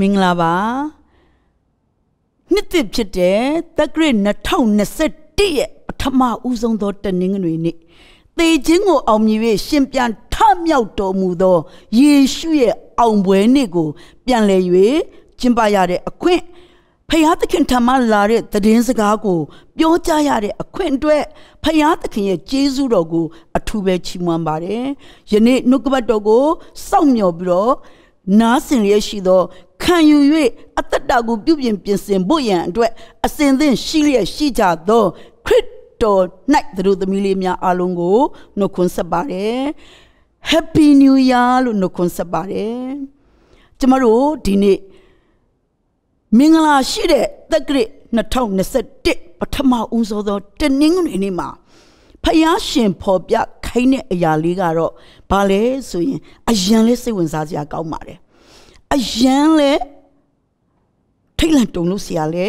မင်္ဂလာပါနှစ်သစ်ဖြစ်တဲ့တက္ကရာ2021ရဲ့ပထမဦးဆုံးသောတနင်္ဂနွေနေ့သေခြင်းကိုအောင်မြင်၍ရှင်ပြန်ထမြောက်တော်မူသောယေရှုရဲ့အောင်ပွဲနေ့ကို ပြန်လည်၍ကျင်းပရတဲ့အခွင့်ဖယားသခင်ထံမှလာတဲ့သတင်းစကားကို ပြောကြားရတဲ့အခွင့်အတွက်ဖယားသခင်ရဲ့ကျေးဇူးတော်ကို အထူးပဲချီးမွမ်းပါတယ်။ယနေ့နှုတ်ကပတ်တော်ကိုစောင့်မျှော်ပြီးတော့နားဆင်ရရှိသော ခံယူ၍အသက်တာကိုပြုပြင်ပြင်ဆင်ဖို့ရန်အတွက်အစဉ်သင့်ရှိလျက်ရှိကြသောခရစ်တော်၌သူတို့သမီးလေးများအားလုံးကိုနှုတ်ခွန်းဆက်ပါတယ် Happy New Year လို့နှုတ်ခွန်းဆက်ပါတယ်ကျမတို့ဒီနေ့မင်္ဂလာရှိတဲ့တက္ကရာ2021ပထမဦးဆုံးသောတနင်္ဂနွေနေ့မှာဖယားရှင်ဖော်ပြခိုင်းတဲ့အရာလေးကတော့ဘာလဲဆိုရင်အယံလေးစိတ်ဝင်စားစရာကောင်းပါတယ် အယံလဲထိတ်လန့်တုန်လို့ဆရာလဲ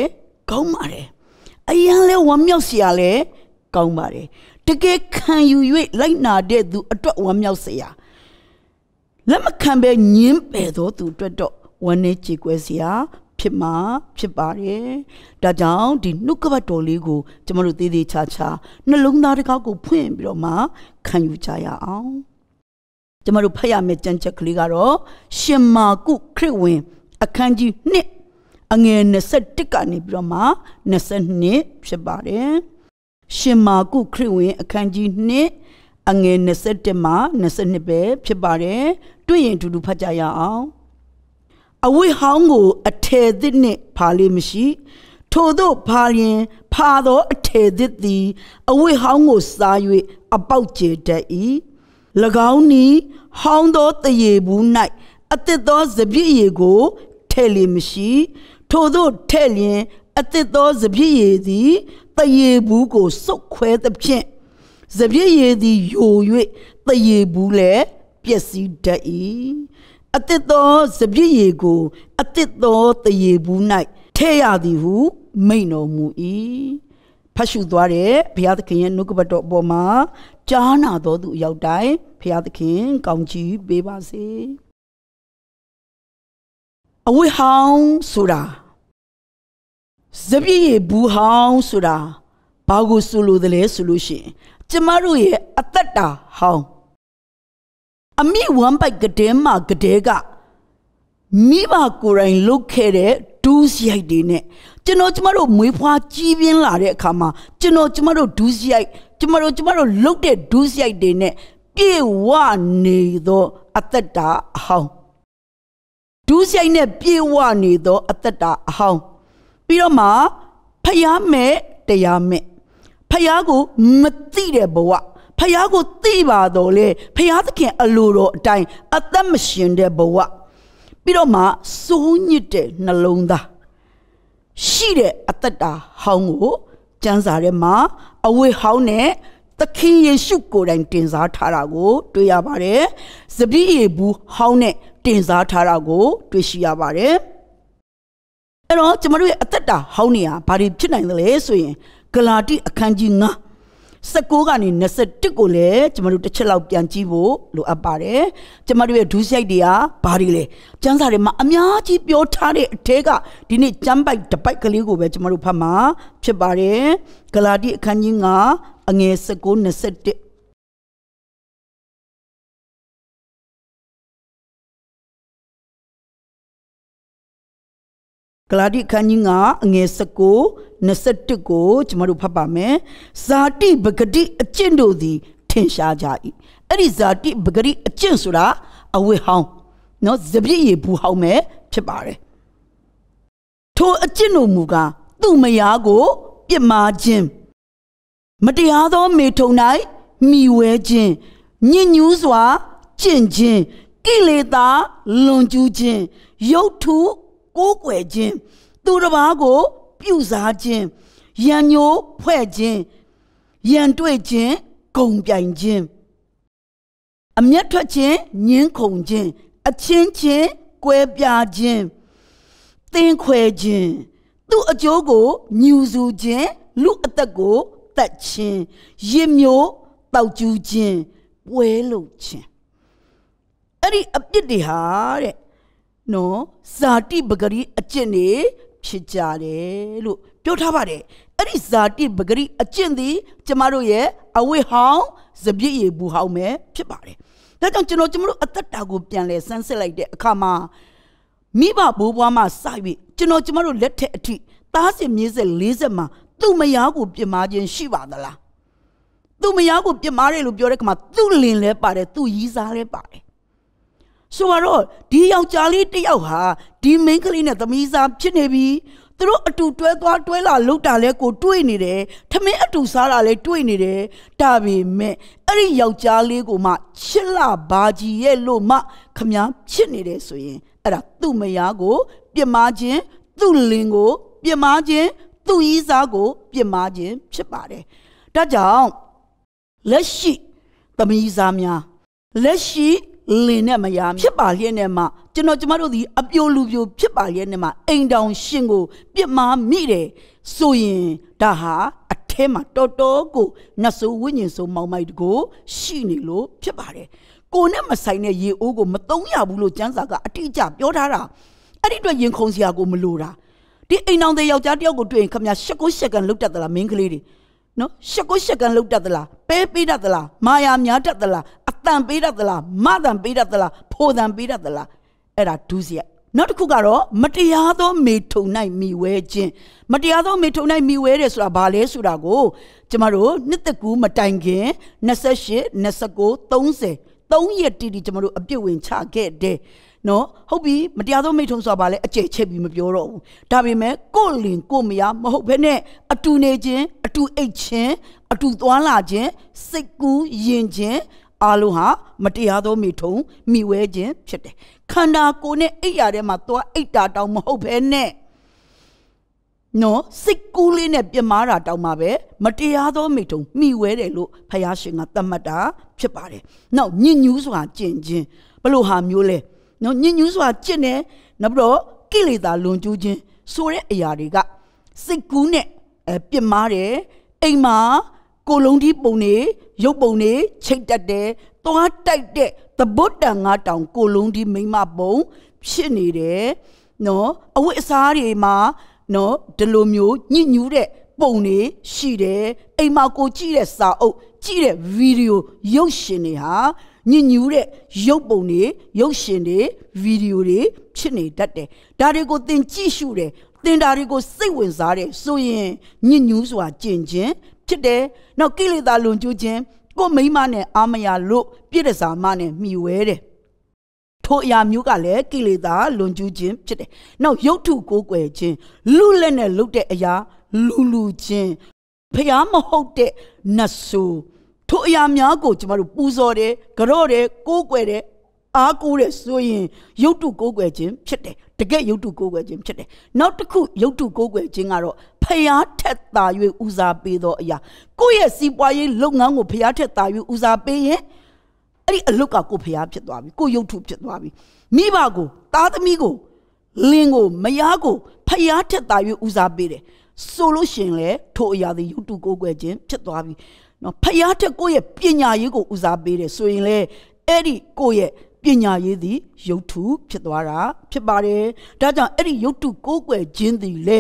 ကောင်းပါတယ်အယံလဲဝမ်းမြောက်ဆရာလဲကောင်းပါတယ်တကယ်ခံယူ၍လိုက်နာတဲ့သူအတွက်ဝမ်းမြောက်စရာလက်မခံပဲညင်းပယ်သောသူအတွက်တော့ဝမ်းနေကြေကွဲစရာဖြစ်မှာဖြစ်ပါတယ်။ဒါကြောင့်ဒီနှုတ်ကပတ်တော်လေးကိုကျွန်တော်တို့သေးသေးချာချာနှလုံးသားတစ်ခေါက်ကိုဖွင့်ပြီးတော့မှခံယူကြရအောင်။ ကျွန်တော်တို့ဖတ်ရမယ့်ကြံချက်ကလေးကတော့ရှင်မာကုခရစ်ဝင် အခန်းကြီး1အငယ်21ကနေပြီးတော့မှ22ဖြစ်ပါတယ်။ရှင်မာကုခရစ်ဝင် အခန်းကြီး2အငယ်21မှ22ပဲဖြစ်ပါတယ်။တွေ့ရင်အတူတူဖတ်ကြရအောင်။အဝိဟောင်းကိုအထည်သစ်နှင့်ဖာလေးမရှိထို့သောဖာလျင်ဖာသောအထည်သစ်သည်အဝိဟောင်းကိုစား၍အပေါက်ကျတတ်၏၎ င်းနီဟောင်းသောတရေဘူး၌အသစ်သောစပြည့်ရည်ကိုထဲ့လေမရှိ ထို့သောထဲ့လျင်အသစ်သောစပြည့်ရည်သည်တရေဘူးကိုစုပ်ခွဲသဖြင့်စပြည့်ရည်သည်ယို၍တရေဘူးလည်းပျက်စီးတတ်၏အသစ်သောစပြည့်ရည်ကိုအသစ်သောတရေဘူး၌ထဲရသည်ဟု မိန်တော်မူ၏ဖတ်ရှုသွားတဲ့ဘုရားသခင်ရဲ့နှုတ်ကပတ်တော်အပေါ်မှာကြားနာတော်သူအရောက်တိုင်းဘုရားသခင်ကောင်းချီးပေးပါစေအဝိဟောင်းဆိုတာစပြည့်ရည်ဘူးဟောင်းဆိုတာဘာကိုဆိုလိုတယ်လဲဆိုလို့ရှိရင်ကျမတို့ရဲ့အသက်တာဟောင်းအမိဝမ်ပိုက်ကတဲ့မှာကတဲ့ကမိဘကိုယ်တိုင်လုတ်ခဲ့တဲ့ဒူးစရိုက်တွေနဲ့ကျွန်တော်ကျမတို့မွေးဖွားကြီးပြင်းလာတဲ့အခါမှာကျွန်တော်ကျမတို့ဒူးစရိုက် ကျမတို့ကျမတို့လုတ်တဲ့ဒူးစရိုက်တွေနဲ့ပြေဝနေသောအသက်တာအဟောင်းဒူးစရိုက်နဲ့ပြေဝနေသောအသက်တာအဟောင်းပြီးတော့မှဖျားမဲ့တရားမဲ့ဖျားကိုမသိတဲ့ဘဝဖះကိုသိပါတော့လေဖះသခင်အလိုတော်အတိုင်းအသက်မရှင်တဲ့ဘဝပြီးတော့မှစိုးညစ်တဲ့နှလုံးသားရှိတဲ့အသက်တာဟောင်းကိုကျမ်းစာထဲမှာ အဝိဟောင်းနဲ့သခင်ယေရှုကိုယ်တိုင်တင်စားထားတာကို တွေ့ရပါတယ်။စပီးရေဘူးဟောင်းနဲ့တင်စားထားတာကို တွေ့ရှိရပါတယ်။အဲ့တော့ကျမတို့ရဲ့အသက်တာဟောင်းနေရဘာတွေဖြစ်နိုင်သလဲဆိုရင်ဂလာတိအခန်းကြီး9 19ကနေ21ကိုလည်းကျမတို့တစ်ချက်လောက်ပြန်ကြည့်ဖို့လိုအပ်ပါတယ်ကျမတို့ရဲ့ဒူးဆိုင်တွေကဘာတွေလဲကျမ်းစာတွေမှာအများကြီးပြောထားတဲ့အထက်ကဒီနေ့ကျမ်းပိုက်တပိုက်ကလေးကိုပဲကျမတို့ဖတ်မှာဖြစ်ပါတယ်ဂလာတိအခန်းကြီး9အငယ်19 21 ဂလာတိခန်းကြီးကအငယ်19 21ကိုကျမတို့ဖတ်ပါမယ်ဇာတိပဂတိအကျင့်တို့သည်ထင်ရှားကြ၏အဲ့ဒီဇာတိပဂတိအကျင့်ဆိုတာအဝိဟောင်းနော်ဇပြည့်ရဘူးဟောင်းမဲ့ဖြစ်ပါတယ်ထိုအကျင့်တို့မူကားသူ့မယားကိုပြစ်မှားခြင်းမတရားသောမေထုံ၌မိဝဲခြင်းညဉ့်ညူးစွာကျင့်ခြင်းကိလေသာလွန်ကျူးခြင်းရုပ်ထု ကိုးကွယ်ခြင်းသူတစ်ပါးကို ပြုစားခြင်းရန်ညိုးဖွဲ့ခြင်းရန်တွေ့ခြင်းဂုံပြိုင်ခြင်းအမျက်ထွက်ခြင်းညှင်းခုန်ခြင်းအချင်းချင်းကွဲပြားခြင်းသင်ခွဲခြင်းသူ့အကျိုးကိုညူစုခြင်းလူအသက်ကိုတတ်ခြင်းရစ်မျိုးတောက်ကျူးခြင်းပွဲလုပ်ခြင်းအဲ့ဒီအပြစ်တွေဟာတဲ့ နော်ဇာတိပဂရိအကျင့်နေဖြစ်ကြတယ်လို့ပြောထားပါတယ်အဲ့ဒီဇာတိပဂရိအကျင့်သည်ကျမတို့ရဲ့အဝိဟောင်းစပြည့်ရဘူးဟောင်းပဲဖြစ်ပါတယ်ဒါကြောင့်ကျွန်တော်ကျမတို့အသက်တာကိုပြန်လဲဆန်းစစ်လိုက်တဲ့အခါမှာမိဘဘိုးဘွားမှစ၍ကျွန်တော်ကျမတို့လက်ထက်အထိသားစင်မြေးဆက်40မှာသူ့မယားကိုပြစ်မှားခြင်းရှိပါသလားသူ့မယားကိုပြစ်မှားတယ်လို့ပြောတဲ့အခါမှာသူ့လင်လဲပါတယ်သူ့ရီးစားလဲပါတယ် ဆိုတော့ဒီယောက်ျားလေးတယောက်ဟာဒီမိန်းကလေးနဲ့သမီးစားဖြစ်နေပြီသူတို့အတူတွဲသွားတွဲလာလှုပ်တာလဲကိုတွေးနေတယ်ထမင်းအတူစားတာလဲတွေးနေတယ်ဒါပေမဲ့အဲ့ဒီယောက်ျားလေးကိုမှချစ်လာပါကြီးရဲ့လို့မှခမည်းဖြစ်နေတယ်ဆိုရင်အဲ့ဒါသူ့မယားကို ပြစ်မှားခြင်းသူ့လင်ကို ပြစ်မှားခြင်းသူ့ဤစားကို ပြစ်မှားခြင်းဖြစ်ပါတယ်ဒါကြောင့်လက်ရှိသမီးစားများလက်ရှိ လင်နဲ့မယားဖြစ်ပါလျက်နဲ့မှကျွန်တော်ကျမတို့ဒီအပြိုလူပြိုဖြစ်ပါလျက်နဲ့မှအိမ်တောင်ရှင်ကို ပြစ်မှားမိတယ်ဆိုရင်ဒါဟာအထဲမှာတော်တော်ကိုနတ်ဆိုးဝိညာဉ်ဆိုးမောင်မိုက်တကိုရှိနေလို့ဖြစ်ပါတယ်ကိုနဲ့မဆိုင်တဲ့ရေအိုးကိုမတုံးရဘူးလို့ကျမ်းစာကအတိအကျပြောထားတာအဲ့ဒီအတွက်ရင်ခုန်စရာကိုမလိုတာဒီအိမ်အောင်တဲ့ယောက်ျားတယောက်ကိုတွေ့ရင်ခမရှက်ကိုရှက်ကန်လုတ်တတ်သလားမင်းကလေးတွေနော်ရှက်ကိုရှက်ကန်လုတ်တတ်သလားပဲပေးတတ်သလားမာယာများတတ်သလားအ တန်ပေးတတ်သလားမတန်ပေးတတ်သလားဖိုတန်ပေးတတ်သလားအဲ့ဒါဒုစရိုက်နောက်တစ်ခုကတော့မတရားသောမေထုံ၌မိဝဲခြင်းမတရားသောမေထုံ၌မိဝဲတယ်ဆိုတာဘာလဲဆိုတာကိုကျမတို့နှစ်သက်ကူမတိုင်ခင်28 29 30 3ရက်တိတိကျမတို့အပြည့်ဝင်ချခဲ့တယ်နော်ဟုတ်ပြီမတရားသောမိထုံဆိုတာဘာလဲအကျဲချက်ပြီးမပြောတော့ဘူးဒါပေမဲ့ကိုလင်ကိုမယားမဟုတ်ဘဲနဲ့အတူနေခြင်းအတူအိတ်ခြင်းအတူသွားလာခြင်းစိတ်ကူးယဉ်ခြင်း အလုံးဟာမတရားသောမိထုံမိဝဲခြင်းဖြစ်တယ်ခန္ဓာကိုယ်နဲ့အိပ်ရတဲ့မှာသွားအိတ်တာတောင်မဟုတ်ဘဲနဲ့နော်စိတ်ကူးလေးနဲ့ပြမားတာတောင်မှပဲမတရားသောမိထုံမိဝဲတယ်လို့ဖယားရှင်ကသတ်မှတ်တာဖြစ်ပါတယ်။နောက်ညဉ့်ညူးစွာကျင့်ခြင်းဘလို့ဟာမျိုးလဲနော်ညဉ့်ညူးစွာကျင့်တယ်နောက်ပြီးတော့ကိလေသာလွန်ကျူးခြင်းဆိုတဲ့အရာတွေကစိတ်ကူးနဲ့အဲပြမားတယ်အိမ်မှာ ကိုလုံးဒီပုံနေရုပ်ပုံနေချိတ်တက်တယ်သွားတိုက်တဲ့သဘုတ်တန်ငါတောင်ကိုလုံးဒီမိမပုံဖြစ်နေတယ်နော်အဝတ်အစားတွေမှာနော်ဒီလိုမျိုးညှဉ်းညူးတဲ့ပုံတွေရှိတယ်အိမ်မှာကိုကြည့်တဲ့စာအုပ်ကြည့်တဲ့ဗီဒီယိုရုပ်ရှင်တွေဟာညဉ့်ညူးတဲ့ရုပ်ပုံတွေရုပ်ရှင်တွေဗီဒီယိုတွေဖြစ်နေတတ်တယ်ဒါတွေကိုသင်ကြည့်ရှုတယ်သင်ဒါတွေကိုစိတ်ဝင်စားတယ်ဆိုရင်ညဉ့်ညူးစွာကျင့်ခြင်းဖြစ်တယ်နောက်ကိလေသာလွန်ကျူးခြင်းကိုမိမနဲ့အာမယာလို့ပြည့်တစားမနဲ့မှီဝဲတယ်ထိုအရာမျိုးကလည်းကိလေသာလွန်ကျူးခြင်းဖြစ်တယ်။နောက်ရုပ်ထုကိုးကွယ်ခြင်းလူလက်နဲ့လုပ်တဲ့အရာလူလူချင်းဖျားမဟုတ်တဲ့နတ်ဆိုးထိုအရာများကိုကျမတို့ပူဇော်တယ်ကြော့တယ်ကိုးကွယ်တယ် အားကိုးတယ်ဆိုရင်ရုပ်တုကိုးကွယ်ခြင်းဖြစ်တယ်တကယ်ရုပ်တုကိုးကွယ်ခြင်းဖြစ်တယ်နောက်တစ်ခုရုပ်တုကိုးကွယ်ခြင်းကတော့ဖျားထက်သာ၍ဦးစားပေးသောအရာကိုယ့်ရဲ့စီးပွားရေးလုပ်ငန်းကိုဖျားထက်သာ၍ဦးစားပေးရင်အဲ့ဒီအလုတ်ကကိုဖျားဖြစ်သွားပြီကိုရုပ်ထုဖြစ်သွားပြီမိဘကိုသားသမီးကိုလင်းကိုမယားကိုဖျားထက်သာ၍ဦးစားပေးတယ်ဆိုလို့ရှင်လေထိုအရာသည်ရုပ်တုကိုးကွယ်ခြင်းဖြစ်သွားပြီနော်ဖျားထက်ကိုယ့်ရဲ့ပညာရေးကိုဦးစားပေးတယ်ဆိုရင်လေအဲ့ဒီကိုယ့်ရဲ့ ပညာရေးသည်ယုတ်ထုဖြစ်သွားတာဖြစ်ပါတယ်။ဒါကြောင့်အဲ့ဒီယုတ်ထုကိုးကွယ်ခြင်းသည်လေ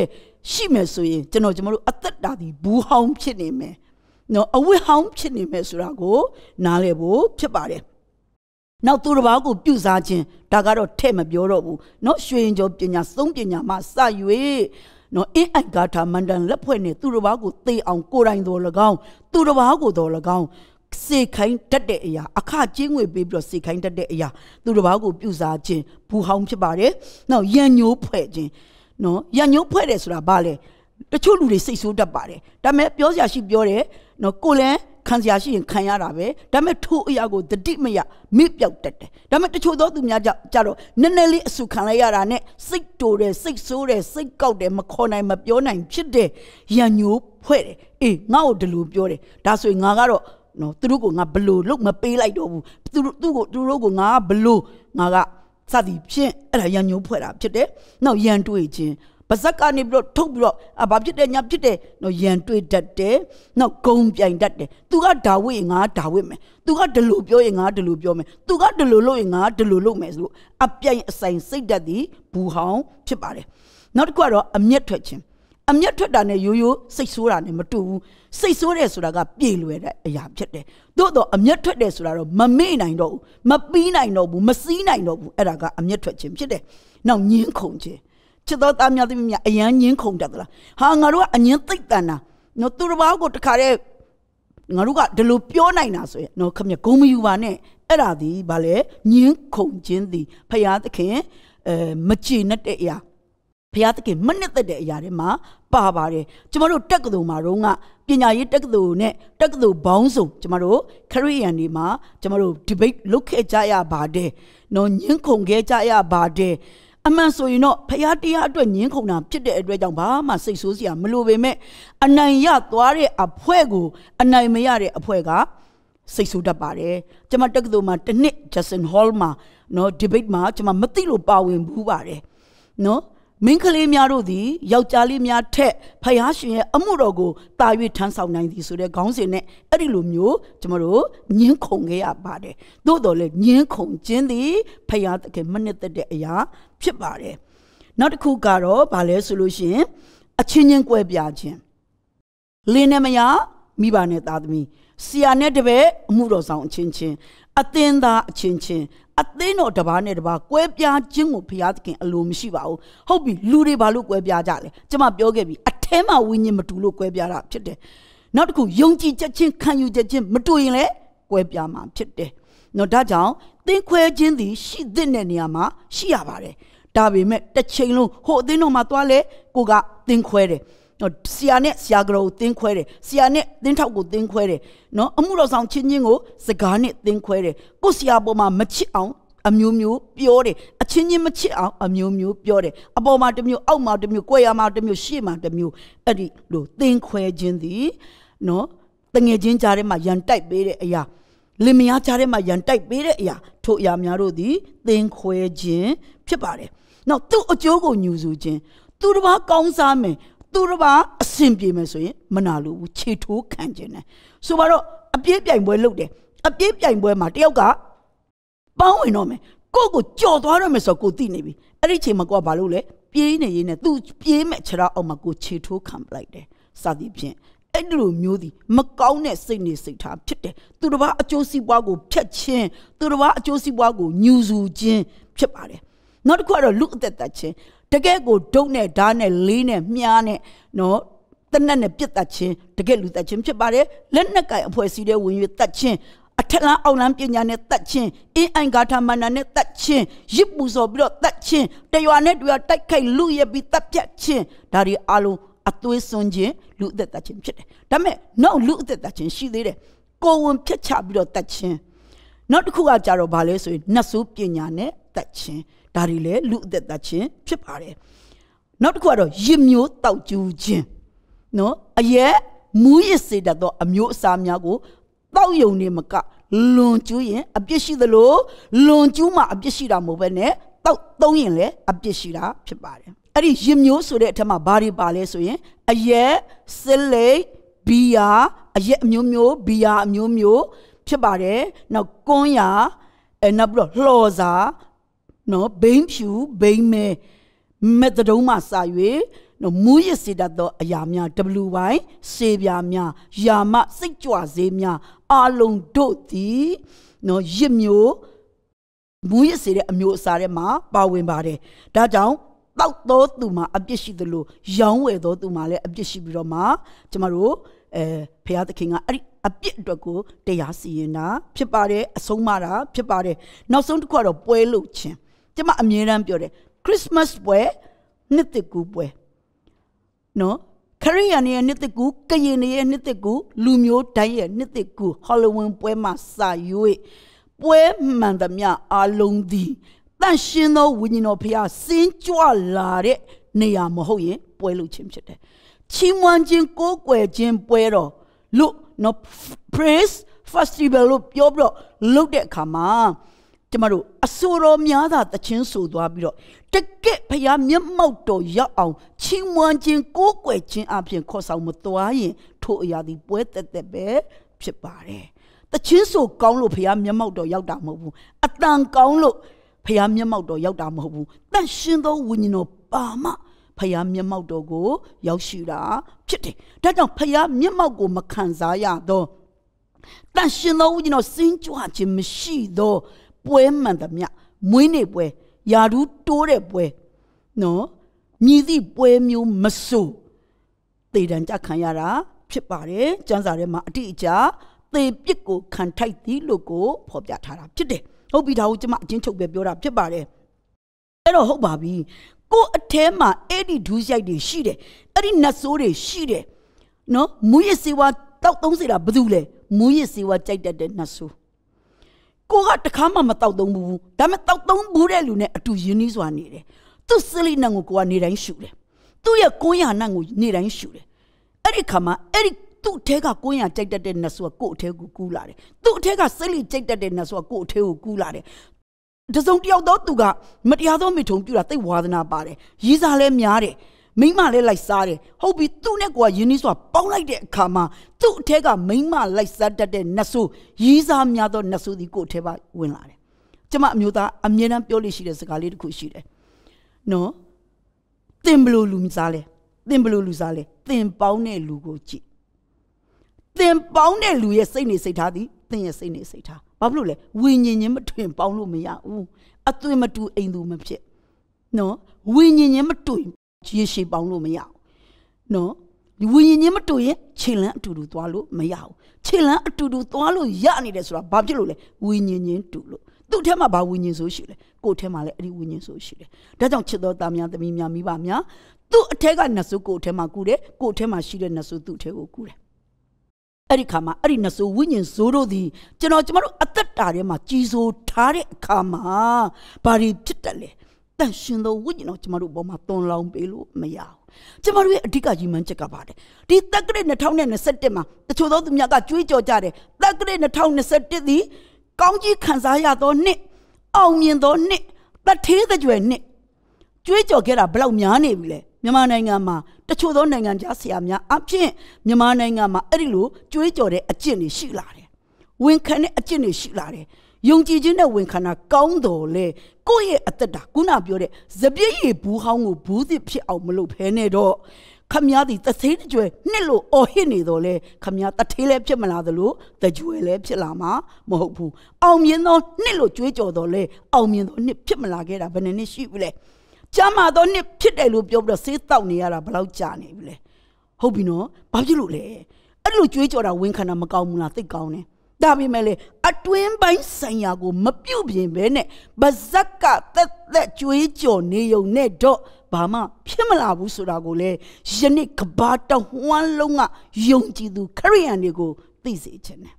ရှိမယ်ဆိုရင်ကျွန်တော်ကျွန်တော်တို့အသက်တာသည်ဘူးဟောင်းဖြစ်နေမယ်။နော်အဝတ်ဟောင်းဖြစ်နေမယ်ဆိုတာကို နားလည်ဖို့ဖြစ်ပါတယ်။နောက်သူတစ်ပါးကိုပြုစားခြင်းဒါကတော့ထဲ့မပြောတော့ဘူး။နော်ရွှေရင်ကျော်ပညာသုံးပညာမှစ၍နော်အင်းအိုက်ဂါထာမန္တန်လက်ဖွဲ့နဲ့သူတစ်ပါးကိုသေအောင်ကိုယ်တိုင်တော်၎င်းသူတစ်ပါးကိုတော်၎င်း စေခိုင်းတတ်တဲ့အရာအခကျင်းငွေပေးပြီးတော့စေခိုင်းတတ်တဲ့အရာသူတစ်ပါးကိုပြုစားခြင်းဘူဟောင်းဖြစ်ပါတယ်။နောက်ရန်ညိုးဖွဲ့ခြင်းနော်ရန်ညိုးဖွဲ့တယ်ဆိုတာဘာလဲတချို့လူတွေစိတ်ဆိုးတတ်ပါတယ်။ဒါပေမဲ့ပြောစရာရှိပြောတယ်နော်ကိုလည်းခံစရာရှိရင်ခံရတာပဲဒါပေမဲ့ထိုးအရာကိုတတိမယမိပြောက်တတ်တယ်ဒါပေမဲ့တချို့သောသူများကြတော့နည်းနည်းလေးအဆူခံလိုက်ရတာနဲ့စိတ်တိုတယ်စိတ်ဆိုးတယ်စိတ်ကောက်တယ်မခေါ်နိုင်မပြောနိုင်ဖြစ်တယ်ရန်ညိုးဖွဲ့တယ်အေးငါ့ကိုဒီလိုပြောတယ်ဒါဆိုရင်ငါကတော့ နော်သူတို့ကငါဘလို့လုတ်မပေးလိုက်တော့ဘူးသူတို့သူ့ကိုသူတို့ကငါဘလို့ငါကစသည်ဖြင့်အဲ့ဒါရန်ညိုးဖွဲ့တာဖြစ်တယ်နောက်ရန်တွေးခြင်းဘပါဇက်ကနေပြီးတော့ထုတ်ပြီးတော့အဘာဖြစ်တယ်ညာဖြစ်တယ်နော်ရန်တွေ့တတ်တယ်နော်ဂုံပြိုင်တတ်တယ်သူကဒါဝိငါဒါဝိမယ်သူကဒီလိုပြောရင်ငါဒီလိုပြောမယ်သူကဒီလိုလုပ်ရင်ငါဒီလိုလုပ်မယ်ဆိုလို့အပြိုင်အဆိုင်စိတ်တတ်သည်ဘူဟောင်းဖြစ်ပါတယ်နောက်တစ်ခုကတော့အမျက်ထွက်ခြင်းအမျက်ထွက်တာနဲ့ရိုးရိုးစိတ်ဆိုးတာနဲ့မတူဘူး စိတ်ဆိုးတယ်ဆိုတာကပြေလွယ်တဲ့အရာဖြစ်တယ်သို့တော့အမျက်ထွက်တယ်ဆိုတာတော့မမေ့နိုင်တော့ဘူးမပီးနိုင်တော့ဘူးမစည်းနိုင်တော့ဘူးအဲ့ဒါကအမျက်ထွက်ခြင်းဖြစ်တယ်နောက်ညင်းခုန်ခြင်းချစ်တော်သားများသမီးများအယမ်းညင်းခုန်တတ်သလားဟာငါတို့ကအငင်းသိပ်တန်တာနော်သူတစ်ပါးကိုတခါတည်းငါတို့ကဒီလိုပြောနိုင်တာဆိုရင်နော်ခမဂုံမယူပါနဲ့အဲ့ဒါဒီဗာလဲညင်းခုန်ခြင်းသည်ဖရာသခင်အဲမကြည်နဲ့တဲ့အရာ ဘုရားသခင်မနစ်သက်တဲ့အရာတွေမှာပါပါတယ်ကျမတို့တက္ကသိုလ်မှာတော့ကပညာရေးတက္ကသိုလ်နဲ့တက္ကသိုလ်ဘောင်းစုံကျမတို့ခရီးယန်တွေမှာကျမတို့ debate လုပ်ခဲ့ကြရပါတယ်နော်ညှင်းခုန်ခဲ့ကြရပါတယ်အမှန်ဆိုရင်တော့ဖရာတရားအတွက်ညင်းခုန်တာဖြစ်တဲ့အတွက်ကြောင့်ဘာမှစိတ်ဆိုးစရာမလိုပေမဲ့အနိုင်ရသွားတဲ့အဖွဲ့ကိုအနိုင်မရတဲ့အဖွဲ့ကစိတ်ဆိုးတတ်ပါတယ်ကျမတက္ကသိုလ်မှာတစ်နှစ် Justin Hall မှာနော် debate မှာကျမမသိလို့ပါဝင်ဘူးပါတယ်နော် မင်းကလေးများတို့သည်ယောက်ျားလေးများထက်ဖယားရှင်ရဲ့အမှုတော်ကိုတာ၍ထမ်းဆောင်နိုင်သည်ဆိုတဲ့ခေါင်းစဉ်နဲ့အဲ့ဒီလိုမျိုးကျွန်တော်တို့ညှင်းခုန်ခဲ့ရပါတယ်သို့တော်လည်းညှင်းခုန်ခြင်းသည်ဖယားတကယ်မနစ်သက်တဲ့အရာဖြစ်ပါတယ်နောက်တစ်ခုကတော့ဗာလဲဆိုလို့ရှိရင်အချင်းချင်းကွဲပြားခြင်းလင်းနဲ့မယားမိဘနဲ့သားသမီးဆရာနဲ့တပည့်အမှုတော်ဆောင်အချင်းချင်း အသင်းသားအချင်းချင်းအသင်းတော်တစ်ပါးနဲ့တစ်ပါးကွဲပြားခြင်းကိုဘုရားသခင်အလိုမရှိပါဘူးဟုတ်ပြီလူတွေဘာလို့ကွဲပြားကြလဲကျွန်မပြောခဲ့ပြီအထဲမှာဝိညာဉ်မတူလို့ကွဲပြားတာဖြစ်တယ်နောက်တစ်ခုယုံကြည်ချက်ချင်းခံယူချက်ချင်းမတူရင်လည်းကွဲပြားမှာဖြစ်တယ်နော်ဒါကြောင့်သင်ခွဲခြင်းသည်ရှိတဲ့နေရာမှာရှိရပါတယ်ဒါပေမဲ့တစ်ချိန်လုံးဟိုအသင်းတော်မှာသွားလဲကိုကသင်ခွဲတယ် နော်ဆရာနဲ့ဆရာကတော်ကိုသင်ခွဲတယ်ဆရာနဲ့သင်ထောက်ကိုသင်ခွဲတယ်နော်အမှုတော်ဆောင်ချင်းချင်းကိုစကားနဲ့သင်ခွဲတယ်ကိုဆရာပေါ်မှာမချစ်အောင်အမျိုးမျိုးပြောတယ်အချင်းချင်းမချစ်အောင်အမျိုးမျိုးပြောတယ်အပေါ်မှာတစ်မျိုးအောက်မှာတစ်မျိုးကိုယ်ရမှာတစ်မျိုးရှေ့မှာတစ်မျိုးအဲ့ဒီလိုသင်ခွဲခြင်းသည်နော်တငယ်ချင်းကြားထဲမှာရန်တိုက်ပေးတဲ့အရာလင်မယားကြားထဲမှာရန်တိုက်ပေးတဲ့အရာထို့အရာများတို့သည်သင်ခွဲခြင်းဖြစ်ပါတယ်နောက်သူ့အကျိုးကိုညူဆူခြင်းသူတစ်ပါးကောင်းစားမယ် သူတစ်ပါးအဆင်ပြေမယ်ဆိုရင်မနာလို့ဘူးခြေထိုးခံခြင်းတယ်ဆိုတော့အပြေးပြိုင်ပွဲလုပ်တယ်အပြေးပြိုင်ပွဲမှာတယောက်ကပေါင်းဝင်တော့မယ်ကိုကိုကြော်သွားတော့မယ်ဆိုကိုသိနေပြီအဲ့ဒီချိန်မှာကိုကဘာလုပ်လဲပြေးနေရင်းနဲ့သူပြေးမဲ့ခြေထောက်အောက်မှာကိုခြေထိုးခံပလိုက်တယ်စသည်ဖြင့်အဲ့ဒီလိုမျိုးဒီမကောင်းတဲ့စိတ်နေစိတ်ထားဖြစ်တယ်သူတစ်ပါးအကျိုးစီးပွားကိုဖျက်ခြင်းသူတစ်ပါးအကျိုးစီးပွားကိုညူဆူခြင်းဖြစ်ပါတယ်နောက်တစ်ခုကတော့လူအသက်သက်ခြင်း တကယ်ကိုဒုတ်နဲ့ဓာတ်နဲ့လေးနဲ့မြားနဲ့နော်တနက်နဲ့ပြစ်တတ်ခြင်းတကယ်လူတတ်ခြင်းဖြစ်ပါတယ်လက်နက်ကင်အဖွဲ့အစည်းတွေဝင်၍တတ်ခြင်းအထက်လန်းအောက်လန်းပညာနဲ့တတ်ခြင်းအင်းအိုင်ဂါထာမန္နာနဲ့တတ်ခြင်းရစ်ပူစော်ပြီးတော့တတ်ခြင်းတရွာနဲ့တရွာတိုက်ခိုက်လူရပြီးတတ်ပြတ်ခြင်းဒါတွေအလုံးအသွေးစွန်းခြင်းလူအသက်တတ်ခြင်းဖြစ်တယ်ဒါပေမဲ့နောက်လူအသက်တတ်ခြင်းရှိသေးတယ်ကိုဝင်ဖြတ်ချပြီးတော့တတ်ခြင်းနောက်တစ်ခုကကြတော့ဗာလဲဆိုရင်နှက်ဆိုးပညာနဲ့တတ်ခြင်း ဒါတွေလည်းလူအသက်တတ်ခြင်းဖြစ်ပါတယ်နောက်တစ်ခုကတော့ရစ်မျိုးတောက်ကျူးခြင်းနော်အရက်မူးရစ်စေတတ်သောအမျိုးအစားများကိုတောက်ယုံနေမကလွန်ကျူးရင်အပြစ်ရှိသလိုလွန်ကျူးမှအပြစ်ရှိတာမဟုတ်ဘဲနဲ့တောက်သုံးရင်လည်းအပြစ်ရှိတာဖြစ်ပါတယ်အဲ့ဒီရစ်မျိုးဆိုတဲ့အထက်မှာဘာတွေပါလဲဆိုရင်အရက်စလိတ်ဘီယာအရက်အမျိုးမျိုးဘီယာအမျိုးမျိုးဖြစ်ပါတယ်နောက်ကွန်းရာအဲနောက်ပြီးတော့လှော်စာ နော်ဘိန်းဖြူဘိန်းမဲမက်သဒုံးမှစာ၍နော်မူးရစေတတ်သောအရာများ WY စေပြာများယာမစိတ်ကြွစေများအာလုံတို့သည်နော်ရစ်မျိုးမူးရစေတဲ့အမျိုးအစားထဲမှာပါဝင်ပါတယ်ဒါကြောင့်တောက်သောသူမှာအပြစ်ရှိသလိုရောင်းဝယ်သောသူမှာလည်းအပြစ်ရှိပြီးတော့မှကျမတို့အဲဖခင်သခင်ကအဲ့ဒီအပြစ်အတွက်ကိုတရားစီရင်တာဖြစ်ပါတယ်အဆုံးမတာဖြစ်ပါတယ်နောက်ဆုံးတစ်ခုကတော့ပွဲလုပ်ခြင်း ကျမအမြဲတမ်းပြောတယ်ခရစ်မတ်ပွဲနှစ်တကူပွဲနော်ခရိယန်ရဲ့နှစ်တကူကရင်ရဲ့နှစ်တကူလူမျိုးတိုင်းရဲ့နှစ်တကူဟောလဝင်းပွဲမှာစာ၍ပွဲမှန်သမျှအလုံးသည်တန့်ရှင်းသောဝိညာဉ်တော်ဖျားစင်းကြွလာတဲ့နေရာမဟုတ်ရင်ပွဲလုပ်ခြင်းဖြစ်တယ်ချီးမွမ်းခြင်းကိုးကွယ်ခြင်းပွဲတော်လို့နော် praise festival လို့ပြောပြီးတော့လုပ်တဲ့အခါမှာ ကျမတို့အဆိုတော်များသာတခြင်းဆိုသွားပြီးတော့တကက်ဖရားမျက်မှောက်တော်ရောက်အောင်ချီးမွမ်းခြင်းကိုးကွယ်ခြင်းအပြင်ခေါ်ဆောင်မသွားရင်ထိုအရာသည်ပွဲတက်တက်ပဲဖြစ်ပါတယ်တခြင်းဆိုကောင်းလို့ဖရားမျက်မှောက်တော်ရောက်တာမဟုတ်ဘူးအတန်ကောင်းလို့ဖရားမျက်မှောက်တော်ရောက်တာမဟုတ်ဘူးတန်ရှင်သောဝိညာဉ်တော်ပါမှဖယားမျက်မှောက်တော်ကိုရောက်ရှိတာဖြစ်တယ်။ဒါကြောင့်ဖယားမျက်မှောက်ကိုမခံစားရတော့တန်ရှင်သောဝိညာဉ်တော်စင်ကြွခြင်းမရှိသော ပွဲမှန်သမျှမွေးနေ့ပွဲယာဒူးတိုးတဲ့ပွဲနော်မြည်သည့်ပွဲမျိုးမဆိုးတေတံကြခံရတာဖြစ်ပါတယ်ကျမ်းစာထဲမှာအတိအကျသေပစ်ကိုခံထိုက်သည်လို့ကိုဖော်ပြထားတာဖြစ်တယ်ဟုတ်ပြီဒါကိုကျွန်မအချင်းချုပ်ပဲပြောတာဖြစ်ပါတယ်အဲ့တော့ဟုတ်ပါပြီကိုအထဲမှာအဲ့ဒီဒူးရိုက်တွေရှိတယ်အဲ့ဒီနတ်ဆိုးတွေရှိတယ်နော်မူရစေဝါတောက်သုံးစီတာဘာလို့လဲမူရစေဝါကြိုက်တတ်တဲ့နတ်ဆိုး ကိုကတခါမှမတောက်သုံးဘူးဒါပေမဲ့တောက်သုံးဘူးတဲ့လူနဲ့အတူယဉ်နီးစွာနေတယ်သူ့စလိနံကိုကိုကနေတိုင်းရှူတယ်သူ့ရဲ့ကိုရနံကိုနေတိုင်းရှူတယ်အဲ့ဒီခါမှာအဲ့ဒီသူ့အထက်ကကိုရကြိုက်တတ်တဲ့နတ်ဆိုးကကို့အထက်ကိုကူးလာတယ်သူ့အထက်ကစလိကြိုက်တတ်တဲ့နတ်ဆိုးကကို့အထက်ကိုကူးလာတယ်တစုံတယောက်တော့သူကမတရားသောမိထုံပြူတာသိဝါသနာပါတယ်ရည်စားလဲများတယ် မိမလည်းလိုက်စားတယ်ဟုတ်ပြီသူ့နဲ့ကွာယင်းနီးစွာပေါင်းလိုက်တဲ့အခါမှာသူ့အထက်ကမိမလိုက်စားတတ်တဲ့နတ်ဆိုးရည်စားများသောနတ်ဆိုးဒီကိုအထက်ပါဝင်လာတယ်ကျမအမျိုးသားအမြဲတမ်းပြောလို့ရှိတဲ့စကားလေးတစ်ခုရှိတယ်နော်တင်ဘလို့လူစားလဲတင်ဘလို့လူစားလဲတင်ပေါင်းတဲ့လူကိုကြည့်တင်ပေါင်းတဲ့လူရဲ့စိတ်နေစိတ်ထားသည်တင်ရဲ့စိတ်နေစိတ်ထားဘာဖြစ်လို့လဲဝိညာဉ်ချင်းမတွင်ပေါင်းလို့မရဘူးအသွင်မတူအိမ်သူမဖြစ်နော်ဝိညာဉ်ချင်းမတူ ရေရှည်ပေါင်းလို့မရဘူးနော်ဒီဝိညာဉ်ချင်းမတူရင်ခြေလန်းအတူတူသွားလို့မရဘူးခြေလန်းအတူတူသွားလို့ရနေတယ်ဆိုတာဘာဖြစ်လို့လဲဝိညာဉ်ချင်းတူလို့သူ့ထဲမှာဘာဝိညာဉ်ဆိုရှိလဲကိုယ်ထဲမှာလည်းအဲ့ဒီဝိညာဉ်ဆိုရှိတယ်ဒါကြောင့်ချစ်တော်သားများသမီးများမိဘများသူ့အထက်ကနတ်ဆုကိုယ်ထဲမှာကူတယ်ကိုယ်ထဲမှာရှိတဲ့နတ်ဆုသူ့ထဲကိုကူတယ်အဲ့ဒီခါမှာအဲ့ဒီနဆိုဝိညာဉ်ဇိုးတို့သည်ကျွန်တော်ကျမတို့အသက်တာထဲမှာကြီးစိုးထားတဲ့အခါမှာဘာတွေဖြစ်တတ်လဲ တန်ရှင်သောဝိညာဉ်တော်ကျမတို့ဘောမှာတွန်လောင်းပေးလို့မရဘူးကျမတို့ရဲ့အဓိကကြီးမှန်းချက်ကပါတယ်ဒီတက္ကရာ2021မှာတချို့သောသူများကကြွေးကြော်ကြတယ်တက္ကရာ2021သည်ကောင်းကြီးခံစားရသောနှစ်အောင်မြင်သောနှစ်တထေးကြွယ်နှစ်ကြွေးကြော်ခဲ့တာဘလောက်များနေပြီလဲမြန်မာနိုင်ငံမှာတချို့သောနိုင်ငံခြားဆရာများအဖြစ်မြန်မာနိုင်ငံမှာအဲ့ဒီလိုကြွေးကြော်တဲ့အကျင့်တွေရှိလာတယ်။ဝန်ခံတဲ့အကျင့်တွေရှိလာတယ်။ ယုံကြည်ခြင်းနဲ့ဝန်ခံတာကောင်းတော်လေကိုယ့်ရဲ့အသက်တာခုနပြောတဲ့ဇပြည့်ရည်ဘူးဟောင်းကိုဘူးသစ်ဖြစ်အောင်မလုပ်ဖဲနဲ့တော့ခမည်းသည်တသေးတကြွယ်နှစ်လို့အော်ဟစ်နေတော့လေခမည်းတသေးလည်းဖြစ်မလာသလိုတကြွယ်လည်းဖြစ်လာမှာမဟုတ်ဘူးအောင်မြင်သောနှစ်လို့ကြွေးကြော်တော့လေအောင်မြင်သောနှစ်ဖြစ်မလာခဲ့တာဘယ်နှစ်နှစ်ရှိပြီလဲကျမ်းမာသောနှစ်ဖြစ်တယ်လို့ပြောပြီးတော့ဆေးတောက်နေရတာဘယ်လောက်ကြာနေပြီလဲဟုတ်ပြီနော်ဘာဖြစ်လို့လဲအဲ့လိုကြွေးကြော်တာဝန်ခံတာမကောင်းဘူးလားသိကောင်းတယ် ဒါပေမဲ့လေအတွင်းပိုင်းဆိုင်ရာကိုမပြုတ်ပြင်ပဲနဲ့ဗဇက်ကတက်တက်ကြွေးကြော်နေုံနဲ့တော့ဘာမှဖြစ်မလာဘူးဆိုတာကိုလေယနေ့ကဘာတဝမ်းလုံးကယုံကြည်သူခရိယန်တွေကိုသိစေခြင်းနဲ့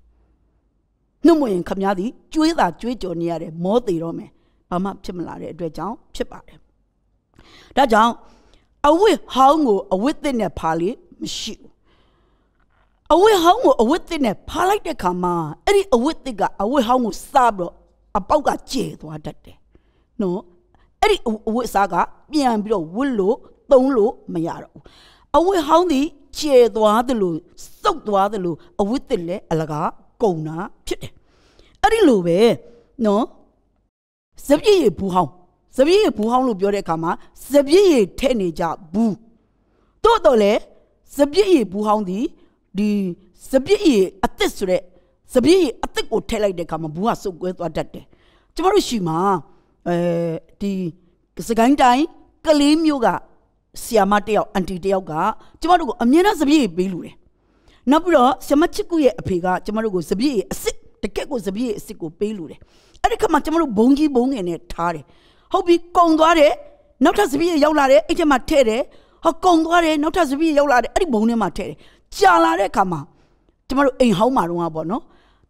နှုတ်မရင်ခမည်းသည်ကြွေးတာကြွေးကြော်နေရတယ်မောသေးတော့မယ်ဘာမှဖြစ်မလာတဲ့အတွက်ကြောင့်ဖြစ်ပါတယ်ဒါကြောင့်အဝတ်ဟောင်းကိုအဝတ်သစ်နဲ့ဖာလေမရှိဘူး အဝတ်ဟောင်းကိုအဝတ်သစ်နဲ့ဖာလိုက်တဲ့ခါမှာအဲ့ဒီအဝတ်သစ်ကအဝတ်ဟောင်းကိုစားပြီးတော့အပေါက်ကကျေသွားတတ်တယ်နော်အဲ့ဒီအဝတ်စားကပြန်ပြီးတော့ဝတ်လို့သုံးလို့မရတော့ဘူးအဝတ်ဟောင်းသည်ကျေသွားတယ်လို့စုပ်သွားတယ်လို့အဝတ်သစ်လည်းအလကားကုန်တာဖြစ်တယ်အဲ့ဒီလိုပဲနော်စပြည့်ရဘူးဟောင်းစပြည့်ရဘူးဟောင်းလို့ပြောတဲ့အခါမှာစပြည့်ရထဲ့နေကြဘူးတို့တော့လေစပြည့်ရဘူးဟောင်းဒီ ဒီစပြည့်ရအသစ်ဆိုတဲ့စပြည့်ရအသစ်ကိုထည့်လိုက်တဲ့အခါမှာဘူးကစုပ်ကွဲသွားတတ်တယ်ကျမတို့ရှိမှာအဲဒီစကိုင်းတိုင်းကလေးမျိုးကဆီယာမတယောက်အန်တီတယောက်ကကျမတို့ကိုအမြဲတမ်းစပြည့်ရပေးလူတယ်နောက်ပြီးတော့ဆမချစ်ကူရဲ့အဖေကကျမတို့ကိုစပြည့်ရအစ်စ်တကက်ကိုစပြည့်ရအစ်စ်ကိုပေးလူတယ်အဲ့ဒီခါမှာကျမတို့ဘုံကြီးဘုံငယ်နဲ့ထားတယ်ဟုတ်ပြီကုံသွားတယ်နောက်ထပ်စပီးရောက်လာတယ်အဲ့ထဲမှာထည့်တယ်ဟောကုံသွားတယ်နောက်ထပ်စပီးရောက်လာတယ်အဲ့ဒီဘုံထဲမှာထည့်တယ် ကြာလာတဲ့အခါမှာကျမတို့အိမ်ဟောင်းမှာတော့ပေါ့နော်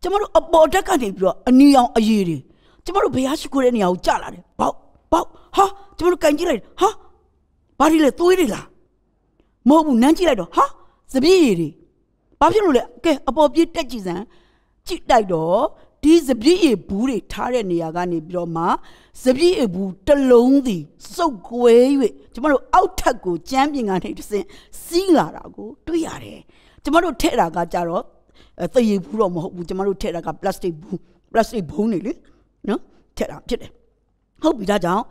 ကျမတို့အပေါ်တက်ကနေပြီးတော့အနီအောင်အရေးတွေကျမတို့ဘုရားရှိခိုးတဲ့နေရာကိုကြာလာတယ်ဘောက်ဘောက်ဟာကျမတို့ကန်ကြည့်လိုက်ဟာဘာဒီလဲသွေးတွေလားမဟုတ်ဘူးနမ်းကြည့်လိုက်တော့ဟာစပီးတွေဘာဖြစ်လို့လဲကဲအပေါ်ပြေးတက်ကြည့်စမ်းကြည့်တိုက်တော့ ဒီစပြည့်ရဘူးတွေထားတဲ့နေရာကနေပြီးတော့မှစပြည့်ရဘူးတစ်လုံးစီစုပ်ကွဲ၍ကျမတို့အောက်ထပ်ကိုကြမ်းပြင်ကနေတစ်စင်စီးလာတာကိုတွေ့ရတယ်ကျမတို့ထည့်တာကကြတော့သရေဘူးတော့မဟုတ်ဘူးကျမတို့ထည့်တာက plastic ဘူး plastic ဘုံနေလေနော်ထည့်တာဖြစ်တယ်ဟုတ်ပြီဒါကြောင့်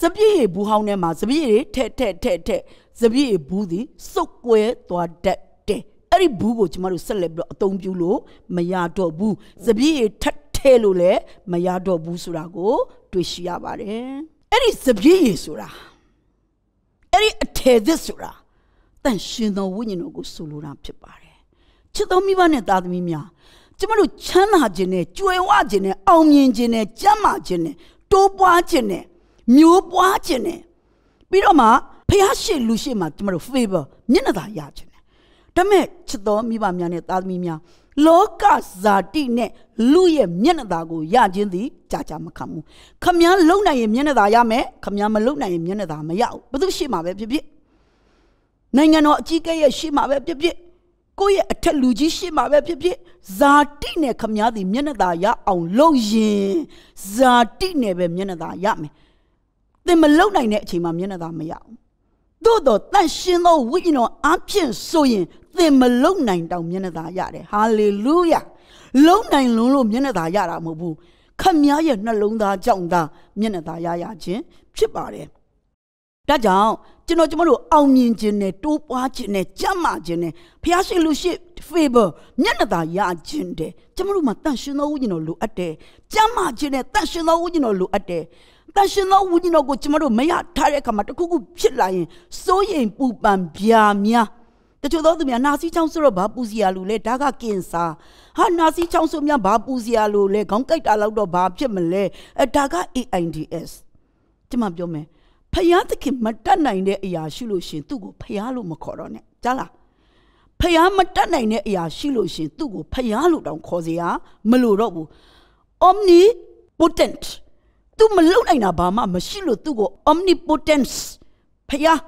စပြည့်ရဘူးဟောင်းထဲမှာစပြည့်ရထက်ထက်ထက်ထက်စပြည့်ရဘူးသည်စုပ်ကွဲသွားတတ်တယ် အဲ့ဒီဘူးကိုကျမတို့ဆက်လက်ပြီးတော့အသုံးပြုလို့မရတော့ဘူးစပြည့်ရထက်ထဲလို့လည်းမရတော့ဘူးဆိုတာကိုတွေ့ရှိရပါတယ်အဲ့ဒီစပြည့်ရဆိုတာအဲ့ဒီအထည်သစ်ဆိုတာတန်ရှင်သောဝိညာဉ်တော်ကိုဆိုလိုတာဖြစ်ပါတယ်ချစ်တော်မိဘနဲ့သားသမီးများကျမတို့ချမ်းသာခြင်းနဲ့ကြွယ်ဝခြင်းနဲ့အောင်မြင်ခြင်းနဲ့ကျမ်းမာခြင်းနဲ့တိုးပွားခြင်းနဲ့မျိုးပွားခြင်းနဲ့ပြီးတော့မှဖះရှိလူရှိမှကျမတို့ favor မျက်နှာသာရခြင်း နဲ့ဒါမဲ့ချစ်တော်မိဘများနဲ့သားသမီးများလောကဇာတိနဲ့လူရဲ့မျက်နှာသာကိုရခြင်းသည်ကြာကြာမခံဘူးခမည်းလုံနိုင်ရင်မျက်နှာသာရမယ်ခမည်းမလုံနိုင်ရင်မျက်နှာသာမရဘူးဘယ်သူရှိမှာပဲဖြစ်ဖြစ်နိုင်ငံတော်အကြီးအကဲရဲ့ရှိမှာပဲဖြစ်ဖြစ်ကိုယ့်ရဲ့အထက်လူကြီးရှိမှာပဲဖြစ်ဖြစ်ဇာတိနဲ့ခမည်းသည်မျက်နှာသာရအောင်လုပ်ရင်ဇာတိနဲ့ပဲမျက်နှာသာရမယ်သင်မလုံနိုင်တဲ့အချိန်မှာမျက်နှာသာမရဘူးသို့တော့တန်ရှင်သောဝိညာဉ်တော်အဖြစ်ဆိုရင် သင်မလုံနိုင်တောင်မျက်နှာသာရတယ်ဟာလေလုယာလုံနိုင်လုံးလို့မျက်နှာသာရတာမဟုတ်ဘူးခမည်းရဲ့နှလုံးသားကြောင့်သာမျက်နှာသာရရခြင်းဖြစ်ပါတယ်ဒါကြောင့်ကျွန်တော်ကျမတို့အောင်မြင်ခြင်းနဲ့တိုးပွားခြင်းနဲ့ကြမ်းမာခြင်းနဲ့ဖျားရှိလူရှိ favor မျက်နှာသာရခြင်းတဲ့ကျမတို့မှာတန်ရှင်သောဝိညာဉ်တော်လိုအပ်တယ်ကြမ်းမာခြင်းနဲ့တန်ရှင်သောဝိညာဉ်တော်လိုအပ်တယ်တန်ရှင်သောဝိညာဉ်တော်ကိုကျမတို့မရထားတဲ့အခါမှာတခုခုဖြစ်လာရင်စိုးရိမ်ပူပန်ဗျာများ တချို့သောသူများနာစီချောင်းဆိုတော့ဘာပူစီရလို့လဲဒါကကင်ဆာဟာနာစီချောင်းဆိုများဘာပူစီရလို့လဲခေါင်းကိုက်တာလောက်တော့ဘာဖြစ်မလဲအဲဒါက AIDS ကျမပြောမယ်ဖယားသခင်မတတ်နိုင်တဲ့အရာရှိလို့ရှင်သူ့ကိုဖယားလို့မခေါ်တော့နဲ့ကြားလားဖယားမတတ်နိုင်တဲ့အရာရှိလို့ရှင်သူ့ကိုဖယားလို့တောင်ခေါ်စရာမလိုတော့ဘူး omnipotent သူမလုံနိုင်တာဘာမှမရှိလို့သူ့ကို omnipotence ဖယား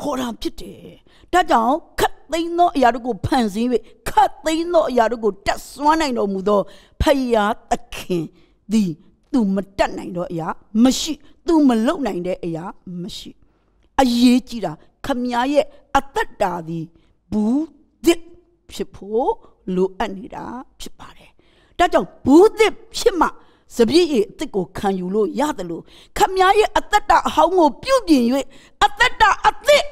ခေါ်တာဖြစ်တယ်ဒါကြောင့်ခတ် သိမ်းသောအရာတို့ကိုဖန်ဆင်း၍ခတ်သိမ်းသောအရာတို့ကိုတတ်ဆွမ်းနိုင်တော်မူသောဖယားသခင်သည်သူမတတ်နိုင်သောအရာမရှိသူမလုံနိုင်တဲ့အရာမရှိအရေးကြီးတာခမည်းရဲ့အသက်တာသည်ဘူးသစ်ဖြစ်ဖို့လိုအပ်နေတာဖြစ်ပါတယ်ဒါကြောင့်ဘူးသစ်ဖြစ်မှစပြည့်ရဲ့အသက်ကိုခံယူလို့ရတယ်လို့ခမည်းရဲ့အသက်တာအဟောင်းကိုပြုတ်ပြင်၍အသက်တာအသက်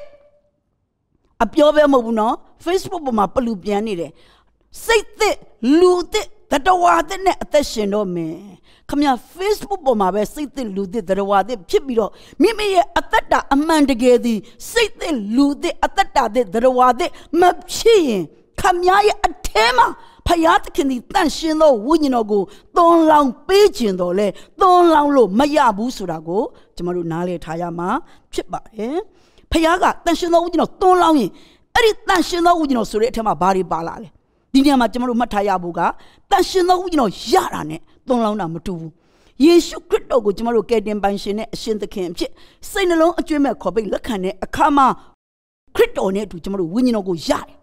အပြောပဲမဟုတ်ဘူးနော် Facebook ပေါ်မှာပလူပြန်နေတယ်စိတ်သစ်လူသစ်တတဝါသစ်နဲ့အသက်ရှင်တော့မယ်ခမရ Facebook ပေါ်မှာပဲစိတ်သစ်လူသစ်တတဝါသစ်ဖြစ်ပြီးတော့မိမိရဲ့အသက်တာအမှန်တကယ်သည်စိတ်သစ်လူသစ်အသက်တာသစ်တတဝါသစ်မဖြစ်ရင်ခမရရဲ့အထဲမှာဖယားသခင်ဒီတန့်ရှင်းသောဝိညာဉ်တော်ကိုသွန်လောင်ပေးခြင်းတော်လဲသွန်လောင်လို့မရဘူးဆိုတာကိုကျွန်တော်တို့နားလည်ထားရမှာဖြစ်ပါတယ် ဖယားကတန့်ရှင်းသောဝိညာဉ်တော်သွန်လောင်ရင်အဲ့ဒီတန့်ရှင်းသောဝိညာဉ်တော်ဆိုတဲ့အထက်မှာဘာတွေပါလာလဲဒီနေရာမှာကျွန်တော်တို့မှတ်ထားရဖို့ကတန်ရှင်သောဝိညာဉ်တော်ရတာနဲ့သွန်လောင်းတာမတူဘူးယေရှုခရစ်တော်ကိုကျွန်တော်တို့ကယ်တင်ပိုင်ရှင်နဲ့အရှင်သခင်အဖြစ်စိတ်နှလုံးအကျွမ်းမဲ့ခေါ်ပိတ်လက်ခံတဲ့အခါမှာခရစ်တော်နဲ့အတူကျွန်တော်တို့ဝိညာဉ်တော်ကိုရတယ်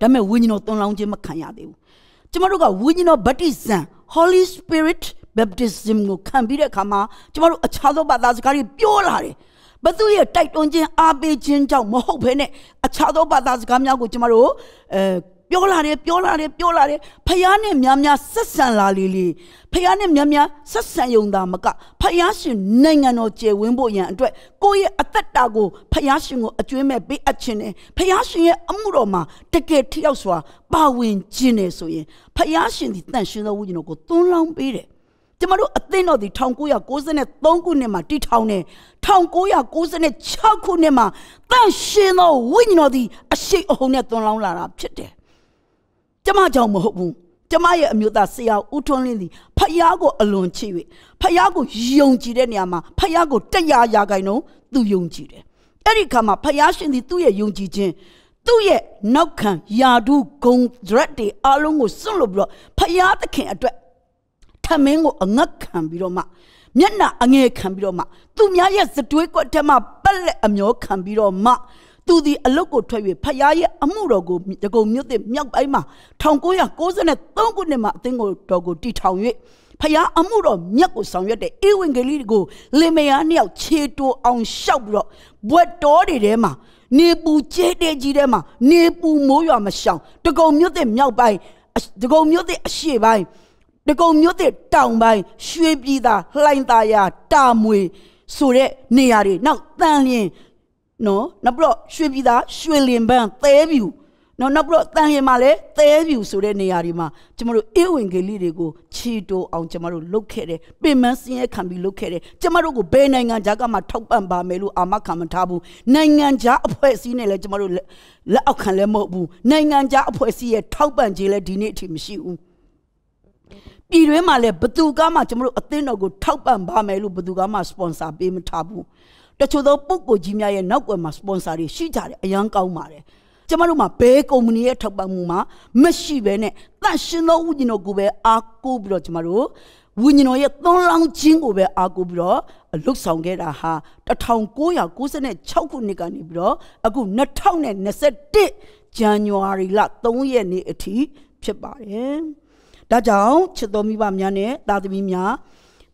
ဒါပေမဲ့ဝိညာဉ်တော်သွန်လောင်းခြင်းမခံရသေးဘူးကျွန်တော်တို့ကဝိညာဉ်တော်ဗတ္တိဇံ Holy Spirit baptism ကိုခံပြီးတဲ့အခါမှာကျွန်တော်တို့အခြားသောဘာသာစကားတွေပြောလာတယ် ဘသူရဲ့တိုက်တွန်းခြင်းအားပေးခြင်းကြောင့်မဟုတ်ဘဲနဲ့အခြားသောဘာသာစကားများကိုကျမတို့အဲပြောလာတယ်ပြောလာတယ်ပြောလာတယ်ဖယားနဲ့များများဆက်ဆံလာလေလေဖယားနဲ့များများဆက်ဆံယုံတာမကဖယားရှင်နိုင်ငံတော်ကျယ်ဝန်းဖို့ရန်အတွက်ကိုယ့်ရဲ့အသက်တာကိုဖယားရှင်ကိုအကျွေးမဲ့ပေးအပ်ခြင်းနဲ့ဖယားရှင်ရဲ့အမှုတော်မှာတကယ်ထရောက်စွာပါဝင်ခြင်းနဲ့ဆိုရင်ဖယားရှင်ဒီတန်ရှင်သောဝိညာဉ်တော်ကိုသွန်းလောင်းပေးတယ် ကျမတို့အသင်းတော်ဒီ1993ခုနှစ်မှာတည်ထောင်တယ်1996ခုနှစ်မှာတန်ရှင်သောဝိညာဉ်တော်ဒီအရှိအဟုန်နဲ့သွန်းလောင်းလာတာဖြစ်တယ်ကျမကြောင့်မဟုတ်ဘူးကျမရဲ့အမျိုးသားဆရာဦးထွန်းလင်းသည်ဖယားကိုအလွန်ချစ်၍ဖယားကိုယုံကြည်တဲ့နေရာမှာဖယားကိုတရားရာခိုင်နှုန်းသူယုံကြည်တယ်အဲ့ဒီခါမှာဖယားရှင်သည်သူ့ရဲ့ယုံကြည်ခြင်းသူ့ရဲ့နောက်ခံယာဒုဂုံဒရက်တွေအလုံးကိုစွန့်လို့ပြီးတော့ဖယားသခင်အတွက် ထမင်းကိုအငတ်ခံပြီးတော့မှမျက်နှာအငယ်ခံပြီးတော့မှသူများရဲ့စတွေးကွက်ထဲမှာပက်လက်အမျောခံပြီးတော့မှသူသည်အလုတ်ကိုထွက်၍ဖယားရဲ့အမှုတော်ကိုတကုံမြို့သစ်မြောက်ပိုင်းမှာ1993ခုနှစ်မှာအသင်းကိုတော်ကိုတည်ထောင်၍ဖယားအမှုတော်မြတ်ကိုဆောင်ရွက်တဲ့ဧဝံဂေလိကိုလင်မယားနှစ်ယောက်ခြေတိုးအောင်ရှောက်ပြီးတော့ဘွက်တော်တွေထဲမှာနေပူကျဲတဲ့ကြီးထဲမှာနေပူမိုးရွာမရှောင်တကုံမြို့သစ်မြောက်ပိုင်းတကုံမြို့သစ်အရှေ့ပိုင်း တကုံမြို့သစ်တောင်ပိုင်းရွှေပြည်သာလှိုင်သာယာတာမွေဆိုတဲ့နေရာတွေနောက်တန်လျင်နော်နောက်ပြီးတော့ရွှေပြည်သာရွှေလင်ပန်းသဲပြူနော်နောက်ပြီးတော့တန်ရင်မှာလည်းသဲပြူဆိုတဲ့နေရာတွေမှာကျမတို့အေဝင်ကလေးတွေကိုခြေတိုးအောင်ကျမတို့လုပ်ခဲ့တယ်ပင်မစင်းရဲခံပြီးလုပ်ခဲ့တယ်ကျမတို့ကိုဘယ်နိုင်ငံခြားကမှထောက်ပံ့ပါမယ်လို့အာမခံမထားဘူးနိုင်ငံခြားအဖွဲ့အစည်းနဲ့လည်းကျမတို့လက်အောက်ခံလည်းမဟုတ်ဘူးနိုင်ငံခြားအဖွဲ့အစည်းရဲ့ထောက်ပံ့ခြင်းလည်းဒီနေ့အထိမရှိဘူး ပြည်တွင်းမှာလည်းဘသူကမှကျွန်တော်တို့အသင်းတော်ကိုထောက်ပံ့ပါမယ်လို့ဘသူကမှစပွန်ဆာပေးမထားဘူးတချို့သောပုဂ္ဂိုလ်ကြီးများရဲ့နောက်ွယ်မှာစပွန်ဆာတွေရှိကြတယ်အရန်ကောင်းပါတယ်ကျမတို့မှာဘယ်ကုမ္ပဏီရဲ့ထောက်ပံ့မှုမှမရှိဘဲနဲ့တန့်ရှင်သောဝိညာဉ်တော်ကိုပဲအားကိုးပြီးတော့ကျမတို့ဝိညာဉ်တော်ရဲ့သွန်လောင်းခြင်းကိုပဲအားကိုးပြီးတော့လှုပ်ဆောင်ခဲ့တာဟာ1996ခုနှစ်ကနေပြီးတော့အခု2021ဇန်နဝါရီလ3ရက်နေ့အထိဖြစ်ပါတယ်။ ဒါကြောင့်ချစ်တော်မိဘများနဲ့သားသမီးများ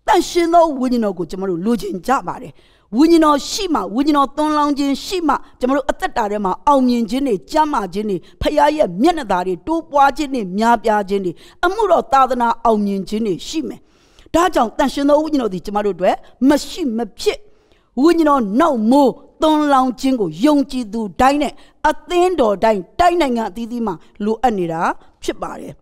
တန့်ရှင်သောဝိညာဉ်တော်ကိုကျမတို့လိုချင်ကြပါတယ်။ဝိညာဉ်တော်ရှိမှဝိညာဉ်တော်သွန်လောင်းခြင်းရှိမှကျွန်တော်တို့အသက်တာထဲမှာအောင်မြင်ခြင်းတွေကြမ်းမာခြင်းတွေဖခင်ရဲ့မျက်နှာသားတွေတိုးပွားခြင်းတွေများပြားခြင်းတွေအမှုတော်သာသနာအောင်မြင်ခြင်းတွေရှိမယ်။ဒါကြောင့်တန်ရှင်သောဝိညာဉ်တော်ဒီကျွန်တော်တို့အတွက်မရှိမဖြစ်ဝိညာဉ်တော်နောက်မိုးသွန်လောင်းခြင်းကိုယုံကြည်သူတိုင်းနဲ့အသင်းတော်တိုင်းတိုင်းနိုင်ငံအသီးသီးမှာလိုအပ်နေတာဖြစ်ပါတယ်။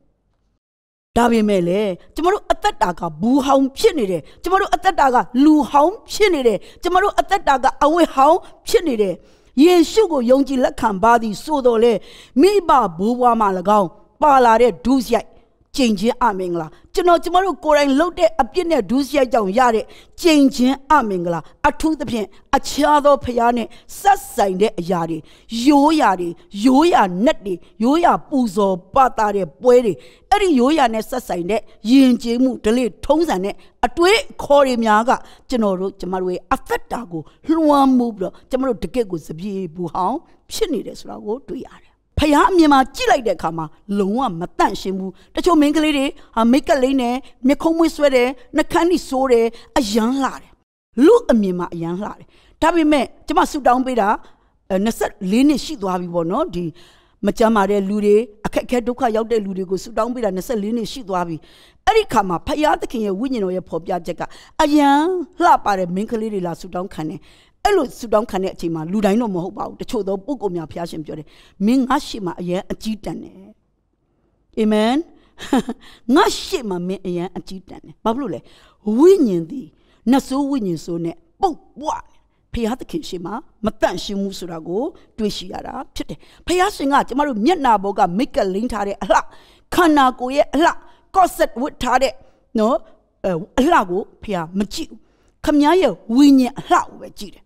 ဒါပေမဲ့လေကျမတို့အသက်တာကဘူးဟောင်းဖြစ်နေတယ်ကျမတို့အသက်တာကလူဟောင်းဖြစ်နေတယ်ကျမတို့အသက်တာကအဝတ်ဟောင်းဖြစ်နေတယ်ယေရှုကိုယုံကြည်လက်ခံပါသည်ဆိုတော်လေမိဘဘိုးဘွားမှ၎င်းပါလာတဲ့ဒုစရိုက် ကျင့်ခြင်းအမင်္ဂလာကျွန်တော်ကျမတို့ကိုယ်တိုင်လုပ်တဲ့အပြစ်နဲ့ဒုစရိုက်ကြောင့်ရတဲ့ကျင့်ခြင်းအမင်္ဂလာအထူးသဖြင့်အခြားသောဖရားနဲ့ဆက်ဆိုင်တဲ့အရာတွေရိုးရာတွေရိုးရာနက်တွေရိုးရာပူဇော်ပတာတဲ့ပွဲတွေအဲ့ဒီရိုးရာနဲ့ဆက်ဆိုင်တဲ့ယဉ်ကျေးမှုဒလိထုံးစံနဲ့အတွေးခေါ်တွေများကကျွန်တော်တို့ကျမတို့ရဲ့အသက်တာကိုလွှမ်းမိုးပြီးတော့ကျမတို့တကယ့်ကိုစပြေဘူးဟောင်းဖြစ်နေတယ်ဆိုတာကိုတွေ့ရတယ် ဖះအမြင်မှာကြည့်လိုက်တဲ့အခါမှာလုံးဝမတန့်ရှင်းဘူးတချို့မိန်းကလေးတွေဟာမိတ်ကလေးနဲ့မျက်ခုံးမွေးဆွဲတယ်နှကန်းနီဆိုးတယ်အယမ်းလှတယ်လူအမြင်မှာအယမ်းလှတယ်ဒါပေမဲ့ကျမဆူတောင်းပေးတာ24နှစ်ရှိသွားပြီပေါ့နော်ဒီမကြမ်းမာတဲ့လူတွေအခက်အခဲဒုက္ခရောက်တဲ့လူတွေကိုဆူတောင်းပေးတာ24နှစ်ရှိသွားပြီအဲ့ဒီခါမှာဖယားသခင်ရဲ့ဝိညာဉ်တော်ရဲ့ဖော်ပြချက်ကအယံလှပတဲ့မင်းကလေးတွေလာဆူတောင်းခံတယ် အဲ့လိုဆူတောင်းခံတဲ့အချိန်မှာလူတိုင်းတော့မဟုတ်ပါဘူးတချို့သောပုဂ္ဂိုလ်များဖျားရှင်ပြောတယ်မင်းငါရှိမှအရင်အကြီးတန်တယ်အာမင်ငါရှိမှမင်းအရင်အကြီးတန်တယ်ဘာဖြစ်လို့လဲဝိညာဉ်သည်နတ်ဆိုးဝိညာဉ်ဆိုးနဲ့ပုတ်ပွားဖျားသခင်ရှိမှမတန့်ရှင်းမှုဆိုတာကိုတွေးရှိရတာဖြစ်တယ်ဖျားရှင်ကကျမတို့မျက်နာဘောကမိတ်ကလိန်ထားတဲ့အလှခန္ဓာကိုယ်ရဲ့အလှကော့ဆက်ဝတ်ထားတဲ့နော်အလှကိုဖျားမကြည့်ဘူးခမည်းရဲ့ဝိညာဉ်အလှကိုပဲကြည့်တယ်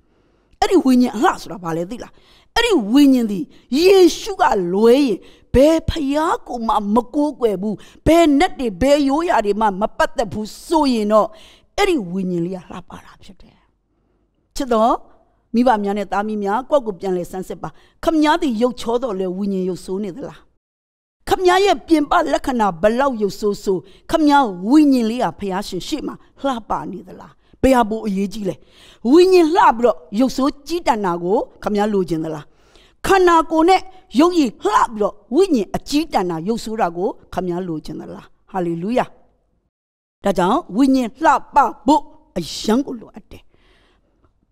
အဲ့ဒီဝိညာဉ်အလှဆိုတာဘာလဲသိလားအဲ့ဒီဝိညာဉ်သည်ယေရှုကလွဲရင်ဘယ်ဖျားကိုမှမကိုးကွယ်ဘူးဘယ်နဲ့တွေဘယ်ရိုးရာတွေမှမပတ်သက်ဘူးဆိုရင်တော့အဲ့ဒီဝိညာဉ်လေးကလှပတာဖြစ်တယ်ချစ်တော့မိဘများနဲ့သားမီးများကိုယ့်ကိုပြန်လဲဆန်းစစ်ပါခမည်းသည်ရုပ်ချောတော့လဲဝိညာဉ်ရုပ်ဆိုးနေသလားခမည်းရဲ့ပြင်ပလက္ခဏာဘလောက်ရုပ်ဆိုးဆိုးခမည်းဝိညာဉ်လေးကဖျားရှင်ရှေ့မှာလှပနေသလား ဘယ်ဟာပိုအရေးကြီးလဲဝိညာဉ်လှပြီးတော့ရုပ်ဆိုးကြီးတန်တာကိုခမည်းလိုချင်သလားခန္ဓာကိုယ်နဲ့ရုပ်ရည်လှပြီးတော့ဝိညာဉ်အကြီးတန်တာရုပ်ဆိုးတာကိုခမည်းလိုချင်သလားဟာလေလုယာဒါကြောင့်ဝိညာဉ်လှပဖို့အယံကိုလိုအပ်တယ်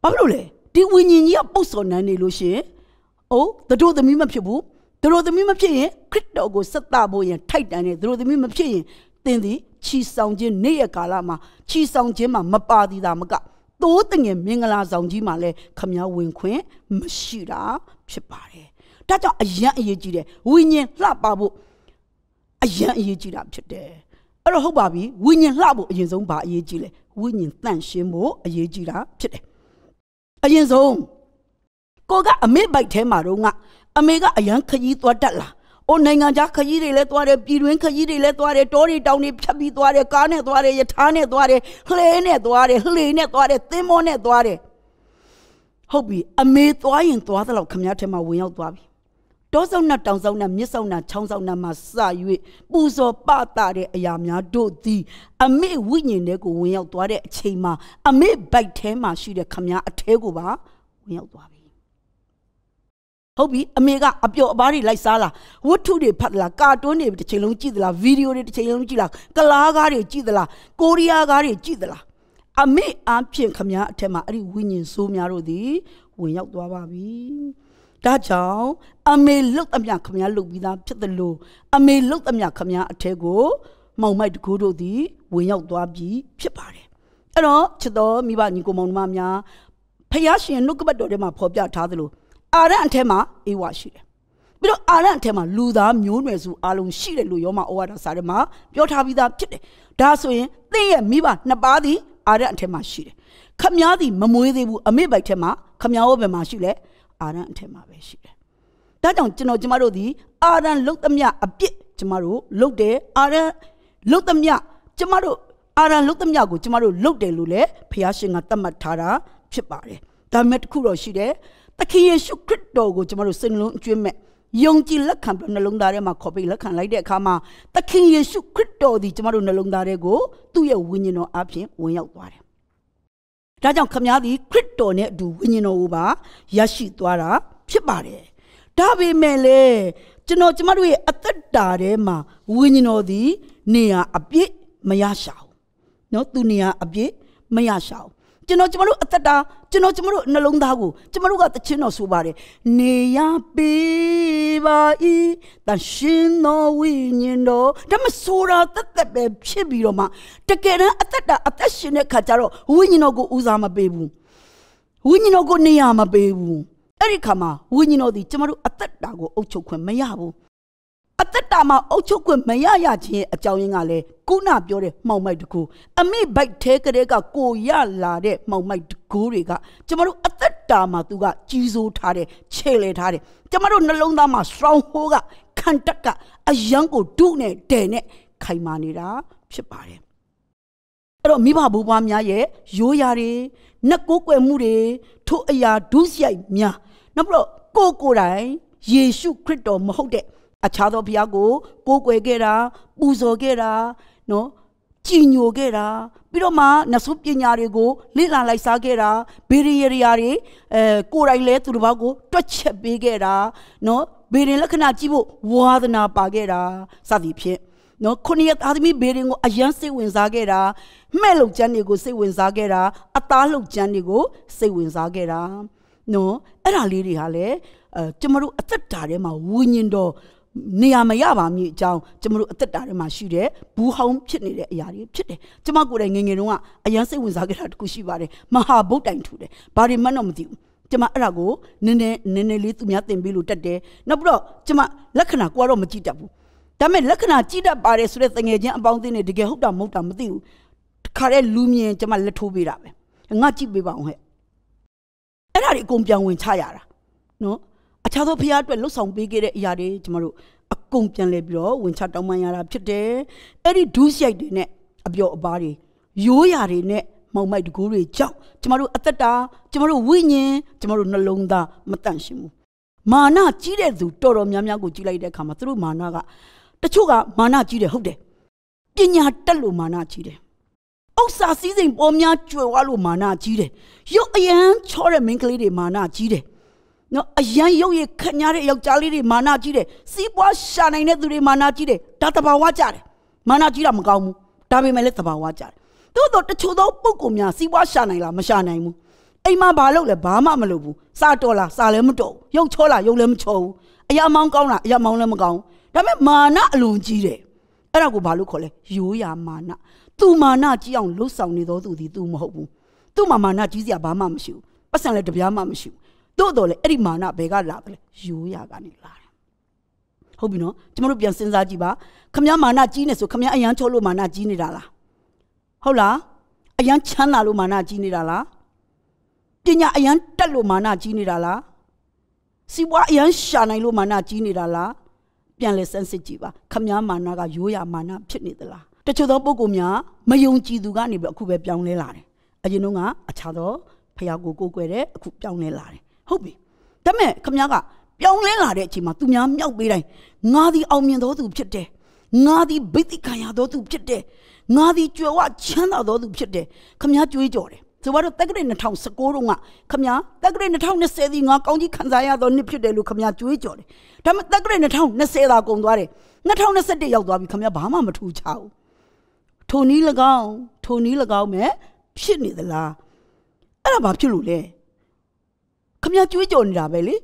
ဘာလို့လဲဒီဝိညာဉ်ကြီးကပုတ်စော်နန်းနေလို့ရှိရင်အိုးတို့သမီးမဖြစ်ဘူးတို့သမီးမဖြစ်ရင်ခရစ်တော်ကိုဆက်သဖို့ရင်ထိုက်တန်တယ်တို့သမီးမဖြစ်ရင်သင်သည် ချီဆောင်ခြင်းနေ့ရက်ကာလမှာချီဆောင်ခြင်းမှာမပါသည်သာမကတိုးတငယ်မင်္ဂလာဆောင်ကြီးမှာလည်းခမည်းဝင်ခွင့်မရှိတာဖြစ်ပါတယ်။ဒါကြောင့်အယံအရေးကြီးတယ်ဝိညာဉ်လှပဖို့အယံအရေးကြီးတာဖြစ်တယ်။အဲ့တော့ဟုတ်ပါပြီဝိညာဉ်လှဖို့အရင်ဆုံးဘာအရေးကြီးလဲဝိညာဉ်တန့်ရှင်းဖို့အရေးကြီးတာဖြစ်တယ်။အရင်ဆုံးကိုကအမေဘိုက်ထဲမှာတော့ကအမေကအယံခကြီးသွားတတ်လား အိုနိုင်ငံခြားခကြီးတွေလည်းသွားတယ်ပြည်တွင်းခကြီးတွေလည်းသွားတယ်တောတွေတောင်တွေဖြတ်ပြီးသွားတယ်ကားနဲ့သွားတယ်ယထာနဲ့သွားတယ်လှဲနဲ့သွားတယ်လှေနဲ့သွားတယ်သင်္ဘောနဲ့သွားတယ်ဟုတ်ပြီအမေသွားရင်သွားသလောက်ခမည်းထဲမှာဝင်ရောက်သွားပြီတောဆောင်နဲ့တောင်ဆောင်နဲ့မြစ်ဆောင်နဲ့ချောင်းဆောင်နဲ့မှာစ၍ပူဇော်ပတာတဲ့အရာများတို့သည် အမေဝိညာဉ်တွေကိုဝင်ရောက်သွားတဲ့အချိန်မှာအမေဘိုက်ထဲမှာရှိတဲ့ခမည်းအထဲကိုပါဝင်ရောက်သွားပြီ ဟုတ်ပြီအမေကအပျော်အပားတွေလိုက်စားလားဝတ္ထုတွေဖတ်လားကာတွန်းတွေတစ်ချိန်လုံးကြည့်သလားဗီဒီယိုတွေတစ်ချိန်လုံးကြည့်လားကလားကားတွေကြည့်သလားကိုရီးယားကားတွေကြည့်သလားအမေအဖြစ်ခမည်းအထက်မှာအဲ့ဒီဝိညာဉ်ဆိုးများတို့သည်ဝင်ရောက်သွားပါပြီဒါကြောင့်အမေလုတ်အမြခမည်းလုတ်ပြီးသားဖြစ်တယ်လို့အမေလုတ်အမြခမည်းအထက်ကိုမောင်မိုက်တကူတို့သည်ဝင်ရောက်သွားပြီးဖြစ်ပါတယ်အဲ့တော့ချစ်တော်မိဘညီကိုမောင်နှမများဖယားရှင်နှုတ်ကပတ်တော်ထဲမှာဖော်ပြထားသလို အာရန်အထက်မှာအေဝါရှိတယ်ပြီးတော့အာရန်အထက်မှာလူသားမျိုးနွယ်စုအလုံးရှိတယ်လို့ယောမဩဝါဒစာထဲမှာပြောထားပြီးသားဖြစ်တယ်ဒါဆိုရင်သင်ရဲ့မိဘနှစ်ပါးသည်အာရန်အထက်မှာရှိတယ်ခမည်းသည်မမွေးသေးဘူးအမေဘိုက်ထဲမှာခမည်းဝဘယ်မှာရှိလဲအာရန်အထက်မှာပဲရှိတယ်။ဒါကြောင့်ကျွန်တော်ကျမတို့ဒီအာရန်လုတ်သမျှအပြစ်ကျမတို့လုတ်တယ်အာရန်လုတ်သမျှကျမတို့အာရန်လုတ်သမျှကိုကျမတို့လုတ်တယ်လို့လည်းဖះရှင်ကသတ်မှတ်ထားတာဖြစ်ပါတယ်။ဒါမဲ့တစ်ခုတော့ရှိတယ်။ သခင်ယေရှုခရစ်တော်ကိုကျမတို့စိတ်နှလုံးအကျွမ်းမဲ့ယုံကြည်လက်ခံပြီးနှလုံးသားထဲမှာခေါ်ပြီးလက်ခံလိုက်တဲ့အခါမှာသခင်ယေရှုခရစ်တော်ဒီကျမတို့နှလုံးသားထဲကိုသူ့ရဲ့ဝိညာဉ်တော်အပြင်ဝင်ရောက်သွားတယ်။ဒါကြောင့်ခမည်းသည်ခရစ်တော်နဲ့အတူဝိညာဉ်တော်ကိုပါရရှိသွားတာဖြစ်ပါတယ်။ဒါပေမဲ့လေကျွန်တော်ကျမတို့ရဲ့အသက်တာထဲမှာဝိညာဉ်တော်သည်နေရာအပြည့်မရရှာဘူး။နော်သူနေရာအပြည့်မရရှာဘူး ကျွန်တော်ကျမတို့အသက်တာကျွန်တော်ကျမတို့နှလုံးသားကိုကျမတို့ကတခြင်းတော်ဆိုပါတယ်နေရပေးပါဤတရှင်တော်ဝိညာဉ်တော်ဒါမှဆိုတာတက်တက်ပဲဖြစ်ပြီးတော့မှတကယ်တမ်းအသက်တာအသက်ရှင်တဲ့ခါကျတော့ဝိညာဉ်တော်ကိုဦးစားမပေးဘူးဝိညာဉ်တော်ကိုနေရာမပေးဘူးအဲ့ဒီခါမှာဝိညာဉ်တော်ဒီကျမတို့အသက်တာကိုအုပ်ချုပ်ခွင့်မရဘူး အသက်တာမှာအုပ်ချုပ်ခွင့်မရရခြင်းအကြောင်းရင်းကလည်းခုနပြောတဲ့မှောင်မိုက်တကူအမိဘိုက်သေးကလေးကကိုရလာတဲ့မှောင်မိုက်တကူတွေကကျမတို့အသက်တာမှာသူကကြီးစိုးထားတယ်ခြေလေထားတယ်ကျမတို့နှလုံးသားမှာ strong hold ကခံတက်ကအယံကိုဒုနဲ့တဲနဲ့ခိုင်မာနေတာဖြစ်ပါတယ်အဲ့တော့မိဘဘိုးဘွားများရဲ့ရိုးရာတွေနှက်ကိုးကွယ်မှုတွေထိုအရာဒုစရိုက်များနောက်ပြီးတော့ကိုကိုယ်တိုင်ယေရှုခရစ်တော်မဟုတ်တဲ့ အခြားသောဘုရားကိုကိုးကွယ်ခဲ့တာပူဇော်ခဲ့တာနော်ကြည်ညိုခဲ့တာပြီးတော့မှနဆုပညာတွေကိုလေ့လာလိုက်စားခဲ့တာဘေရီယရီယာတွေအဲကိုယ်တိုင်လဲသူတစ်ပါးကိုတွက်ချက်ပေးခဲ့တာနော်ဘေရင်လက္ခဏာကြည့်ဖို့ဝါသနာပါခဲ့တာစသည်ဖြင့်နော်ခုနှစ်သားသမီးဘေရင်ကိုအယမ်းစိတ်ဝင်စားခဲ့တာမှဲ့လုံကျန်းတွေကိုစိတ်ဝင်စားခဲ့တာအသားလုံကျန်းတွေကိုစိတ်ဝင်စားခဲ့တာနော်အဲ့ဒါလေးတွေဟာလေအဲကျမတို့အသက်တာထဲမှာဝิญဉ်တော် နေရာမရပါမည်အကြောင်းကျွန်တော်တို့အသက်တာထဲမှာရှိတဲ့ဘူးဟောင်းဖြစ်နေတဲ့အရာတွေဖြစ်တယ်ကျွန်မကိုယ်တိုင်ငငယ်တုန်းကအရန်စိတ်ဝင်စားခဲ့တာတခုရှိပါတယ်မဟာဗုဒ္ဓတိုင်ထူတယ်ဘာတွေမှတော့မသိဘူးကျွန်မအဲ့ဒါကိုနည်းနည်းနည်းနည်းလေးသူများသင်ပေးလို့တက်တယ်နောက်ပြီးတော့ကျွန်မလက္ခဏာကိုတော့မကြည့်တတ်ဘူးဒါပေမဲ့လက္ခဏာကြည့်တတ်ပါတယ်ဆိုတဲ့တငယ်ချင်းအပေါင်းအသင်းတွေတကယ်ဟုတ်တာမဟုတ်တာမသိဘူးတခါတည်းလူမြင်ကျွန်မလက်ထိုးပေးတာပဲငါကြည့်ပေးပါအောင်ဟဲ့အဲ့ဒါတွေအကုန်ပြန်ဝင်ချရတာနော် အခြားသောဖရားအတွက်လှုပ်ဆောင်ပေးခဲ့တဲ့အရာတွေကျမတို့အကုန်ပြန်လဲပြီးတော့ဝင်ချတောင်းပန်ရတာဖြစ်တယ်အဲ့ဒီဒုစရိုက်တွေနဲ့အပြော့အပါးတွေရိုးရာတွေနဲ့မောင်မိုက်တကူတွေကြောင့်ကျမတို့အသက်တာကျမတို့ဝိညာဉ်ကျမတို့နှလုံးသားမတန့်ရှင်းဘူးမာနကြီးတဲ့သူတော်တော်များများကိုကြည့်လိုက်တဲ့အခါမှာသူတို့မာနကတချို့ကမာနကြီးတယ်ဟုတ်တယ်ပညာတက်လို့မာနကြီးတယ်ဥစ္စာစည်းစိမ်ပေါ်များကြွယ်ဝလို့မာနကြီးတယ်ရုပ်အယံချောတဲ့မိန်းကလေးတွေမာနကြီးတယ် နော်အရန်ရုပ်ရည်ခညာတဲ့ယောက်ျားလေးတွေမာနကြီးတယ်စီးပွားရှာနိုင်တဲ့သူတွေမာနကြီးတယ်ဒါတဘာဝကြတယ်မာနကြီးတာမကောင်းဘူးဒါပေမဲ့လည်းတဘာဝကြတယ်သို့တော့တချို့သောပုဂ္ဂိုလ်များစီးပွားရှာနိုင်လားမရှာနိုင်ဘူးအိမ်မှာဘာလုပ်လဲဘာမှမလုပ်ဘူးစားတော်လားစားလည်းမတော်ဘူးရုပ်ချောလားရုပ်လည်းမချောဘူးအရာမောင်းကောင်းလားအရာမောင်းလည်းမကောင်းဒါပေမဲ့မာနအလွန်ကြီးတယ်အဲ့ဒါကိုဘာလို့ခေါ်လဲရိုးရာမာနသူမာနကြီးအောင်လှုပ်ဆောင်နေသောသူသည်သူမဟုတ်ဘူးသူ့မှာမာနကြီးစရာဘာမှမရှိဘူးပတ်စံလည်းတပြားမှမရှိဘူး တို့တော့လေအဲ့ဒီမာနဘယ်ကလာတယ်လဲရိုးရာကနေလာတယ်ဟုတ်ပြီနော်ကျမတို့ပြန်စဉ်းစားကြည့်ပါခမည်းမာနကြီးနေဆိုခမည်းအရန်ချောလို့မာနကြီးနေတာလားဟုတ်လားအရန်ချမ်းသာလို့မာနကြီးနေတာလားပညာအရန်တက်လို့မာနကြီးနေတာလားစီပွားအရန်ရှာနိုင်လို့မာနကြီးနေတာလားပြန်လဲစမ်းစစ်ကြည့်ပါခမည်းမာနကရိုးရာမာနဖြစ်နေသလားတချို့သောပုဂ္ဂိုလ်များမယုံကြည်သူကနေပြီးအခုပဲပြောင်းလဲလာတယ်အရင်တုန်းကအခြားသောဖဖះကိုကိုကိုွယ်တယ်အခုပြောင်းလဲလာတယ် ဟုတ်ပြီဒါပေမဲ့ခမည်းကပြောင်းလဲလာတဲ့အချိန်မှာသူများမြောက်ပေးတိုင်းငါသည်အောင်မြင်တော်သူဖြစ်တယ်ငါသည်ဗိသိခံရတော်သူဖြစ်တယ်ငါသည်ကြွယ်ဝချမ်းသာတော်သူဖြစ်တယ်ခမည်းကြွေးကြော်တယ်ဆိုတော့တက္ကရာ2019တုန်းကခမည်းတက္ကရာ2020ဒီငါကောင်းကြီးခံစားရသောနှစ်ဖြစ်တယ်လို့ခမည်းကြွေးကြော်တယ်ဒါပေမဲ့တက္ကရာ2020သာကုန်သွားတယ်2021ရောက်သွားပြီခမည်းဘာမှမထူချဘူးထိုနည်း၎င်းထိုနည်း၎င်းမဲ့ဖြစ်နေသလားအဲ့ဒါဘာဖြစ်လို့လဲခ မည်းကြွေးကြော်နေတာပဲလေ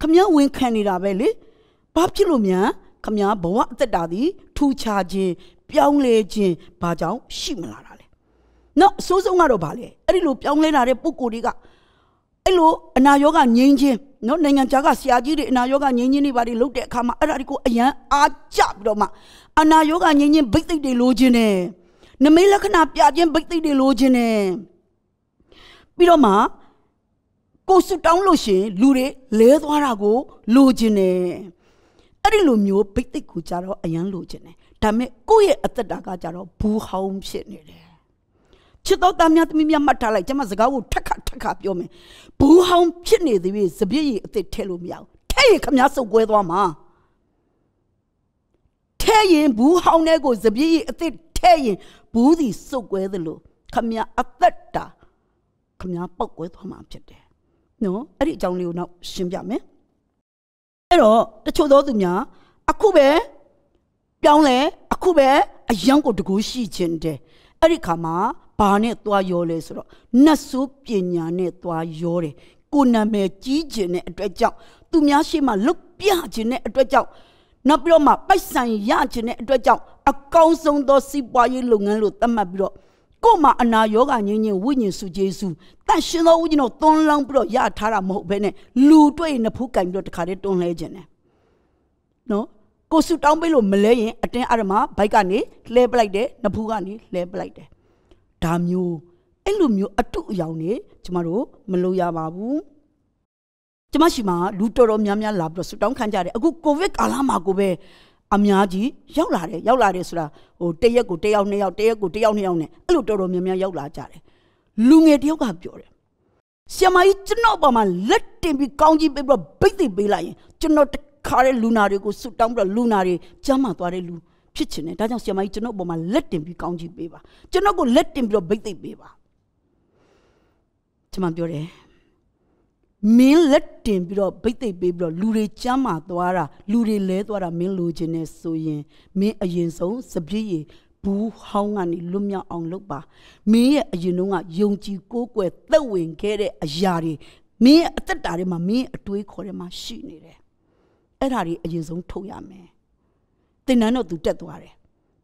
ခမည်းဝင်ခံနေတာပဲလေဘာဖြစ်လို့များခမည်းဘဝအသက်တာသည်ထူခြားခြင်းပြောင်းလဲခြင်းဘာကြောင့်ရှိမလာတာလဲနော်အစိုးဆုံးကတော့ဗာလေအဲ့ဒီလိုပြောင်းလဲလာတဲ့ပုံကိုယ်တွေကအဲ့လိုအနာရောဂါငြိမ်းခြင်းနော်နိုင်ငံခြားကဆရာကြီးတွေအနာရောဂါငြိမ်းခြင်းတွေဘာတွေလုပ်တဲ့အခါမှာအဲ့ဒါတွေကိုအရန်အားကျပြီးတော့မှအနာရောဂါငြိမ်းခြင်းဗိသိက်တွေလိုချင်တယ်နမိတ်လက္ခဏာပြခြင်းဗိသိက်တွေလိုချင်တယ်ပြီးတော့မှ ကိုစွတောင်းလို့ရှင်လူတွေလဲသွားတာကိုလိုချင်တယ်အဲ့ဒီလိုမျိုးဗိသိက်ကိုကြတော့အရန်လိုချင်တယ်ဒါမဲ့ကိုယ့်ရဲ့အသက်တာကကြတော့ဘူးဟောင်းဖြစ်နေတယ်ချစ်တော်သားများသမီးများမှတ်ထားလိုက်ကျွန်မစကားကိုထက်ခါထက်ခါပြောမယ်ဘူးဟောင်းဖြစ်နေသေးပြီစပြည့်ရည်အသက်ထဲလို့မရဘူးထဲရခမများစုပ်ကွဲသွားမှာထဲရင်ဘူးဟောင်းတဲ့ကိုစပြည့်ရည်အသက်ထဲရင်ဘူးစီစုပ်ကွဲသလိုခမများအသက်တာခမများပောက်ကွဲသွားမှာဖြစ်တယ် နော်အဲ့ဒီအကြောင်းလေးကိုနောက်ရှင်းပြမယ်အဲ့တော့တချို့သောသူများအခုပဲပြောင်းလဲအခုပဲအယံကိုတကူရှိခြင်းတယ်အဲ့ဒီခါမှာဘာနဲ့သွားရောလဲဆိုတော့နတ်ဆိုးပညာနဲ့သွားရောတယ်ကိုနာမည်ကြီးခြင်းတဲ့အတွက်ကြောင့်သူများရှိမှလုတ်ပြခြင်းတဲ့အတွက်ကြောင့်နောက်ပြီးတော့မှပိုက်ဆံရခြင်းတဲ့အတွက်ကြောင့်အကောင်းဆုံးသောစီးပွားရေးလုပ်ငန်းလို့သတ်မှတ်ပြီးတော့ ကို့မှာအနာယောဂငင်းငင်းဝိညာဉ်စုကျေးဇူးတန်ရှင်သောဝိညာဉ်တော်တွန်းလောင်းပြီးတော့ရထားတာမဟုတ်ဘဲနဲ့လူတွေ့နဖူးကင်ပြီးတော့တခါတည်းတွန်းလဲခြင်းတယ်နော်ကိုစုတောင်းပေးလို့မလဲရင်အတင်းအရမဘိုက်ကနေလှဲပလိုက်တယ်နဖူးကနေလှဲပလိုက်တယ်ဒါမျိုးအဲ့လိုမျိုးအတုအယောင်နေကျမတို့မလုပ်ရပါဘူးကျမရှိမှာလူတော်တော်များများလာပြီးတော့ဆူတောင်းခံကြတယ်အခုကိုဗစ်ကာလမှာကိုပဲ အများကြီးရောက်လာတယ်ရောက်လာတယ်ဆိုတာဟိုတရက်ကိုတယောက်နှစ်ယောက်တရက်ကိုတယောက်နှစ်ယောက်နဲ့အဲ့လိုတော်တော်များများရောက်လာကြတယ်လူငယ်တယောက်ကပြောတယ်ဆရာမကြီးကျွန်တော်ပါမှာလက်တင်ပြီးကောင်းကြီးပေးပြီးတော့ဘိတ်သိပေးလိုက်ရင်ကျွန်တော်တခါတဲ့လူနာတွေကိုဆူတောင်းပြီးတော့လူနာတွေကျမ်းမာသွားတဲ့လူဖြစ်ချင်တယ်ဒါကြောင့်ဆရာမကြီးကျွန်တော်ပေါ်မှာလက်တင်ပြီးကောင်းကြီးပေးပါကျွန်တော်ကိုလက်တင်ပြီးတော့ဘိတ်သိပေးပါကျွန်မပြောတယ် မင်းလက်တင်ပြီးတော့ဗိတ်သိပ်ပေးပြီးတော့လူတွေကြမ်းမာသွားတာလူတွေလဲသွားတာမင်းလိုချင်နေဆိုရင်မင်းအရင်ဆုံးစပြည့်ရဘူးဟောင်းကနေလွတ်မြောက်အောင်လုပ်ပါမင်းရဲ့အရင်တုန်းကယုံကြည်ကိုးကွယ်သက်ဝင်ခဲ့တဲ့အရာတွေမင်းရဲ့အသက်တာထဲမှာမင်းအတွေးခေါ်ထဲမှာရှိနေတယ်အဲ့ဒါတွေအရင်ဆုံးထုတ်ရမယ်တင်နန်းတော့သူတက်သွားတယ်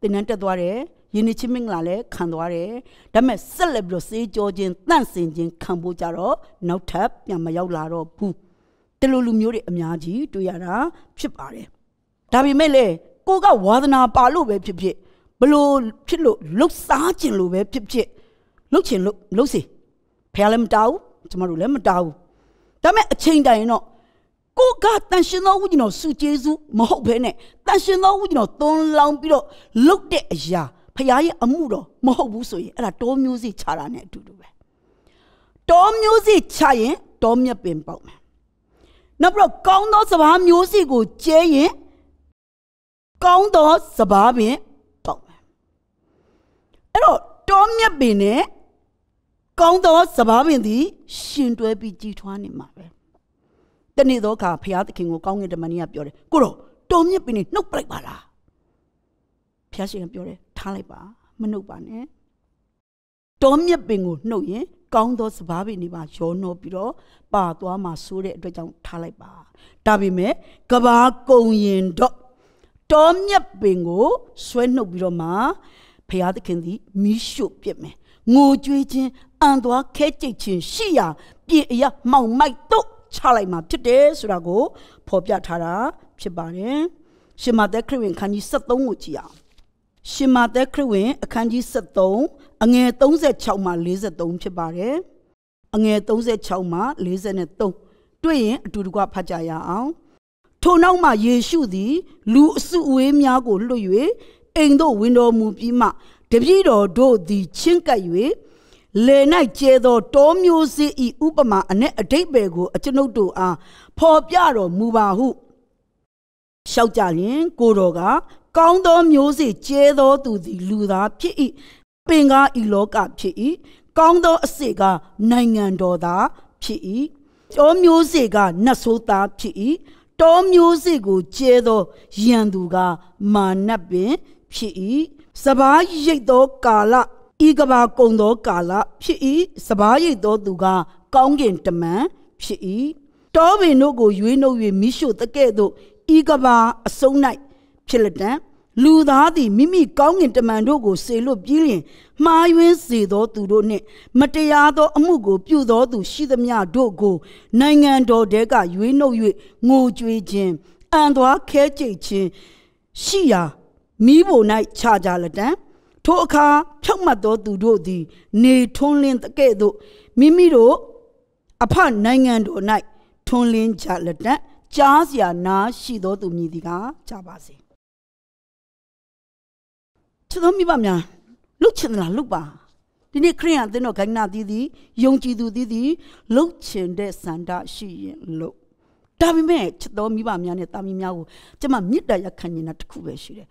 တင်နန်းတက်သွားတယ် ယင်းချင်းမင်္ဂလာလည်းခံသွားတယ်ဒါပေမဲ့ဆက်လက်ပြီးတော့စေးကြောခြင်းတန့်စင်ခြင်းခံဖို့ကြတော့နောက်ထပ်ပြန်မရောက်လာတော့ဘူးတလူလူမျိုးတွေအများကြီးတွေ့ရတာဖြစ်ပါတယ်ဒါပေမဲ့လေကိုကဝါသနာပါလို့ပဲဖြစ်ဖြစ်ဘလို့ဖြစ်လို့လှုပ်ရှားခြင်းလို့ပဲဖြစ်ဖြစ်လှုပ်ခြင်းလို့လှုပ်စီဖះလည်းမတောက်ကျမတို့လည်းမတောက်ဒါပေမဲ့အချိန်တိုင်တော့ကိုကတန်ရှင်သောဝိညာဉ်တော်စုကျေးဇူးမဟုတ်ဘဲနဲ့တန်ရှင်သောဝိညာဉ်တော်သွန်လောင်းပြီးတော့လှုပ်တဲ့အရာ ဖခင်ရဲ့အမှုတော်မဟုတ်ဘူးဆိုရင်အဲ့ဒါတောမျိုးစေ့ခြာတာနဲ့အတူတူပဲတောမျိုးစေ့ခြာရင်တောမြက်ပင်ပေါက်မယ်နောက်ပြီးတော့ကောင်းသောစဘာမျိုးစေ့ကိုကျဲရင်ကောင်းသောစဘာပင်ပေါက်မယ်အဲ့တော့တောမြက်ပင်နဲ့ကောင်းသောစဘာပင်သည်ရှင်တွဲပြီးကြီးထွားနေမှာပဲတနေ့တော့ခါဖခင်သခင်ကိုကောင်းကင်တမန်ကြီးကပြောတယ်ကိုတော့တောမြက်ပင်နဲ့နှုတ်ပလိုက်ပါလားဖျားရှင်ကပြောတယ် ထားလိုက်ပါမနှုတ်ပါနဲ့တောမြက်ပင်ကိုနှုတ်ရင်ကောင်းသောစဘာပင်တွေပါရောနှောပြီးတော့ပါသွားမှာဆိုတဲ့အတွက်ကြောင့်ထားလိုက်ပါဒါပေမဲ့ကဘာကုံရင်တော့တောမြက်ပင်ကိုဆွဲနှုတ်ပြီးတော့မှဖရာသခင်သည်မီးရှို့ပြစ်မယ်ငိုကြွေးခြင်းအံသွားခဲကြိတ်ခြင်းရှိရာပြည်အရမှောင်မိုက်တော့ချလိုက်မှာဖြစ်တယ်ဆိုတာကိုဖော်ပြထားတာဖြစ်ပါတယ်ရှင်မသက်ခရစ်ဝင်ခန်းကြီး73ကိုကြည့်အောင် ရှင်မာသက်ခရစ်ဝင် အခန်းကြီး73အငယ်36မှ43ဖြစ်ပါတယ်အငယ်36မှ43တွေ့ရင်အတူတကွဖတ်ကြရအောင်ထိုနောက်မှယေရှုသည် လူအစုအဝေးများကိုလွှတ်၍အိမ်သို့ဝင်တော်မူပြီးမှတပည့်တော်တို့သည်ချင်းကပ်၍လေ၌ကျဲသောတောမျိုးစေ့ဤဥပမာအ내အတိတ်ပဲကိုအကျွန်ုပ်တို့အားဖော်ပြတော်မူပါဟုလျှောက်ကြရင်ကိုတော်က ကောင်းသောမျိုးစေ့ကျဲသောသူသည်လူသားဖြစ်၏ပင်ကားဤလောကဖြစ်၏ကောင်းသောအစေကနိုင်ငံတော်သားဖြစ်၏တောမျိုးစေ့ကနတ်ဆိုးသားဖြစ်၏တောမျိုးစေ့ကိုကျဲသောယံသူကမာနပင်ဖြစ်၏စပားရိတ်သောကာလဤကဘာကုံသောကာလဖြစ်၏စပားရိတ်သောသူကကောင်းကင်တမန်ဖြစ်၏တောပင်တို့ကိုရွေးနှုတ်၍မိရှုတကဲ့သို့ဤကဘာအစုံ၌ ဖြစ်လက်တံလူသားသည်မိမိကောင်းကင်တမန်တို့ကိုစေလွတ်ပြီးလျင်မှားယွင်းစေသောသူတို့နှင့်မတရားသောအမှုကိုပြုသောသူရှိသမျှတို့ကိုနိုင်ငံတော်တဲကရွေးနှုတ်၍ငိုကြွေးခြင်းအံသွားခဲကြိတ်ခြင်းရှိရာမိဘ၌ခြာကြလက်တံထိုအခါဖြောက်မှတ်သောသူတို့သည် နေထွန်းလင်းတကဲ့သို့မိမိတို့အဖနိုင်ငံတော်၌ထွန်းလင်းကြလက်တံကြားเสียနာရှိသောသူမည်သည်ကကြားပါစေ ချစ်တော်မိဘများလုတ်ချင်လားလုတ်ပါဒီနေ့ခရိယန်အသင်းတော်ဂိုင်းနာသီးသည်ယုံကြည်သူသီးသည်လုတ်ချင်တဲ့စန္ဒရှိရင်လုတ်ဒါပေမဲ့ချစ်တော်မိဘများနဲ့တာမီများကိုကျမမေတ္တာရခံနေတာတခုပဲရှိတယ်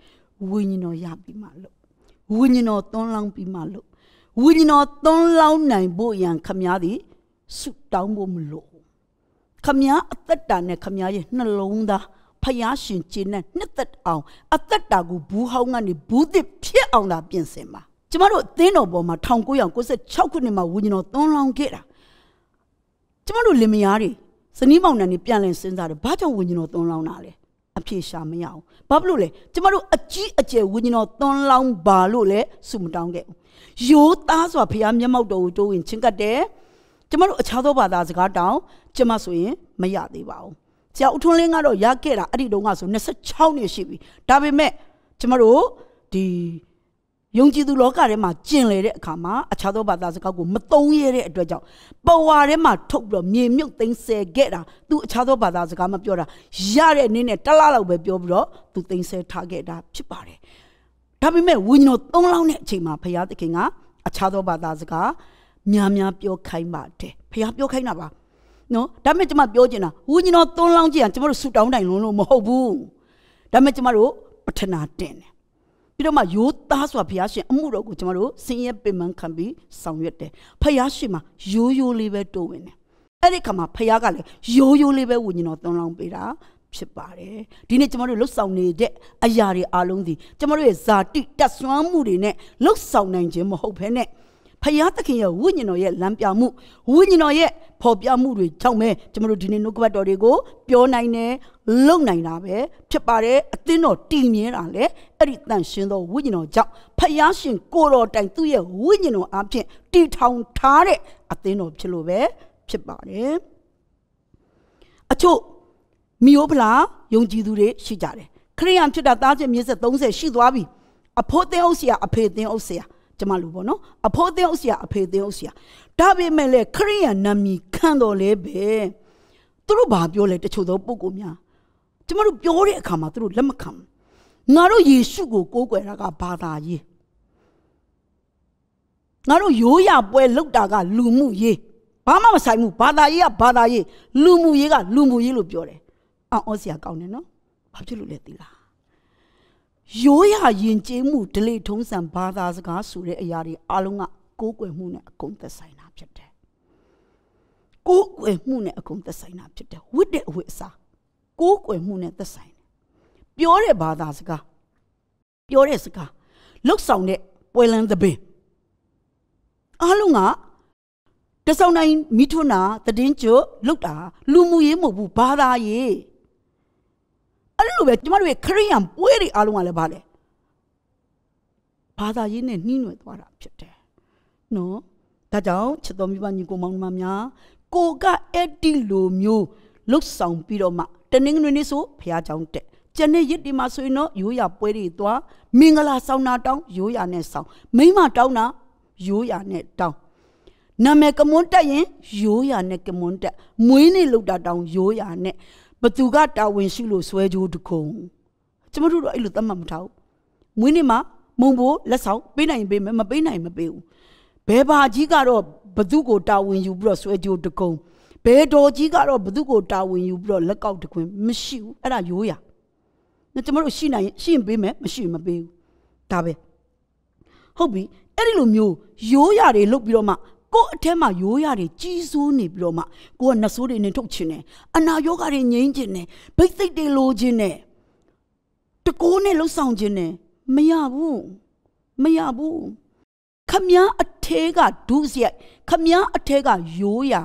ဝိညာဉ်တော်ရပြီးမှလုတ်ဝိညာဉ်တော်သွန်းလောင်းပြီးမှလုတ်ဝိညာဉ်တော်သွန်းလောင်းနိုင်ဖို့ရန်ခမားသည်ဆုတောင်းဖို့မလို့ခမားအသက်တာနဲ့ခမားရဲ့နှလုံးသား ဖယားရှင်ကျင်းနဲ့နှစ်သက်အောင်အသက်တာကိုဘူးဟောင်းကနေဘူးသစ်ဖြစ်အောင်သာပြင်ဆင်ပါကျမတို့အသင်းတော်ပေါ်မှာ1996ခုနှစ်မှာဝိညာဉ်တော်သွန်းလောင်းခဲ့တာကျမတို့လင်မယားတွေဇနီးမောင်နှံတွေပြန်လည်စဉ်းစားတယ်ဘာကြောင့်ဝိညာဉ်တော်သွန်းလောင်းတာလဲအဖြေရှာမရအောင်ဘာဖြစ်လို့လဲကျမတို့အကြီးအကျယ်ဝိညာဉ်တော်သွန်းလောင်းပါလို့လဲဆုမတောင်းခဲ့ဘူးရိုးသားစွာဖယားမျက်မှောက်တော်ကိုတိုးဝင်ချင်းကတ်တယ်ကျမတို့အခြားသောဘာသာစကားတောင်းကျမဆိုရင်မရသေးပါဘူး ဆရာဦးထွန်းလင်းကတော့ရခဲ့တာအဲ့ဒီတုန်းကဆို26နှစ်ရှိပြီဒါပေမဲ့ကျမတို့ဒီယုံကြည်သူလောကထဲမှာကျင်လေတဲ့အခါမှာအခြားသောဘာသာစကားကိုမသုံးရတဲ့အတွက်ကြောင့်ပဝါထဲမှာထုတ်ပြီးတော့မြေမြုပ်သိမ်းဆဲခဲ့တာသူအခြားသောဘာသာစကားမပြောတာရတဲ့အနေနဲ့တလားလောက်ပဲပြောပြီးတော့သူသိမ်းဆဲထားခဲ့တာဖြစ်ပါတယ်ဒါပေမဲ့ဝိညာဉ်တော်သုံးလောင်းတဲ့အချိန်မှာဘုရားသခင်ကအခြားသောဘာသာစကားများများပြောခိုင်းပါတယ်ဘုရားပြောခိုင်းတာပါ နော်ဒါပေမဲ့ကျွန်မပြောချင်တာဝိညာဉ်တော်သုံးလောင်းကြည့်ရင်ကျွန်တော်တို့ဆူတောင်းတိုင်လုံးလို့မဟုတ်ဘူးဒါပေမဲ့ကျွန်တော်တို့ပထနာတင်တယ်ပြီးတော့မှရိုးသားစွာဘုရားရှင်အမှုတော်ကိုကျွန်တော်တို့ဆင်းရဲပင်ပန်းခံပြီးဆောင်ရွက်တယ်ဘုရားရှင်မှာရိုးရိုးလေးပဲတိုးဝင်တယ်အဲ့ဒီခါမှာဘုရားကလည်းရိုးရိုးလေးပဲဝိညာဉ်တော်သုံးလောင်းပေးတာဖြစ်ပါတယ်ဒီနေ့ကျွန်တော်တို့လှုပ်ဆောင်နေတဲ့အရာတွေအားလုံးဒီကျွန်တော်တို့ရဲ့ဇာတိတက်ဆွမ်းမှုတွေနဲ့လှုပ်ဆောင်နိုင်ခြင်းမဟုတ်ဘဲနဲ့ ဖယားသခင်ရဲ့ဝိညာဉ်တော်ရဲ့လမ်းပြမှုဝိညာဉ်တော်ရဲ့ဖော်ပြမှုတွေကြောင့်ပဲကျွန်တော်တို့ဒီနေ့နှုတ်ကပတ်တော်တွေကိုပြောနိုင်တယ်လုံနိုင်တာပဲဖြစ်ပါတယ်အသင်းတော်တည်မြဲတာလေအဲ့ဒီတန်ရှင်သောဝိညာဉ်တော်ကြောင့်ဖယားရှင်ကိုတော်တိုင်သူ့ရဲ့ဝိညာဉ်တော်အဖြစ်တည်ထောင်ထားတဲ့အသင်းတော်ဖြစ်လို့ပဲဖြစ်ပါတယ်အချို့မိယိုဖလားယုံကြည်သူတွေရှိကြတယ်ခရိယန်ဖြစ်တာသားချင်းမြေဆက်30ရှိသွားပြီအဖို့သင်းအုပ်ဆရာအဖေသင်းအုပ်ဆရာ ကျမလူပေါ့နော်အဖိုးသင်းဥစရာအဖေသင်းဥစရာဒါပေမဲ့လေခရိယန်နာမည်ခံတော်လဲပဲသူတို့ဘာပြောလဲတချို့သောပုဂ္ဂိုလ်များကျမတို့ပြောတဲ့အခါမှာသူတို့လက်မခံငါတို့ယေရှုကိုကိုးကွယ်တာကဘာသာရေးငါတို့ရိုးရပွဲလောက်တာကလူမှုရေးဘာမှမဆိုင်ဘူးဘာသာရေးကဘာသာရေးလူမှုရေးကလူမှုရေးလို့ပြောတယ်အော်ဩစရာကောင်းတယ်နော်ဘာဖြစ်လို့လဲသိလား ရိုးရရင်ကျေးမှုဒလေထုံးစံဘာသာစကားဆိုတဲ့အရာတွေအလုံးကကိုးကွယ်မှုနဲ့အကုန်သက်ဆိုင်တာဖြစ်တယ်။ကိုးကွယ်မှုနဲ့အကုန်သက်ဆိုင်တာဖြစ်တယ်။ဝိတ္တအဝိအစာကိုးကွယ်မှုနဲ့သက်ဆိုင်တယ်။ပြောတဲ့ဘာသာစကားပြောတဲ့စကားလှုပ်ဆောင်တဲ့ပွဲလန်းသဘင်အလုံးကတဆောင်းတိုင်းမိထွန်းနာတည်င်းကျွလှုပ်တာလူမှုရေးမဟုတ်ဘူးဘာသာရေး အဲ့လိုပဲကျမတို့ရဲ့ခရိယံပွဲတွေအားလုံးကလည်းဗာလဲဘာသာရေးနဲ့နှီးနွယ်သွားတာဖြစ်တယ်နော်ဒါကြောင့်ချစ်တော်မိဘညီကိုမောင်နှမများကိုကအဲ့ဒီလိုမျိုးလှုပ်ဆောင်ပြီးတော့မှတနင်္ဂနွေနေ့ဆိုဖះเจ้าတက်ကျန်တဲ့ရစ်ဒီမှာဆိုရင်တော့ရိုးရပွဲတွေသွားမင်္ဂလာဆောင်တာတောင်းရိုးရနဲ့ဆောင်မိမတောင်းတာရိုးရနဲ့တောင်းနာမည်ကမွန်းတက်ရင်ရိုးရနဲ့ကမွန်းတက်မွေးနေ့လောက်တာတောင်းရိုးရနဲ့ ဘသူကတာဝန်ရှိလို့ဆွဲကြိုးတခုံကျမတို့တော့အဲ့လိုသတ်မှတ်မထားဘူးမွေးနေ့မှာမုံဘိုးလက်ဆောင်ပေးနိုင်ရင်ပေးမယ်မပေးနိုင်မပေးဘူးဘယ်ဘာကြီးကတော့ဘသူကိုတာဝန်ယူပြီးတော့ဆွဲကြိုးတကုံဘယ်တော်ကြီးကတော့ဘသူကိုတာဝန်ယူပြီးတော့လက်ကောက်တခွင်မရှိဘူးအဲ့ဒါရိုးရနော်ကျွန်တော်တို့ရှိနိုင်ရှိရင်ပေးမယ်မရှိရင်မပေးဘူးဒါပဲဟုတ်ပြီအဲ့ဒီလိုမျိုးရိုးရတွေလုတ်ပြီးတော့မှ ကို့အထက်မှာရိုးရတွေကြီးစိုးနေပြီးတော့မှကိုကနှဆိုးတွေနဲ့ထုတ်ချင်တယ်အနာယောဂတွေငြိမ်းချင်တယ်ဘိတ်သိက်တွေလိုချင်တယ်တကိုးနဲ့လှုပ်ဆောင်ခြင်းနဲ့မရဘူးမရဘူးခမည်းအထဲကဒုစရိုက်ခမည်းအထဲကရိုးရာ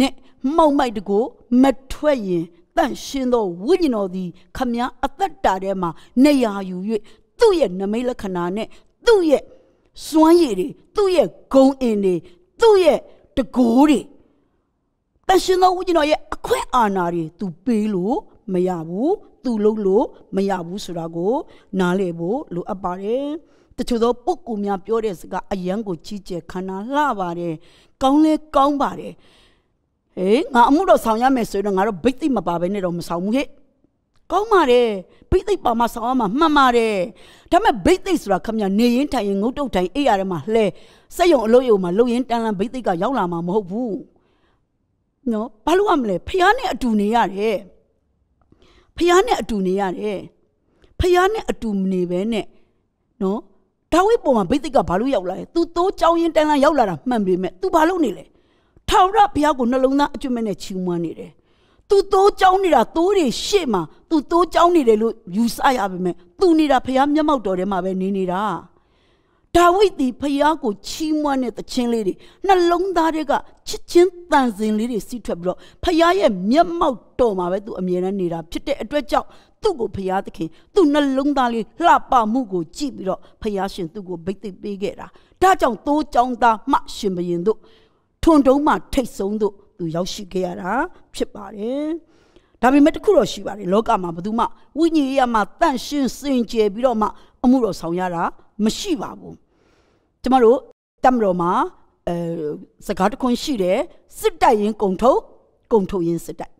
နဲ့မှောက်မိုက်တကိုမထွက်ရင်တန့်ရှင်းသောဝိညာဉ်တော်သည်ခမည်းအသက်တာထဲမှာနေရာယူ၍သူ့ရဲ့နမိတ်လက္ခဏာနဲ့သူ့ရဲ့စွမ်းရည်တွေသူ့ရဲ့ဂုံအင်တွေ သူ့ရဲ့တကိုးတွေတန်ရှင်သောဝိညာဉ်တော်ရဲ့အခွင့်အာဏာတွေသူပေးလို့မရဘူးသူလုပ်လို့မရဘူးဆိုတာကို နားလည်ဖို့လိုအပ်ပါတယ်တချို့သောပုဂ္ဂိုလ်များပြောတဲ့စကားအယံကိုကြီးကျယ်ခန္ဓာလှပါတယ်ကောင်းလဲကောင်းပါတယ်ဟေးငါအမှုတော်ဆောင်ရမယ်ဆိုရင်တော့ငါတို့ဘိတ်သိမပါဘဲနဲ့တော့မဆောင်ဘူးဟဲ့ ကောင်းပါတယ်ဘိတ်သိပါမဆောင်ရမှာမှန်ပါတယ်ဒါပေမဲ့ဘိတ်သိဆိုတာခမညာနေရင်ထိုင်ရင်ငုတ်တုတ်ထိုင်အိပ်ရတယ်မှာလှဲစက်ယုံအလုပ်ယုံမှာလုံရင်တန်းလန်းဘိတ်သိကရောက်လာမှာမဟုတ်ဘူးနော်ဘာလို့ရမလဲဖះနဲ့အတူနေရတယ်ဖះနဲ့အတူနေရတယ်ဖះနဲ့အတူမနေဘဲနဲ့နော်ဒါဝိပေါ်မှာဘိသိက်ကဘာလို့ရောက်လာလဲ तू တိုးကြောင်းရင်တန်းလန်းရောက်လာတာမှန်ပေမဲ့ तू ဘာလို့နေလဲထောင်ရဘုရားကိုနှလုံးသားအကျွတ်မဲ့နဲ့ချီးမွမ်းနေတယ်။ သူတိုးကြောင်းနေတာတိုးတွေရှေ့မှာသူတိုးကြောင်းနေတယ်လို့ယူဆရပါမယ်သူနေတာဖခင်မျက်မှောက်တော်ထဲမှာပဲနေနေတာဒါဝိဒ်ဒီဖခင်ကိုချီးမွမ်းတဲ့သချင်းလေးတွေနှလုံးသားတွေကချစ်ချင်းတန်စင်လေးတွေစီးထွက်ပြီးတော့ဖခင်ရဲ့မျက်မှောက်တော်မှာပဲသူအမြဲတမ်းနေတာဖြစ်တဲ့အတွက်ကြောင့်သူ့ကိုဖခင်သခင်သူ့နှလုံးသားလေးလှပမှုကိုကြည့်ပြီးတော့ဖခင်ရှင်သူ့ကိုဗိတ်သိပ်ပေးခဲ့တာဒါကြောင့်တိုးကြောင်းသားမှရှင်ဘရင်တို့ထွန်တုံးမှထိတ်ဆုံးတို့ သူရောက်ရှိခဲ့ရတာဖြစ်ပါတယ်ဒါပေမဲ့တခုတော့ရှိပါတယ်လောကမှာဘယ်သူမှဝိညာဉ်ရေးမှာတန့်ရှင်းစင်ကြယ်ပြီးတော့မှအမှုတော်ဆောင်ရတာမရှိပါဘူးကျမတို့တမတော်မှာအဲစကားတခွန်းရှိတယ်စစ်တိုက်ရင်ကုံထုတ်ကုံထုတ်ရင်စစ်တိုက်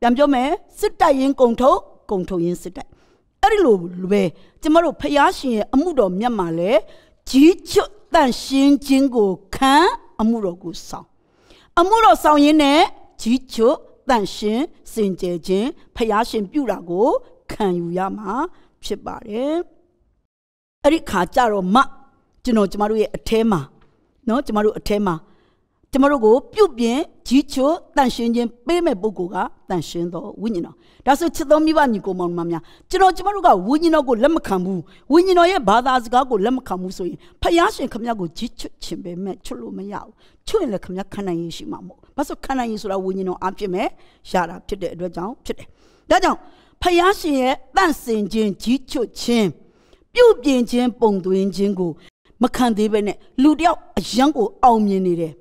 ပြန်ပြောမယ်စစ်တိုက်ရင်ကုံထုတ်ကုံထုတ်ရင်စစ်တိုက်အဲ့ဒီလိုပဲကျမတို့ဖျားရှင်ရဲ့အမှုတော်မြတ်မှာလဲကြီးချွတ်တန့်ရှင်းခြင်းကိုခံအမှုတော်ကိုဆောင် အမှုတော်ဆောင်ရင်းနဲ့ကြီးချွတ်တန့်ရှင်းစင်ကြယ်ခြင်းဖျားရှင်ပြုတာကိုခံယူရမှာဖြစ်ပါတယ်အဲ့ဒီခါကြတော့မှကျွန်တော်ကျမတို့ရဲ့အထဲမှာเนาะကျမတို့အထဲမှာ ကျမတို့ကိုပြုတ်ပြင်းကြီးချွတ်တန်ရှင်းခြင်းပေးမဲ့ပုဂ္ဂိုလ်ကတန်ရှင်းတော်ဝိညာဉ်တော်ဒါဆိုချစ်တော်မိဘညီကိုမောင်မများကျွန်တော်ကျမတို့ကဝိညာဉ်တော်ကိုလက်မခံဘူးဝိညာဉ်တော်ရဲ့ဘာသာစကားကိုလက်မခံဘူးဆိုရင်ဖယားရှင်ခမရကိုကြီးချွတ်ခြင်းပဲမဲ့ချွတ်လို့မရဘူးချွတ်ရင်လည်းခမရခံနိုင်ရရှိမှာမဟုတ်ဘာလို့ခံနိုင်ရဆိုတာဝိညာဉ်တော်အဖြစ်မဲ့ရတာဖြစ်တဲ့အတွက်ကြောင့်ဖြစ်တယ်ဒါကြောင့်ဖယားရှင်ရဲ့တန့်စင်ခြင်းကြီးချွတ်ခြင်းပြုတ်ပြင်ခြင်းပုံသွင်းခြင်းကိုမခံသေးပဲနဲ့လူတယောက်အယံကိုအောင်မြင်နေတယ်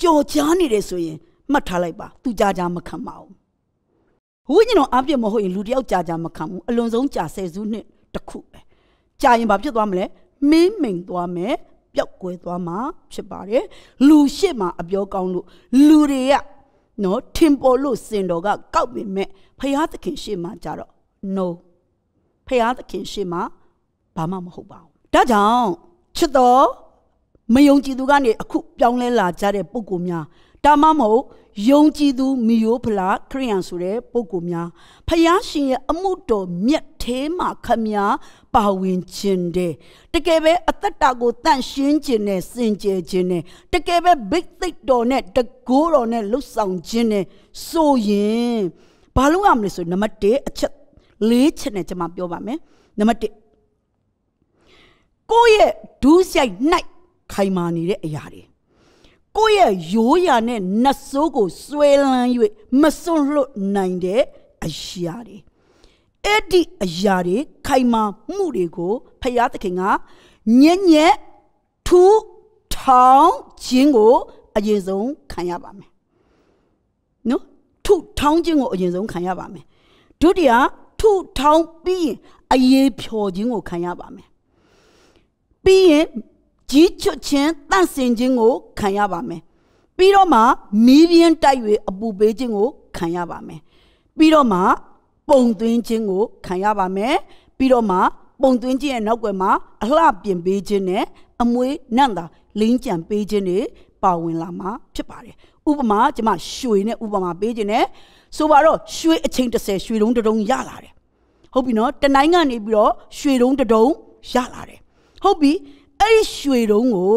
ကြော်ကြားနေတယ်ဆိုရင်မှတ်ထားလိုက်ပါသူကြာကြာမခံပါဘူးဝိညာဉ်တော်အပြစ်မဟုတ်ရင်လူတယောက်ကြာကြာမခံဘူးအလွန်ဆုံးကြာဆယ်စုနှစ်တစ်ခုပဲကြာရင်ဘာဖြစ်သွားမလဲမင်းမိန်သွားမယ်ပျောက်ကွယ်သွားမှာဖြစ်ပါတယ်လူရှစ်မှာအပြောကောင်းလို့လူတွေကနော်ထင်ပေါ်လို့စင်တော်ကကောက်ပင်မဲ့ဖရာသခင်ရှေ့မှာကြတော့ no ဖရာသခင်ရှေ့မှာဘာမှမဟုတ်ပါဘူးဒါကြောင့်ချစ်တော် မယုံကြည်သူကနေအခုပြောင်းလဲလာကြတဲ့ပုံကိုများဒါမှမဟုတ်ယုံကြည်သူမီယိုဖလာခရိယန်ဆိုတဲ့ပုံကိုများဖယားရှင်ရဲ့အမှုတော်မြတ်သေးမှခမများပါဝင်ခြင်းတဲ့တကယ်ပဲအသက်တာကိုတန့်ရှင်းခြင်းနဲ့စင်ကြယ်ခြင်းနဲ့တကယ်ပဲဘိတ်သိက်တော်နဲ့တကိုးတော်နဲ့လှုပ်ဆောင်ခြင်းနဲ့ဆိုရင်ဘာလို့ရမလဲဆိုနံပါတ်1အချက်၄ချက်နဲ့ကျွန်မပြောပါမယ်နံပါတ်1ကိုယ့်ရဲ့ဒူးဆိုင်၌ ခိုင်မာနေတဲ့အရာတွေကိုယ့်ရဲ့ရိုးရာနဲ့နတ်ဆိုးကိုစွဲလန်း၍မစွန့်လွတ်နိုင်တဲ့အရာတွေအဲ့ဒီအရာတွေခိုင်မာမှုတွေကိုဖယားသခင်ကညံ့ညက်ထူထောင်ခြင်းကိုအရင်ဆုံးခံရပါမယ်နော်ထုထောင်းခြင်းကိုအရင်ဆုံးခံရပါမယ်ဒုတိယထုထောင်းပြီးရင်အရေးဖြော်ခြင်းကိုခံရပါမယ်ပြီးရင် ကြီးချွတ်ခြင်းတန့်စင်ခြင်းကိုခံရပါမယ်ပြီးတော့မှမီးပြင်းတိုက်၍အပူပေးခြင်းကိုခံရပါမယ်ပြီးတော့မှပုံသွင်းခြင်းကိုခံရပါမယ်ပြီးတော့မှပုံသွင်းခြင်းရဲ့နောက်ွယ်မှာအလှပြင်ပေးခြင်းနဲ့အမွေနန့်တာလင်းကြံပေးခြင်းတွေပါဝင်လာမှာဖြစ်ပါတယ်ဥပမာကျမရွှေနဲ့ဥပမာပေးခြင်းနဲ့ဆိုပါတော့ရွှေအချိန်30ရွှေတုံးတုံးရလာတယ်ဟုတ်ပြီနော်တနိုင်းကနေပြီးတော့ရွှေတုံးတုံးရလာတယ်ဟုတ်ပြီ အဲ့ဒီရွှေတုံးကို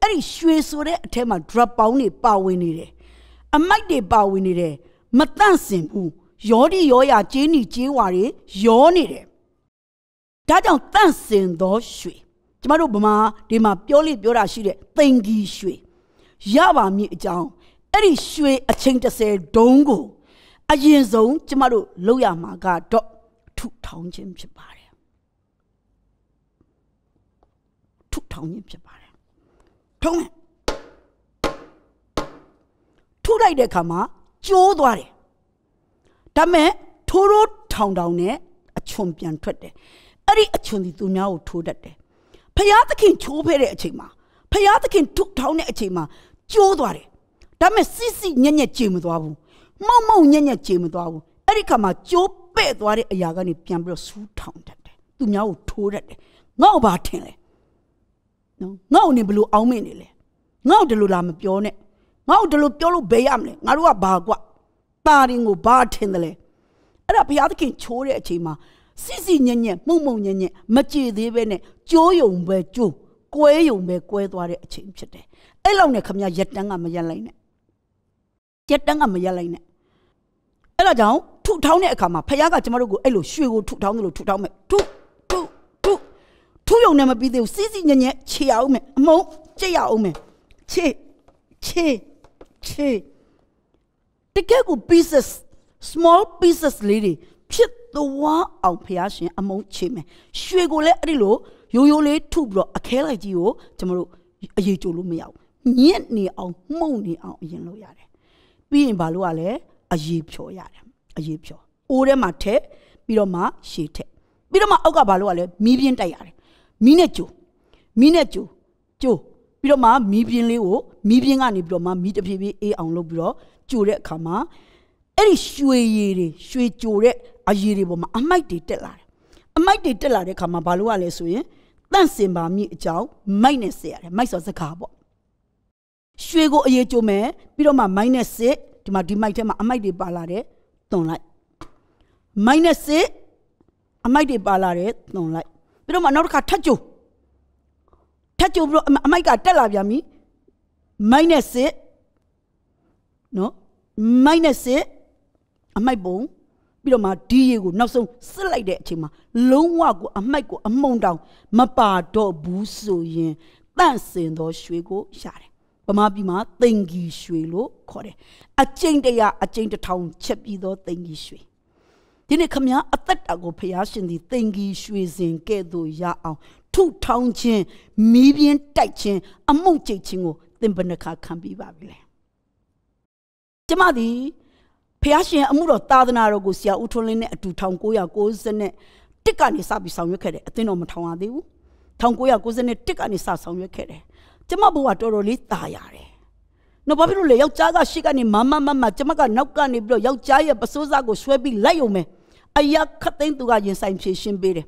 အဲ့ဒီရွှေဆိုတဲ့အထက်မှာ drop ပေါင်းတွေပါဝင်နေတယ်အမိုက်တွေပါဝင်နေတယ်မတန့်စင်ဘူးရောဒီရောရကျင်းနီကျင်းဝါတွေရောနေတယ်ဒါကြောင့်တန့်စင်သောရွှေကျမတို့ဗမာဒီမှာပြောလိပြောတာရှိတဲ့သင်္ကီရွှေရပါမည်အကြောင်းအဲ့ဒီရွှေအချိန်30ဒုံးကို အရင်ဆုံးကျမတို့လုပ်ရမှာကတော့ထုထောင်းခြင်းဖြစ်ပါတယ် ထုထောင်းခြင်းဖြစ်ပါတယ်ထုံးမယ်ထုလိုက်တဲ့အခါမှာကျိုးသွားတယ်ဒါမဲ့ထိုးထိုးထောင်ထောင်နဲ့အချွန်ပြန်ထွက်တယ်အဲ့ဒီအချွန်ဒီသူများကိုထိုးတတ်တယ်ဖယားသခင်ချိုးဖဲတဲ့အချိန်မှာဖယားသခင်ထုထောင်းတဲ့အချိန်မှာကျိုးသွားတယ်ဒါမဲ့စစ်စစ်ညက်ညက်ကြေမသွားဘူးမောက်မောက်ညက်ညက်ကြေမသွားဘူးအဲ့ဒီခါမှာကျိုးပဲ့သွားတဲ့အရာကနေပြန်ပြီးတော့ဆူးထောင်တတ်တယ်သူများကိုထိုးတတ်တယ်ငေါ့ဘာထင်လဲ နော်ငေါ့နေဘလို့အောင်းမင်းနေလဲငေါ့တလို့လာမပြောနဲ့ငေါ့တလို့ပြောလို့ဘယ်ရမလဲငါတို့ကဘာကွတာရင်ကိုဘာထင်တယ်လဲအဲ့ဒါဘုရားသခင်ချိုးတဲ့အချိန်မှာစစ်စစ်ညံ့ညံ့မှုံမှုံညံ့ညံ့မကြည်သေးပဲနဲ့ကြိုးယုံပဲကြိုးကွဲယုံပဲကွဲသွားတဲ့အချိန်ဖြစ်တယ်အဲ့လောက်နဲ့ခမရရက်တန်းကမရက်လိုက်နဲ့ရက်တန်းကမရက်လိုက်နဲ့အဲ့ဒါကြောင့်ထုထောင်းတဲ့အခါမှာဖခင်ကကျမတို့ကိုအဲ့လိုရွှေကိုထုထောင်းတယ်လို့ထုထောင်းမယ်ထုထုထု ထုယုံနဲ့မပြီးသေးဘူးစီးစီးညံ့ညံ့ခြေအောင်မယ်အမုံကြက်ရအောင်မယ်ခြေခြေခြေတကယ်ကို pieces small pieces လေးတွေဖြစ်သွားအောင်ဖះရှင်အမုံချေမယ်ရွှေကိုလည်းအဲ့ဒီလိုရိုးရိုးလေးထုပြီးတော့အခဲလိုက်ကြီးကိုကျွန်တော်တို့အရေးကြိုလို့မရဘူးညက်နေအောင်မှုန့်နေအောင်အရင်လုပ်ရတယ်ပြီးရင်ဘာလို့ရလဲအရေးဖြော်ရတယ်အရေးဖြော်အိုးထဲမှာထက်ပြီးတော့မှရှည်ထက်ပြီးတော့မှအောက်ကဘာလို့ရလဲမီးပြင်းတိုက်ရတယ် မီးနဲ့ကြိုမီးနဲ့ကြိုကြိုပြီးတော့မှမီးပြင်းလေးကိုမီးပြင်းကနေပြီးတော့မှမီးတဖြည်းဖြည်းအေးအောင်လုပ်ပြီးတော့ကြိုတဲ့အခါမှာအဲ့ဒီရွှေရည်တွေရွှေကြိုတဲ့အရည်တွေပေါ်မှာအမိုက်တွေတက်လာတယ်အမိုက်တွေတက်လာတဲ့ခါမှာဘာလို့ရလဲဆိုရင်တန့်စင်ပါမိအကြောင်းမိုက်နဲ့ဆက်ရတယ်မိုက်ဆိုစကားပေါ့ရွှေကိုအရေးကြိုမယ်ပြီးတော့မှမိုက်နဲ့စစ်ဒီမှာဒီမိုက်ထဲမှာအမိုက်တွေပါလာတယ်တွန်လိုက်မိုက်နဲ့စစ်အမိုက်တွေပါလာတယ်တွန်လိုက် ပြီးတော့မှနောက်တစ်ခါထပ်ကြိုထပ်ကြိုပြီးတော့အမိုက်ကတက်လာပြန်ပြီမိုက်နဲ့စစ်နော်မိုက်နဲ့စစ်အမိုက်ပုံပြီးတော့မှဒီရေကိုနောက်ဆုံးစစ်လိုက်တဲ့အချိန်မှာလုံးဝကိုအမိုက်ကိုအမုံတောင်မပါတော့ဘူးဆိုရင်တန့်စင်သောရွှေကိုရတယ်ဗမာပြည်မှာသိင်္ဂီရွှေလို့ခေါ်တယ်အကျိန်တရာအကျိန်တစ်ထောင်ချက်ပြီးသောသိင်္ဂီရွှေ ဒီနေ့ခမညာအသက်တာကိုဖျားရှင်သည်သိင်္ဂီရွှေစင်ကဲ့သို့ရအောင်ထုထောင်းခြင်းမီးပြင်းတိုက်ခြင်းအမှုန့်ကျိတ်ခြင်းကိုသင်ဘယ်နှခါခံပြီးပါပြီလဲကျမသည်ဖះရှင်အမှုတော်သာသနာတော်ကိုဆရာဦးထွန်းလင်းနဲ့အတူ1990နဲ့တစ်ကနေစပြီးဆောင်ရွက်ခဲ့တယ်အသင်းတော်မထောင်ရသေးဘူး1990နဲ့တစ်ကနေစဆောင်ရွက်ခဲ့တယ်ကျမဘုရားတော်တော်လေးตายရတယ်နော်ဘာဖြစ်လို့လဲယောက်ျားကရှေ့ကနေမမမမကျမကနောက်ကနေပြီးတော့ယောက်ျားရဲ့ပစိုးစားကိုဆွဲပြီးလိုက်ုံမယ် အရာခတ်သိန်းသူကရင်ဆိုင်ဖြေရှင်းပေးတယ်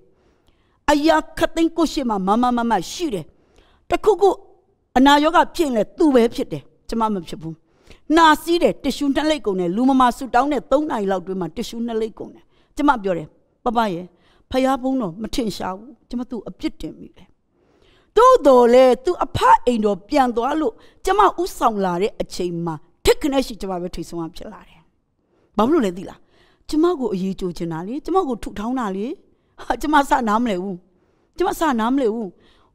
အရာခတ်သိန်းကိုရှေ့မှာမမမမရှိတယ်တခုခုအနာရောဂါဖြစ်ရင်လည်းသူ့ပဲဖြစ်တယ်ကျမမဖြစ်ဘူးနာစီးတယ်တ िश ူနှစ်လိပ်ကုန်တယ်လူမမာဆူတောင်းတဲ့3နိုင်လောက်တွင်းမှာတ िश ူနှစ်လိပ်ကုန်တယ်ကျမပြောတယ်ပပရဲ့ဖယားဘုံတော့မထင်ရှားဘူးကျမသူ့အပြစ်တင်မိတယ်သို့တော်လေသူအဖအိမ်တော်ပြန်သွားလို့ကျမဥဆောင်လာတဲ့အချိန်မှာထက်ခနဲ့ရှိကျမပဲထိတ်ဆုံးအောင်ဖြစ်လာတယ်ဘာလို့လဲသိလား ကျမကိုအရေးကြိုးချင်တာလေကျမကိုထုထောင်းတာလေဟာကျမစနားမလဲဘူးကျမစနားမလဲဘူး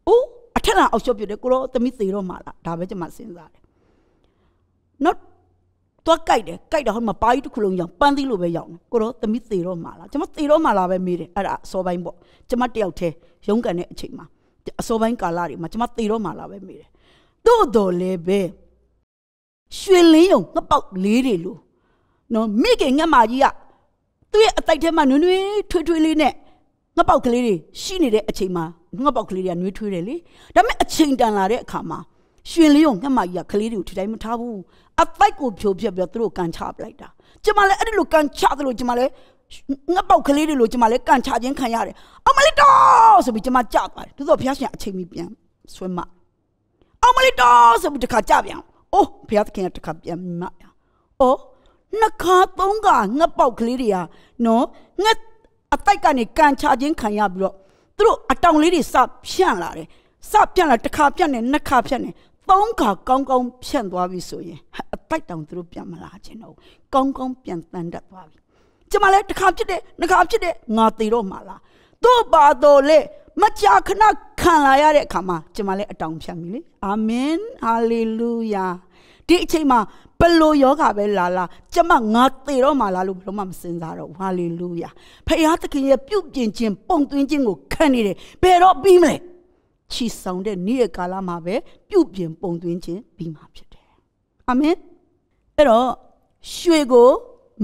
အိုးအထက်လာအောက်လျှော့ပြတယ်ကိုတော့သမီးသေးတော့မှလားဒါပဲကျမစဉ်းစားတယ်နော်သွားကြိုက်တယ်ကြိုက်တော့ဟိုမှာပါကြီးတစ်ခုလုံးရောက်ပန်းသီးလိုပဲရောက်ကိုတော့သမီးသေတော့မှာလားကျွန်မသေတော့မှာလားပဲမေးတယ်အဲ့ဒါအစောပိုင်းပေါ့ကျွန်မတယောက်တည်းရုန်းကန်တဲ့အချိန်မှာအစောပိုင်းကာလတွေမှာကျွန်မသေတော့မှာလားပဲမေးတယ်တို့တော်လည်းပဲရွှေလင်းယုံငပောက်လေးတွေလို့နော်မိခင်ငတ်မာကြီးက သူ့ရဲ့အတိုက်ထဲမှာနွေးနွေးထွေးထွေးလေးနဲ့ငပောက်ကလေးတွေရှိနေတဲ့အချိန်မှာငပောက်ကလေးတွေကနွေးထွေးတယ်လေဒါပေမဲ့အချိန်တန်လာတဲ့အခါမှာရွှေလေးုံငှက်မကြီးကကလေးတွေကိုထိတိုင်းမထားဘူးအပိုက်ကိုဖြိုပြပြသူတို့ကန်ချပလိုက်တာကျမလည်းအဲ့ဒီလိုကန်ချသလိုကျမလည်းငှက်ပေါက်ကလေးတွေလိုကျမလည်းကန်ချခြင်းခံရတယ်အမလေးတော့ဆိုပြီးကျမကြသွားတယ်သူတို့ဘုရားရှင်အချိန်မီပြန်ဆွဲမအောင်မလေးတော်ဆိုပြီးတခါကြပြန်အိုးဘုရားသခင်ကတခါပြန်မရအိုး နှစ်ခါသုံးခါငှက်ပေါက်ကလေးတွေကနော်ငှက်အတိုက်ကနေကန်ချခြင်းခံရပြီးတော့သူတို့အတောင်လေးတွေစဖြန့်လာတယ်စဖြန့်လာတစ်ခါဖြန့်တယ်နှစ်ခါဖြန့်တယ်သုံးခါကောင်းကောင်းဖြန့်သွားပြီဆိုရင်အတိုက်တောင်သူတို့ပြန်မလာခြင်းတော့ကောင်းကောင်းပြန်တန်တတ်သွားပြီကျမလည်းတစ်ခါဖြစ်တယ်နှစ်ခါဖြစ်တယ်ငါသေတော့မှာလားတို့ပါတော့လေမကြာခဏခံလာရတဲ့အခါမှာကျမလည်းအတောင်ဖြတ်ပြီလေအာမင်ဟာလေလုယာ ဒီအချိန်မှာဘလို့ယောဂပဲလာလာကျမငါသေတော့မှလားလို့ဘလို့မှမစင်စားတော့ဟာလေလုယာဖခင်သခင်ရဲ့ပြုတ်ပြင်ခြင်းပုံသွင်းခြင်းကိုခံနေတယ်ဘယ်တော့ပြီးမလဲချီဆောင်တဲ့နေ့ရက်ကာလမှာပဲပြုတ်ပြင်ပုံသွင်းခြင်းပြီးမှာဖြစ်တယ်အာမင်အဲ့တော့ရွှေကို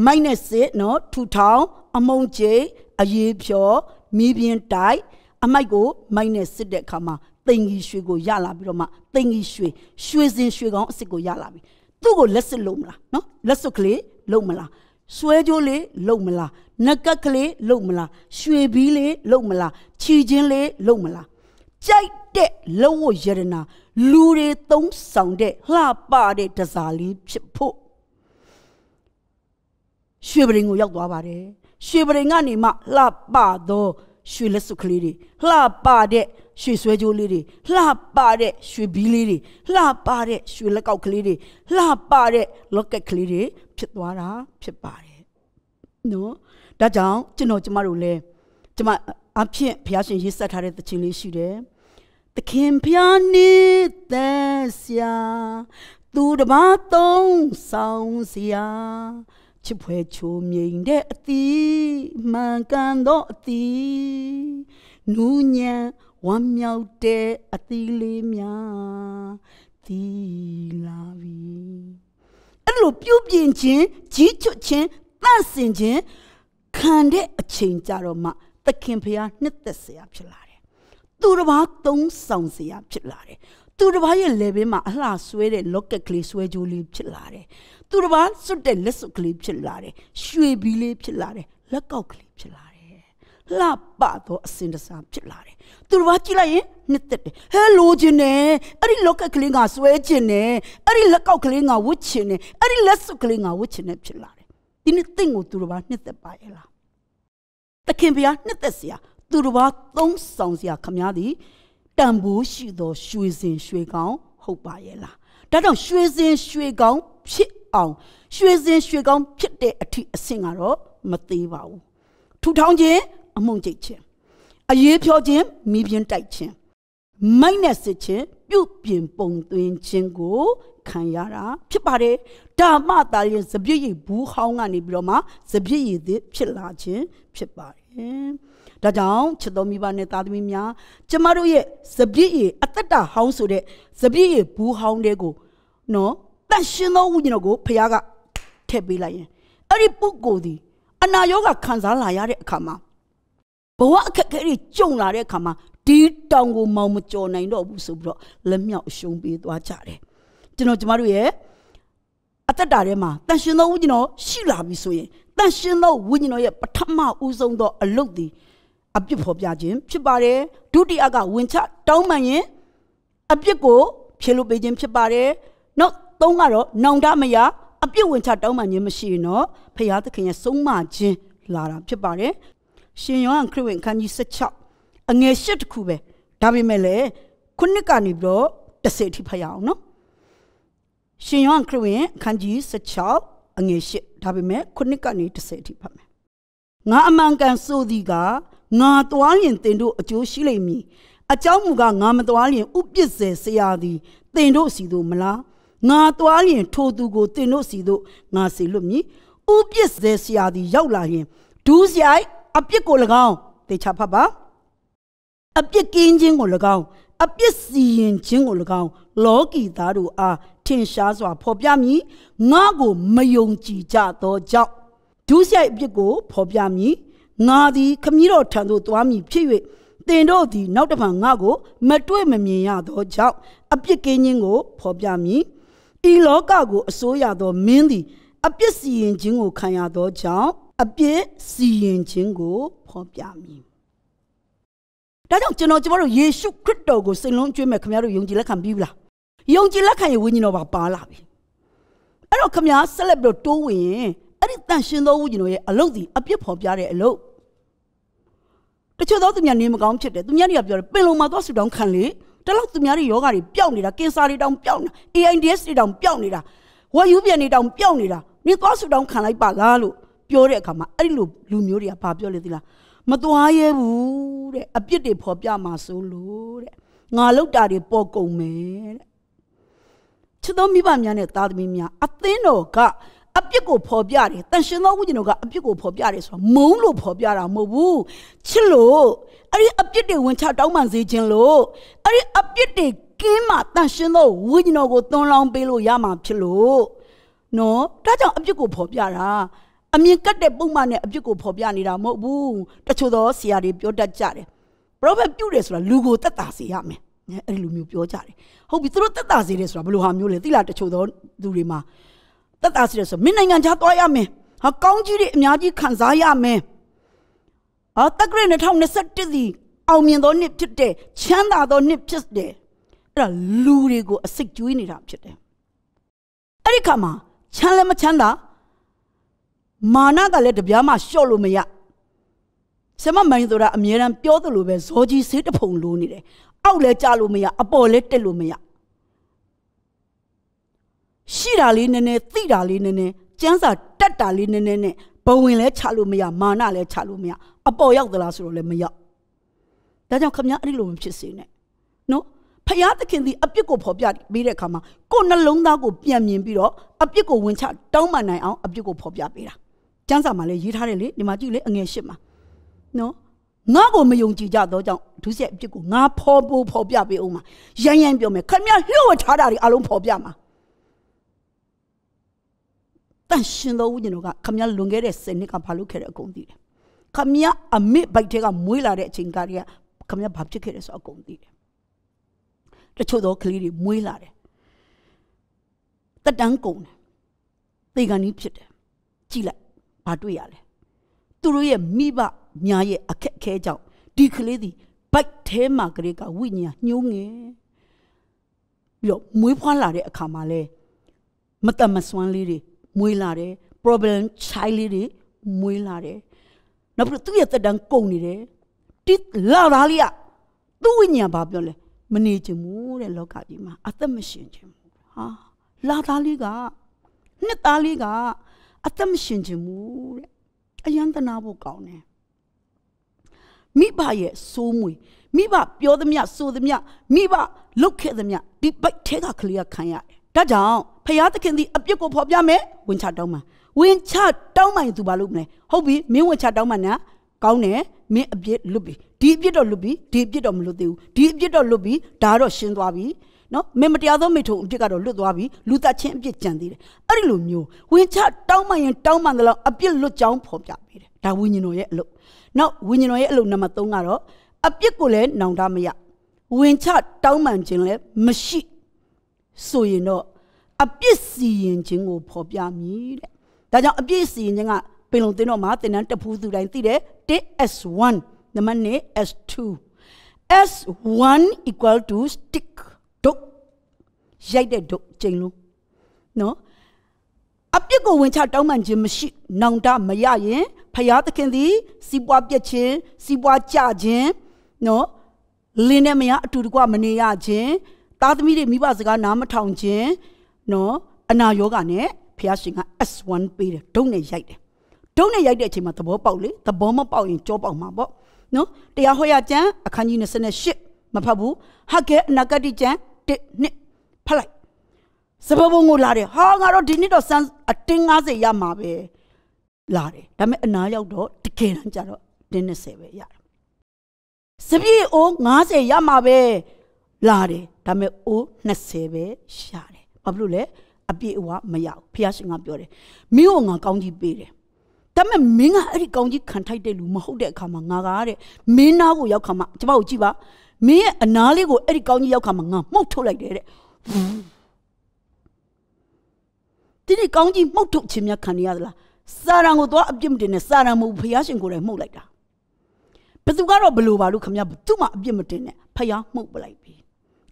မိုက်နဲ့စစ်နော်ထူထောင်အမုံကျိအရေးဖြော်မီးပြင်းတိုက်အမိုက်ကိုမိုက်နဲ့စစ်တဲ့အခါမှာ တိမ်ကြီးရွှေကိုရလာပြီးတော့မှတိမ်ကြီးရွှေရွှေစင်ရွှေကောင်းအစ်စ်ကိုရလာပြီသူ့ကိုလက်စစ်လုံးမလားနော်လက်စွပ်ကလေးလုံးမလားဆွဲကြိုးလေးလုံးမလားနကက်ကလေးလုံးမလားရွှေဘီးလေးလုံးမလားခြီချင်းလေးလုံးမလားကြိုက်တဲ့လောဝရတနာလူတွေသုံးဆောင်တဲ့လှပတဲ့တစားလေးဖြစ်ဖို့ရွှေပရင်ကိုရောက်သွားပါတယ်ရွှေပရင်ကနေမှလှပသောရွှေလက်စွပ်ကလေးတွေလှပတဲ့ ရွှေဆွဲကြိုးလေးတွေလှပတဲ့ရွှေဘီးလေးတွေလှပတဲ့ရွှေလက်ကောက်ကလေးတွေလှပတဲ့လော့ကက်ကလေးတွေဖြစ်သွားတာဖြစ်ပါတယ်နော်ဒါကြောင့်ကျွန်တော်ကျမတို့လည်းကျမအဖြစ်ဘုရားရှင်ရေးဆက်ထားတဲ့သချင်းလေးရှိတယ်သခင်ဖျားနေတဲ့ဆရာသူတပါသုံးဆောင်ဆရာချစ်ဖွယ်ချိုမြိန်တဲ့အသီးမှန်ကန်သောအသီးနူးညံ ဝမ်းမြောက်တဲ့အသီးလေးများသီလာပြီအဲ့လိုပြုပြင်ခြင်းကြီးချွတ်ခြင်းတန့်စင်ခြင်းခံတဲ့အချိန်ကြတော့မှသခင်ဖျားနှစ်သက်စရာဖြစ်လာတယ်သူတစ်ပါးသုံးဆောင်စရာဖြစ်လာတယ်သူတစ်ပါးရဲ့ level မှာအလှဆွဲတဲ့ locket ကလေးဆွဲကြိုးလေးဖြစ်လာတယ်သူတစ်ပါးစွတ်တဲ့လက်စွပ်ကလေးဖြစ်လာတယ်ရွှေဘီလေးဖြစ်လာတယ်လက်ကောက်ကလေးဖြစ်လာတယ် လှပတော့အစင်တစားဖြစ်လာတယ်သူတစ်ပါးကြည့်လိုက်ရင်နှစ်သက်တယ်ဟဲလိုချင်တယ်အဲ့ဒီ locket ကလေးငါဆွဲချင်တယ်အဲ့ဒီလက်ကောက်ကလေးငါဝတ်ချင်တယ်အဲ့ဒီလက်စွပ်ကလေးငါဝတ်ချင်တယ်ဖြစ်လာတယ်ဒီနေ့တင့်ကိုသူတစ်ပါးနှစ်သက်ပါရဲ့လားတခင်ဗျာနှစ်သက်စရာသူတစ်ပါးသုံးဆောင်စရာခမားသည်တန်ဖိုးရှိသောရွှေစင်ရွှေကောင်းဟုတ်ပါရဲ့လားဒါကြောင့်ရွှေစင်ရွှေကောင်းဖြစ်အောင်ရွှေစင်ရွှေကောင်းဖြစ်တဲ့အထိအဆင့်ကတော့မသေးပါဘူးထူထောင်ခြင်း အမှုန်ကျိတ်ခြင်းအရေးဖြောခြင်းမိပြင်းတိုက်ခြင်းမိုက်နဲ့စစ်ခြင်းပြုတ်ပြင်ပုံသွင်းခြင်းကိုခံရတာဖြစ်ပါတယ်ဓမ္မတာရင်စပြည့်ရည်ဘူးဟောင်းကနေပြီးတော့မှစပြည့်ရည်သစ်ဖြစ်လာခြင်းဖြစ်ပါတယ်ဒါကြောင့်ချစ်တော်မိဘနဲ့သားသမီးများကျမတို့ရဲ့စပြည့်ရည်အသက်တာဟောင်းဆိုတဲ့စပြည့်ရည်ဘူးဟောင်းတဲ့ကိုနော်တန်ရှင်သောဝိညာဉ်တော်ကိုဖခင်ကထည့်ပေးလိုက်ရင်အဲ့ဒီပုဂ္ဂိုလ်ဒီအနာရောဂါခံစားလာရတဲ့အခါမှာ ဘဝအခက်အခဲတွေကြုံလာတဲ့အခါမှာဒီတောင်ကိုမောင်မကျော်နိုင်တော့ဘူးဆိုပြီးတော့လက်မြောက်အရှုံးပေးသွားကြတယ်ကျွန်တော်ကျမတို့ရဲ့အသက်တာထဲမှာတန်ရှင်သောဝိညာဉ်တော်ရှိလာပြီဆိုရင်တန်ရှင်သောဝိညာဉ်တော်ရဲ့ပထမဦးဆုံးသောအလုပ်ဒီအပြစ်ဖော်ပြခြင်းဖြစ်ပါတယ်ဒုတိယကဝင်ချတောင်းပန်ရင်အပြစ်ကိုဖြေလို့ပေးခြင်းဖြစ်ပါတယ်နောက်သုံးကတော့နောင်တမယအပြစ်ဝင်ချတောင်းပန်ခြင်းမရှိရင်တော့ဖရာသခင်ရဲ့ဆုံးမခြင်းလာတာဖြစ်ပါတယ် ရှင်ယောဟန်ခရစ်ဝင်ခန်းကြီး16အငယ်၈တခုပဲဒါပေမဲ့လည်းခုနှစ်ကနေပြီးတော့30အထိဖတ်ရအောင်နော်ရှင်ယောဟန်ခရစ်ဝင်ခန်းကြီး16အငယ်၈ဒါပေမဲ့ခုနှစ်ကနေ30အထိဖတ်မယ်ငါအမှန်ကန်ဆိုသည်ကငါသွားရင်တင်တို့အကျိုးရှိလိမ့်မည်အကြောင်းမူကားငါမသွားရင်ဥပစ္စေဆရာသည်တင်တို့စီတို့မလားငါသွားရင်ထိုသူကိုတင်တို့စီတို့ငါစေလွတ်မည်ဥပစ္စေဆရာသည်ရောက်လာရင်ဒူးဆိုင် အပြစ်ကို၎င်းတေချာဖတ်ပါအပြစ်ကင်းခြင်းကို၎င်းအပြစ်စီရင်ခြင်းကို၎င်းလောကီသားတို့အားထင်ရှားစွာဖော်ပြမည်ငါကိုမယုံကြည်ကြသောကြောင့်ဒုစရိုက်အပြစ်ကိုဖော်ပြမည်ငါသည်ခမည်းတော်ထံသို့သွားမည်ဖြစ်၍တင်တို့သည်နောက်တစ်ဖန်ငါကိုမတွေ့မမြင်ရသောကြောင့်အပြစ်ကင်းခြင်းကိုဖော်ပြမည်ဤလောကကိုအစိုးရသောမင်းသည်အပြစ်စီရင်ခြင်းကိုခံရသောကြောင့် အပြစ်စီရင်ခြင်းကိုဖော်ပြမည်ဒါကြောင့်ကျွန်တော်ကျမတို့ယေရှုခရစ်တော်ကိုစိတ်လုံးကျွေးမဲ့ခင်ဗျားတို့ယုံကြည်လက်ခံပြီးပြီလားယုံကြည်လက်ခံရဲ့ဝိညာဉ်တော်ပါပါလာပြီအဲ့တော့ခမည်းဆက်လက်ပြီးတော့တိုးဝင်ရင်အဲ့ဒီတန်ရှင်သောဝိညာဉ်တော်ရဲ့အလုတ်စီအပြစ်ဖော်ပြတဲ့အလုတ်တချို့သောသူများနေမကောင်းဖြစ်တယ်သူများတွေကပြောတယ်ပင်လုံမှာသွားဆူတောင်းခံလေတလောက်သူများတွေယောဂါတွေပျောက်နေတာကင်ဆာတွေတောင်ပျောက်နေတာ AIDS တွေတောင်ပျောက်နေတာဝါယူပြန်တွေတောင်ပျောက်နေတာနေသွားဆူတောင်းခံလိုက်ပါလားလို့ ပြောတဲ့အခါမှာအဲ့ဒီလိုလူမျိုးတွေကဘာပြောလဲသီလားမသွားရဲဘူးတဲ့အပြစ်တွေဖော်ပြမှာဆိုလို့တဲ့ငါလောက်တာတွေပေါ်ကုန်မယ်တဲ့ချစ်တော်မိဘများနဲ့သားသမီးများအသင်းတော်ကအပြစ်ကိုဖော်ပြတယ်တန်ရှင်သောဝိညာဉ်တော်ကအပြစ်ကိုဖော်ပြတယ်ဆိုတာမုန်းလို့ဖော်ပြတာမဟုတ်ဘူးချစ်လို့အဲ့ဒီအပြစ်တွေဝင်ချတောင်းပန်စေခြင်းလို့အဲ့ဒီအပြစ်တွေကင်းမှတန်ရှင်သောဝိညာဉ်တော်ကိုသွန်လောင်းပေးလို့ရမှာဖြစ်လို့နော်ဒါကြောင့်အပြစ်ကိုဖော်ပြတာ အမြင်ကတ်တဲ့ပုံမှန်နဲ့အပြစ်ကိုဖော်ပြနေတာမဟုတ်ဘူးတချို့သောဆရာတွေပြောတတ်ကြတယ်ပရောဖက်ပြုတယ်ဆိုတာလူကိုတက်တာစေရမယ်အဲ့ဒီလိုမျိုးပြောကြတယ်ဟုတ်ပြီသူတို့တက်တာစေတယ်ဆိုတာဘယ်လိုဟာမျိုးလဲသိလားတချို့သောသူတွေမှာတက်တာစေတယ်ဆိုမင်းနိုင်ငံခြားသွားရမယ်ဟာကောင်းကြီးတွေအများကြီးခံစားရမယ်အာတက္ကရာ2021ဒီအောင်မြင်သောနှစ်ဖြစ်တဲ့ချမ်းသာသောနှစ်ဖြစ်တယ်အဲ့ဒါလူတွေကိုအစိတ်ကျွေးနေတာဖြစ်တယ်အဲ့ဒီခါမှာချမ်းလည်းမချမ်းသာ မာနကလည်းတပြားမှလျှော့လို့မရဆမမိုင်းဆိုတာအမြဲတမ်းပြောသလိုပဲဇောကြီးဆေးတဖုံလိုနေတယ်အောက်လည်းကြလို့မရအပေါ်လည်းတက်လို့မရရှိတာလေးနည်းနည်းသိတာလေးနည်းနည်းကျန်းစာတက်တာလေးနည်းနည်းနဲ့ဘဝင်လည်းချလို့မရမာနလည်းချလို့မရအပေါ်ရောက်သလားဆိုတော့လည်းမရောက်ဒါကြောင့်ခမည်းအဲ့ဒီလိုမဖြစ်စေနဲ့နော်ဖယားသခင်ဒီအပြစ်ကိုဖော်ပြပေးတဲ့အခါမှာကိုယ်နှလုံးသားကိုပြန်မြင်ပြီးတော့အပြစ်ကိုဝင်ချတောင်းပန်နိုင်အောင်အပြစ်ကိုဖော်ပြပေးတာ ကျမ်းစာမှာလည်းရေးထားတယ်လေဒီမှာကြည့်လေအငယ်ရှစ်မှာနော်ငါ့ကိုမယုံကြည်ကြတော့ကြောင့်ဒုစရိုက်အပြစ်ကိုငါဖော်ဖို့ဖော်ပြပေးအောင်မှာရိုင်းရိုင်းပြောမယ်ခမရလှုပ်ဝထားတာတွေအလုံးဖော်ပြမှာတန်ရှင်သောဝိညာဉ်တော်ကခမရလွန်ခဲ့တဲ့စနစ်ကဘာလုပ်ခဲ့တဲ့အကုန်သိတယ်ခမရအမေဘိုက်ထဲကမွေးလာတဲ့အချိန်ကတည်းကခမရဘာဖြစ်ခဲ့တယ်ဆိုအကုန်သိတယ်တချို့သောကလေးတွေမွေးလာတယ်တက်တန်းကုန်တယ်သေကန်ကြီးဖြစ်တယ်ကြည့်လိုက် ဘာတွေ့ရလဲသူတို့ရဲ့မိဘများရဲ့အခက်အခဲကြောင့်ဒီကလေးဒီဘိုက်ထဲမှာကလေးကဝိညာဉ်ညှိုးငယ်ပြီးတော့မွေးဖွားလာတဲ့အခါမှာလဲမတမဆွမ်းလေးတွေမွေးလာတယ် problem child လေးတွေမွေးလာတယ်နောက်ပြီးသူ့ရဲ့တက်တန်းကုန်နေတယ်တိလာသားလေးကသူ့ဝိညာဉ်ဘာပြောလဲမနေချင်ဘူးတဲ့လောကကြီးမှာအသက်မရှင်ချင်ဘူးဟာလာသားလေးကနှစ်သားလေးက အသက်မရှင်ချင်ဘူးတဲ့အယံတနာဖို့ကောင်းတယ်မိဘရဲ့စိုးမွေမိဘပြောသမျှဆိုသမျှမိဘလုတ်ခဲ့သမျှဒီဘိုက်ထဲကကလေးကခံရတယ်ဒါကြောင့်ဖယားသခင်သည်အပြစ်ကိုဖော်ပြမယ်ဝင်ချတောင်းမှန်ဝင်ချတောင်းမှန်သူဘာလုပ်မလဲဟုတ်ပြီမင်းဝင်ချတောင်းမှန်နာကောင်းတယ်မင်းအပြစ်လွတ်ပြီဒီအပြစ်တော့လွတ်ပြီဒီအပြစ်တော့မလွတ်သေးဘူးဒီအပြစ်တော့လွတ်ပြီဒါတော့ရှင်းသွားပြီ နော်မင်းမတရားသောမိထုံအပြစ်ကတော့လွတ်သွားပြီလူသက်ချင်းအပြစ်ကြံသေးတယ်အဲ့ဒီလိုမျိုးဝင်ချတောင်းမှန်ရင်တောင်းမှန်တယ်လို့အပြစ်လွတ်ကြောင်းဖော်ပြပေးတယ်ဒါဝိညာဉ်တော်ရဲ့အလုပ်နောက်ဝိညာဉ်တော်ရဲ့အလုပ်နံပါတ်3ကတော့အပြစ်ကိုလည်းနောင်တမရဝင်ချတောင်းမှန်ခြင်းလည်းမရှိဆိုရင်တော့အပြစ်စီရင်ခြင်းကိုဖော်ပြမည်တဲ့ဒါကြောင့်အပြစ်စီရင်ခြင်းကပင်လုံတင်တော့မှာတင်တန်းတဖူးသူတိုင်းသိတယ် S1 နံပါတ်2 S2 S1 equal to stick ဒုတ် ရိုက်တဲ့ဒုတ်ချိန်လုံးနော်အပြစ်ကိုဝင်ချတောင်းပန်ခြင်းမရှိနောင်တမရရင်ဖယားသခင်သည် စီးပွားပြက်ခြင်းစီးပွားကြခြင်းနော်လင်းနဲ့မရအတူတကွမနေရခြင်းသားသမီးတွေမိဘစကားနားမထောင်ခြင်းနော်အနာယောဂနဲ့ဖယားရှင်က S1 ပေးတယ်ဒုတ်နဲ့ရိုက်တယ်ဒုတ်နဲ့ရိုက်တဲ့အချိန်မှာသဘောပေါက်လေသဘောမပေါက်ရင်ကြောပေါက်မှာပေါ့နော်တရားဟောရကျမ်းအခန်းကြီး28မဖတ်ဘူးဟဂဲအနာဂတိကျမ်း1နှစ် ဖတ်လိုက်စပဘုံကိုလာတယ်ဟာငါတော့ဒီနှစ်တော့စံအတင်း90ရမှာပဲလာတယ်ဒါပေမဲ့အနာရောက်တော့တကယ်တမ်းကျတော့တင်း20ပဲရတယ်စပြည့်အိုး90ရမှာပဲလာတယ်ဒါပေမဲ့အိုး20ပဲရှာတယ်ဘာဖြစ်လို့လဲအပြည့်အဝမရဘူးဖះရှင်ကပြောတယ်မင်းကငါကောင်းကြီးပေးတယ်ဒါပေမဲ့မင်းကအဲ့ဒီကောင်းကြီးခံထိုက်တဲ့လူမဟုတ်တဲ့အခါမှာငါကတဲ့မင်းနာကိုရောက်ခါမှာကျမကိုကြည့်ပါမင်းရဲ့အနာလေးကိုအဲ့ဒီကောင်းကြီးရောက်ခါမှာငါမှုတ်ထုတ်လိုက်တယ်တဲ့ ဒီဒီကောင်းကြီးမှုတ်ထုတ်ခြင်းများခံရရသလားစာရန်ကိုတော့အပြစ်မတင်နဲ့စာရန်မဟုတ်ဖះရှင်ကိုယ်တိုင်မှုတ်လိုက်တာဘယ်သူကတော့ဘလို့ပါလို့ခမရသူ့မှာအပြစ်မတင်နဲ့ဖះမှုတ်ပလိုက်ပြီ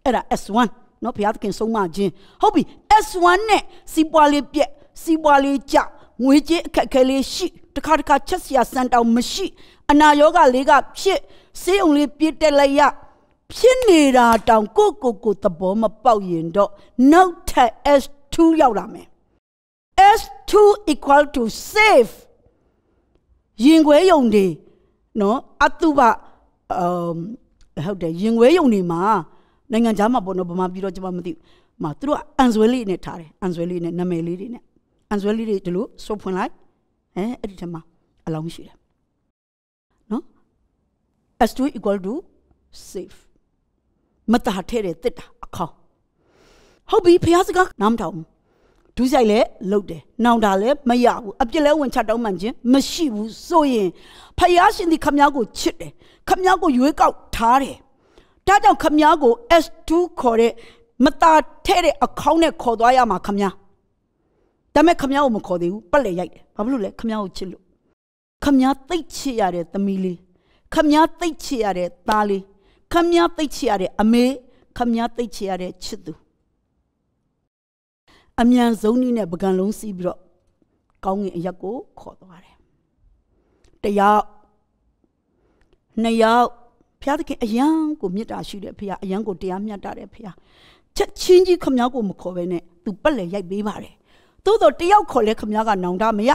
အဲ့ဒါ S1 နော်ဘုရားသခင်ဆုံးမခြင်းဟုတ်ပြီ S1 နဲ့စီးပွားလေးပြက်စီးပွားလေးကြငွေကြေးအခက်အခဲလေးရှိတခါတခါချက်စရာစံတောင်မရှိ အနာယောဂလေးကဖြစ်ဆေးုံလေးပြည့်တက်လိုက်ရ ဖြစ်နေတာတောင်ကိုကိုကိုသဘောမပေါက်ရင်တော့နောက်ထပ် S2 ရောက်လာမယ် S2 equal to save ရင်ခွဲယုံတွေနော်အတုပအမ်ဟုတ်တယ်ရင်ခွဲယုံတွေမှာနိုင်ငံခြားမှာပေါ့နော်ဗမာပြည်တော့ကျွန်မမသိဘူး။မှာသူတို့ကအန်ဇွဲလေးနဲ့ထားတယ်။အန်ဇွဲလေးနဲ့နာမည်လေးတွေနဲ့အန်ဇွဲလေးတွေဒီလိုစုပ်ဖွင့်လိုက်အဲအဲ့ဒီထဲမှာအလောင်းရှိတယ်။နော် S2 equal to safe မတာထဲတဲ့တစ်တာအခေါင်ဟုတ်ပြီဖះစကားနားမထောင်ဒူးဆိုင်လဲလုတ်တယ်နောင်တာလဲမရဘူးအပြစ်လဲဝင်ချတောင်းမှန်ခြင်းမရှိဘူးဆိုရင်ဖះရှင်ဒီခမည်းကိုချစ်တယ်ခမည်းကိုရွေးကောက်ထားတယ်ဒါကြောင့်ခမည်းကို S2 ခေါ်တဲ့မတာထဲတဲ့အခေါင်နဲ့ခေါ်သွားရမှာခမည်းဒါမဲ့ခမည်းကိုမခေါ်သေးဘူးပက်လေရိုက်တယ်ဘာဖြစ်လို့လဲခမည်းကိုချစ်လို့ခမည်းသိတ်ချစ်ရတဲ့သမီးလေးခမည်းသိတ်ချစ်ရတဲ့သားလေး ခမည်းသိချရတဲ့အမေခမည်းသိချရတဲ့ချစ်သူအမြန်ဆုံးနည်းနဲ့ပကံလုံးစီးပြီးတော့ကောင်းကင်အရက်ကိုခေါ်သွားတယ်တယောက်နှစ်ယောက်ဖျားသခင်အယံကိုမေတ္တာရှိတဲ့ဖျားအယံကိုတရားမျှတတဲ့ဖျားချက်ချင်းကြီးခမည်းကိုမခေါ်ဘဲနဲ့သူပက်လေရိုက်ပေးပါတယ်သို့တော့တယောက်ခေါ်လဲခမည်းကနောင်တမရ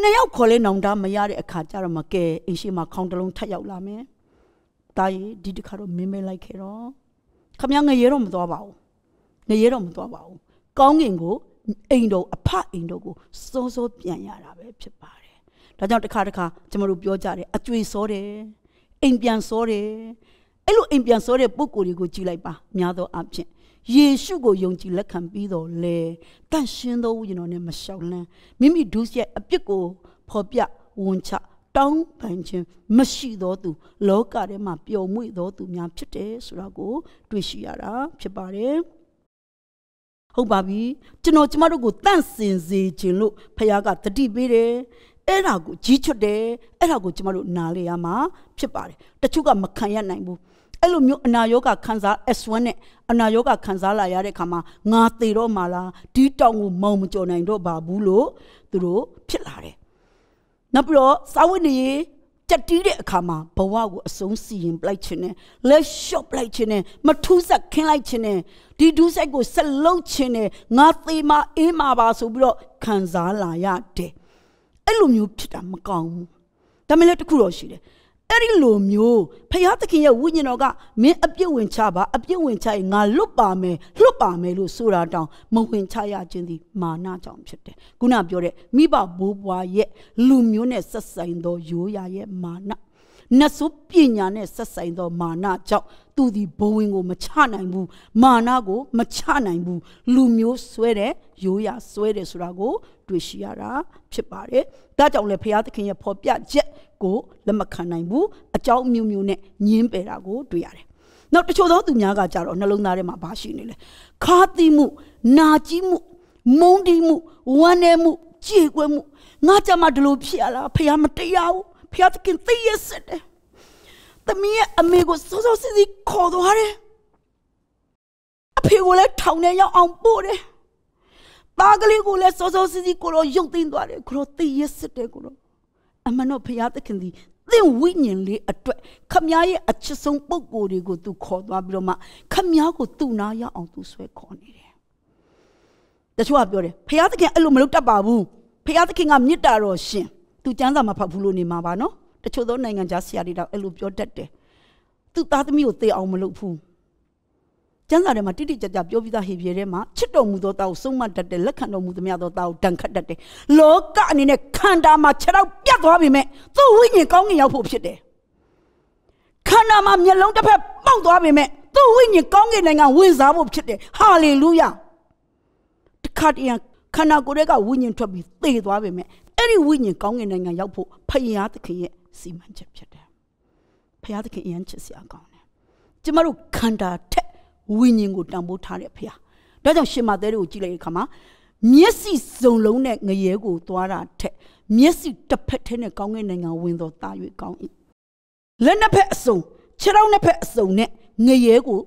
နှစ်ယောက်ခေါ်လဲနောင်တမရတဲ့အခါကျတော့မကဲအင်းရှိမှခေါင်းတစ်လုံးထက်ရောက်လာမယ် တာရီဒီတခါတော့မင်းမဲလိုက်ခဲ့တော့ခမ ्या ငရေတော့မသွားပါဘူးငရေတော့မသွားပါဘူးကောင်းကင်ကိုအိမ်တော်အဖအိမ်တော်ကိုစိုးစိုးပြန်ရတာပဲဖြစ်ပါတယ်ဒါကြောင့်တစ်ခါတစ်ခါကျွန်တော်တို့ပြောကြတယ်အကျွေစောတယ်အိမ်ပြန်စောတယ်အဲ့လိုအိမ်ပြန်စောတဲ့ပုံကိုယ်တွေကိုကြည်လိုက်ပါများသောအားဖြင့်ယေရှုကိုယုံကြည်လက်ခံပြီးတော့လေတန့်ရှင်းသောဝိညာဉ်တော်နဲ့မလျှောက်လန်းမိမိဒုစရိုက်အပြစ်ကိုဖော်ပြဝန်ချ တောင်းပန်ခြင်းမရှိသောသူ လောကထဲမှာပျော်မွေ့သောသူများဖြစ်တယ်ဆိုတာကိုတွေ့ရှိရတာဖြစ်ပါတယ်ဟုတ်ပါပြီကျွန်တော်ကျမတို့ကိုတန့်စင်စေခြင်းလို့ဖခင်ကတတိပေးတယ်အဲ့ဒါကိုကြီးချွတ်တယ်အဲ့ဒါကိုကျမတို့နားလေရမှာဖြစ်ပါတယ်တချို့ကမခံရနိုင်ဘူးအဲ့လိုမျိုးအနာရောဂါခံစား S1 နဲ့အနာရောဂါခံစားလာရတဲ့ခါမှာငါသေတော့မှလားဒီတောင်ကိုမောင်မကျော်နိုင်တော့ပါဘူးလို့သူတို့ဖြစ်လာတယ် နောက်ပြီးတော့စာဝတ်နေကြက်တီးတဲ့အခါမှာဘဝကိုအဆုံးစီရင်ပလိုက်ခြင်းနဲ့လက်လျှော့ပလိုက်ခြင်းနဲ့မထူးဆက်ခင်းလိုက်ခြင်းနဲ့ဒီဒုစရိုက်ကိုဆက်လုံးခြင်းနဲ့ငါသေးမအေးမှာပါဆိုပြီးတော့ခံစားလာရတယ်အဲ့လိုမျိုးဖြစ်တာမကောင်းဘူးဒါမဲ့လည်းတခုတော့ရှိတယ် အဲ့ဒီလိုမျိုးဖယားသခင်ရဲ့ဝိညာဉ်တော်ကမင်းအပြစ်ဝင်ချပါအပြစ်ဝင်ချရင်ငါလွတ်ပါမယ်လွတ်ပါမယ်လို့ဆိုတာတောင်မဝင်ချရခြင်းသည်မာနကြောင့်ဖြစ်တယ်ခုနပြောတဲ့မိဘဘိုးဘွားရဲ့လူမျိုးနဲ့ဆက်ဆိုင်သောရိုးရာရဲ့မာနနတ်ဆိုပညာနဲ့ဆက်ဆိုင်သောမာနကြောင့် သူဒီဘဝင်ကိုမချနိုင်ဘူးမာနကိုမချနိုင်ဘူးလူမျိုးဆွဲတဲ့ရိုးရာဆွဲတယ်ဆိုတာကိုတွေ့ရှိရတာဖြစ်ပါတယ်ဒါကြောင့်လေဘုရားသခင်ရဲ့ဖော်ပြချက်ကိုလက်မခံနိုင်ဘူးအကြောင်းမျိုးမျိုးနဲ့ညင်းပယ်တာကိုတွေ့ရတယ်နောက်တချို့သောသူများကကြတော့နှလုံးသားထဲမှာဘာရှိနေလဲခါသီးမှုနာကြီးမှုမုန်းတီးမှုဝမ်းနည်းမှုကြေကွဲမှုငါကြမှာဒီလိုဖြစ်ရလားဖះမတရားဘူးဖះသခင်သိရစတယ် သမီးရဲ့အမေကိုစောစောစီးစီးခေါ်သွားတယ်အဖေကိုလည်းထောင်ထဲရောက်အောင်ပို့တယ်သားကလေးကိုလည်းစောစောစီးစီးကိုတော့ရုပ်သိမ်းသွားတယ်ကိုတော့သိရစတယ်ကိုတော့အမှန်တော့ဖះသခင်ဒီသင်ဝိညာဉ်လေးအတွက်ခမည်းရဲ့အချစ်ဆုံးပုံကိုယ်တွေကိုသူခေါ်သွားပြီးတော့မှခမည်းကိုသူ့နာရအောင်သူဆွဲခေါ်နေတယ်တချို့ကပြောတယ်ဖះသခင်အဲ့လိုမလုပ်တတ်ပါဘူးဖះသခင်ကမေတ္တာတော်ရှင်သူကျမ်းစာမှာဖောက်ဘူးလို့နေမှာပါနော် တချို့သောနိုင်ငံခြားဆရာတွေတော့အဲ့လိုပြောတတ်တယ်သူသားသမီးကိုသေအောင်မလုပ်ဘူးကျမ်းစာထဲမှာတိတိကျကျပြောပြီးသားဟေပြေထဲမှာချစ်တော်မူသောသားကိုဆုံးမတတ်တယ်လက်ခံတော်မူသမျှသောသားကိုတန်ခတ်တတ်တယ်လောကအနေနဲ့ခန္ဓာမှာခြေတော့ပြတ်သွားပြီမဲ့သူ့ဝိညာဉ်ကောင်းကင်ရောက်ဖို့ဖြစ်တယ်ခန္ဓာမှာမျက်လုံးတစ်ဖက်ပေါက်သွားပြီမဲ့သူ့ဝိညာဉ်ကောင်းကင်နိုင်ငံဝင်စားဖို့ဖြစ်တယ်ဟာလေလုယာတခါတည်းခန္ဓာကိုယ်ရဲ့ကဝိညာဉ်ထွက်ပြီးသေသွားပြီမဲ့အဲ့ဒီဝိညာဉ်ကောင်းကင်နိုင်ငံရောက်ဖို့ဖခင်သခင်ရဲ့ စီမံချက်ဖြစ်တယ်ဖခင်သခင်အရင်ချစ်စရာကောင်းတယ်ကျမတို့ခန္ဓာထက်ဝိညာဉ်ကိုတန်ဖိုးထားတဲ့ဖခင်ဒါကြောင့်ရှင်မသေးတွေကိုကြည့်လိုက်တဲ့အခါမှာမျက်စိစုံလုံးနဲ့ငရဲကိုသွားတာထက်မျက်စိတစ်ဖက်ထဲနဲ့ကောင်းကင်နိုင်ငံဝင်တော်တာ၍ကောင်း၏လက်နှစ်ဖက်အစုံခြေထောက်နှစ်ဖက်အစုံနဲ့ငရဲကို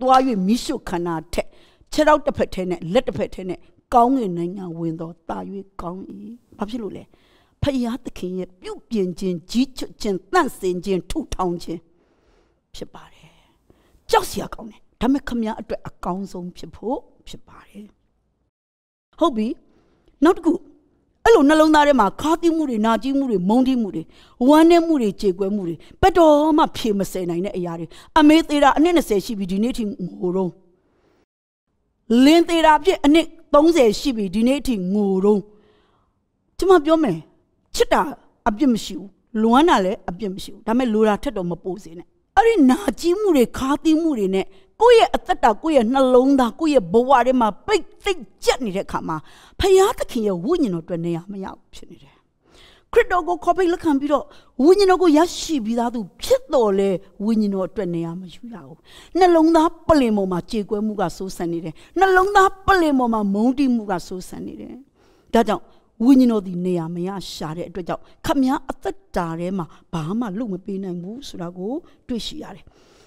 သွား၍မိရှုခန္ဓာထက်ခြေထောက်တစ်ဖက်ထဲနဲ့လက်တစ်ဖက်ထဲနဲ့ကောင်းကင်နိုင်ငံဝင်တော်တာ၍ကောင်း၏ဘာဖြစ်လို့လဲ ဖယားသခင်ရဲ့ပြုပြင်ခြင်းကြီးချွတ်ခြင်းတန့်စင်ခြင်းထုထောင်ခြင်းဖြစ်ပါတယ်ကြောက်စရာကောင်းတယ်ဒါပေမဲ့ခမည်းအတွက်အကောင်းဆုံးဖြစ်ဖို့ဖြစ်ပါတယ်ဟုတ်ပြီနောက်တစ်ခုအဲ့လိုနှလုံးသားထဲမှာခါတိမှုတွေနာကျင်မှုတွေမုန်းတိမှုတွေဝမ်းနည်းမှုတွေကြေကွဲမှုတွေဘယ်တော့မှဖြေမစင်နိုင်တဲ့အရာတွေအမေသေးတာအနည်း20ရှိပြီဒီနေ့ထိငိုတော့လင်းသေးတာဖြစ်အနည်း30ရှိပြီဒီနေ့ထိငိုတော့ကျမပြောမယ် ချစ်တာအပြစ်မရှိဘူးလွမ်းတာလည်းအပြစ်မရှိဘူးဒါပေမဲ့လိုတာထက်တော့မပိုစေနဲ့အဲ့ဒီနာကျင်မှုတွေခါတိမှုတွေနဲ့ကိုယ့်ရဲ့အသက်တာကိုယ့်ရဲ့နှလုံးသားကိုယ့်ရဲ့ဘဝထဲမှာပိတ်သိပ်ကြက်နေတဲ့ခါမှာဖယားသခင်ရဲ့ဝိညာဉ်တော်အတွက်နေရာမရောက်ဖြစ်နေတယ်ခရစ်တော်ကိုခေါ်ပိတ်လက်ခံပြီးတော့ဝိညာဉ်တော်ကိုရရှိပြီးသားသူဖြစ်တော်လဲဝိညာဉ်တော်အတွက်နေရာမယူရဘူးနှလုံးသားပလင်ပေါ်မှာကြေကွဲမှုကစိုးစံနေတယ်နှလုံးသားပလင်ပေါ်မှာမုန်းတိမှုကစိုးစံနေတယ်ဒါကြောင့် ဝိညာဉ်တော်ဒီနေရာမရရှာတဲ့အတွက်ကြောင့်ခမည်းအသက်တာထဲမှာဘာမှလုပ်မပေးနိုင်ဘူးဆိုတာကိုတွေ့ရှိရတယ်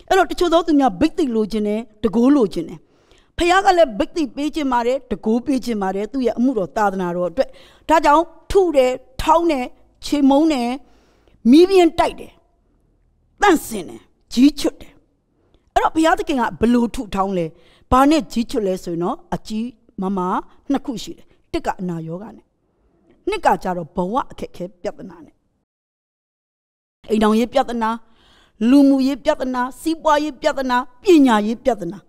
အဲ့တော့တချို့သောသူများဘိတ်သိလိုခြင်းနဲ့တကိုးလိုခြင်းနဲ့ဖခင်ကလည်းဘိတ်သိပေးခြင်းပါတယ်တကိုးပေးခြင်းပါတယ်သူ့ရဲ့အမှုတော်သာသနာတော်အတွက်ဒါကြောင့်ထုတယ်ထောင်းတယ်ခြေမုံတယ်မီးပြင်းတိုက်တယ်တန့်စင်တယ်ကြီးချွတ်တယ်အဲ့တော့ဘုရားသခင်ကဘလို့ထုထောင်းလဲဘာနဲ့ကြီးချွတ်လဲဆိုရင်တော့အကြီးမမနှစ်ခုရှိတယ်တစ်ကအနာယောဂနဲ့ နှစ်ကကြတော့ဘဝအခက်ခဲပြဿနာနဲ့အိမ်တော်ရေးပြဿနာလူမှုရေးပြဿနာစီးပွားရေးပြဿနာပညာရေးပြဿနာ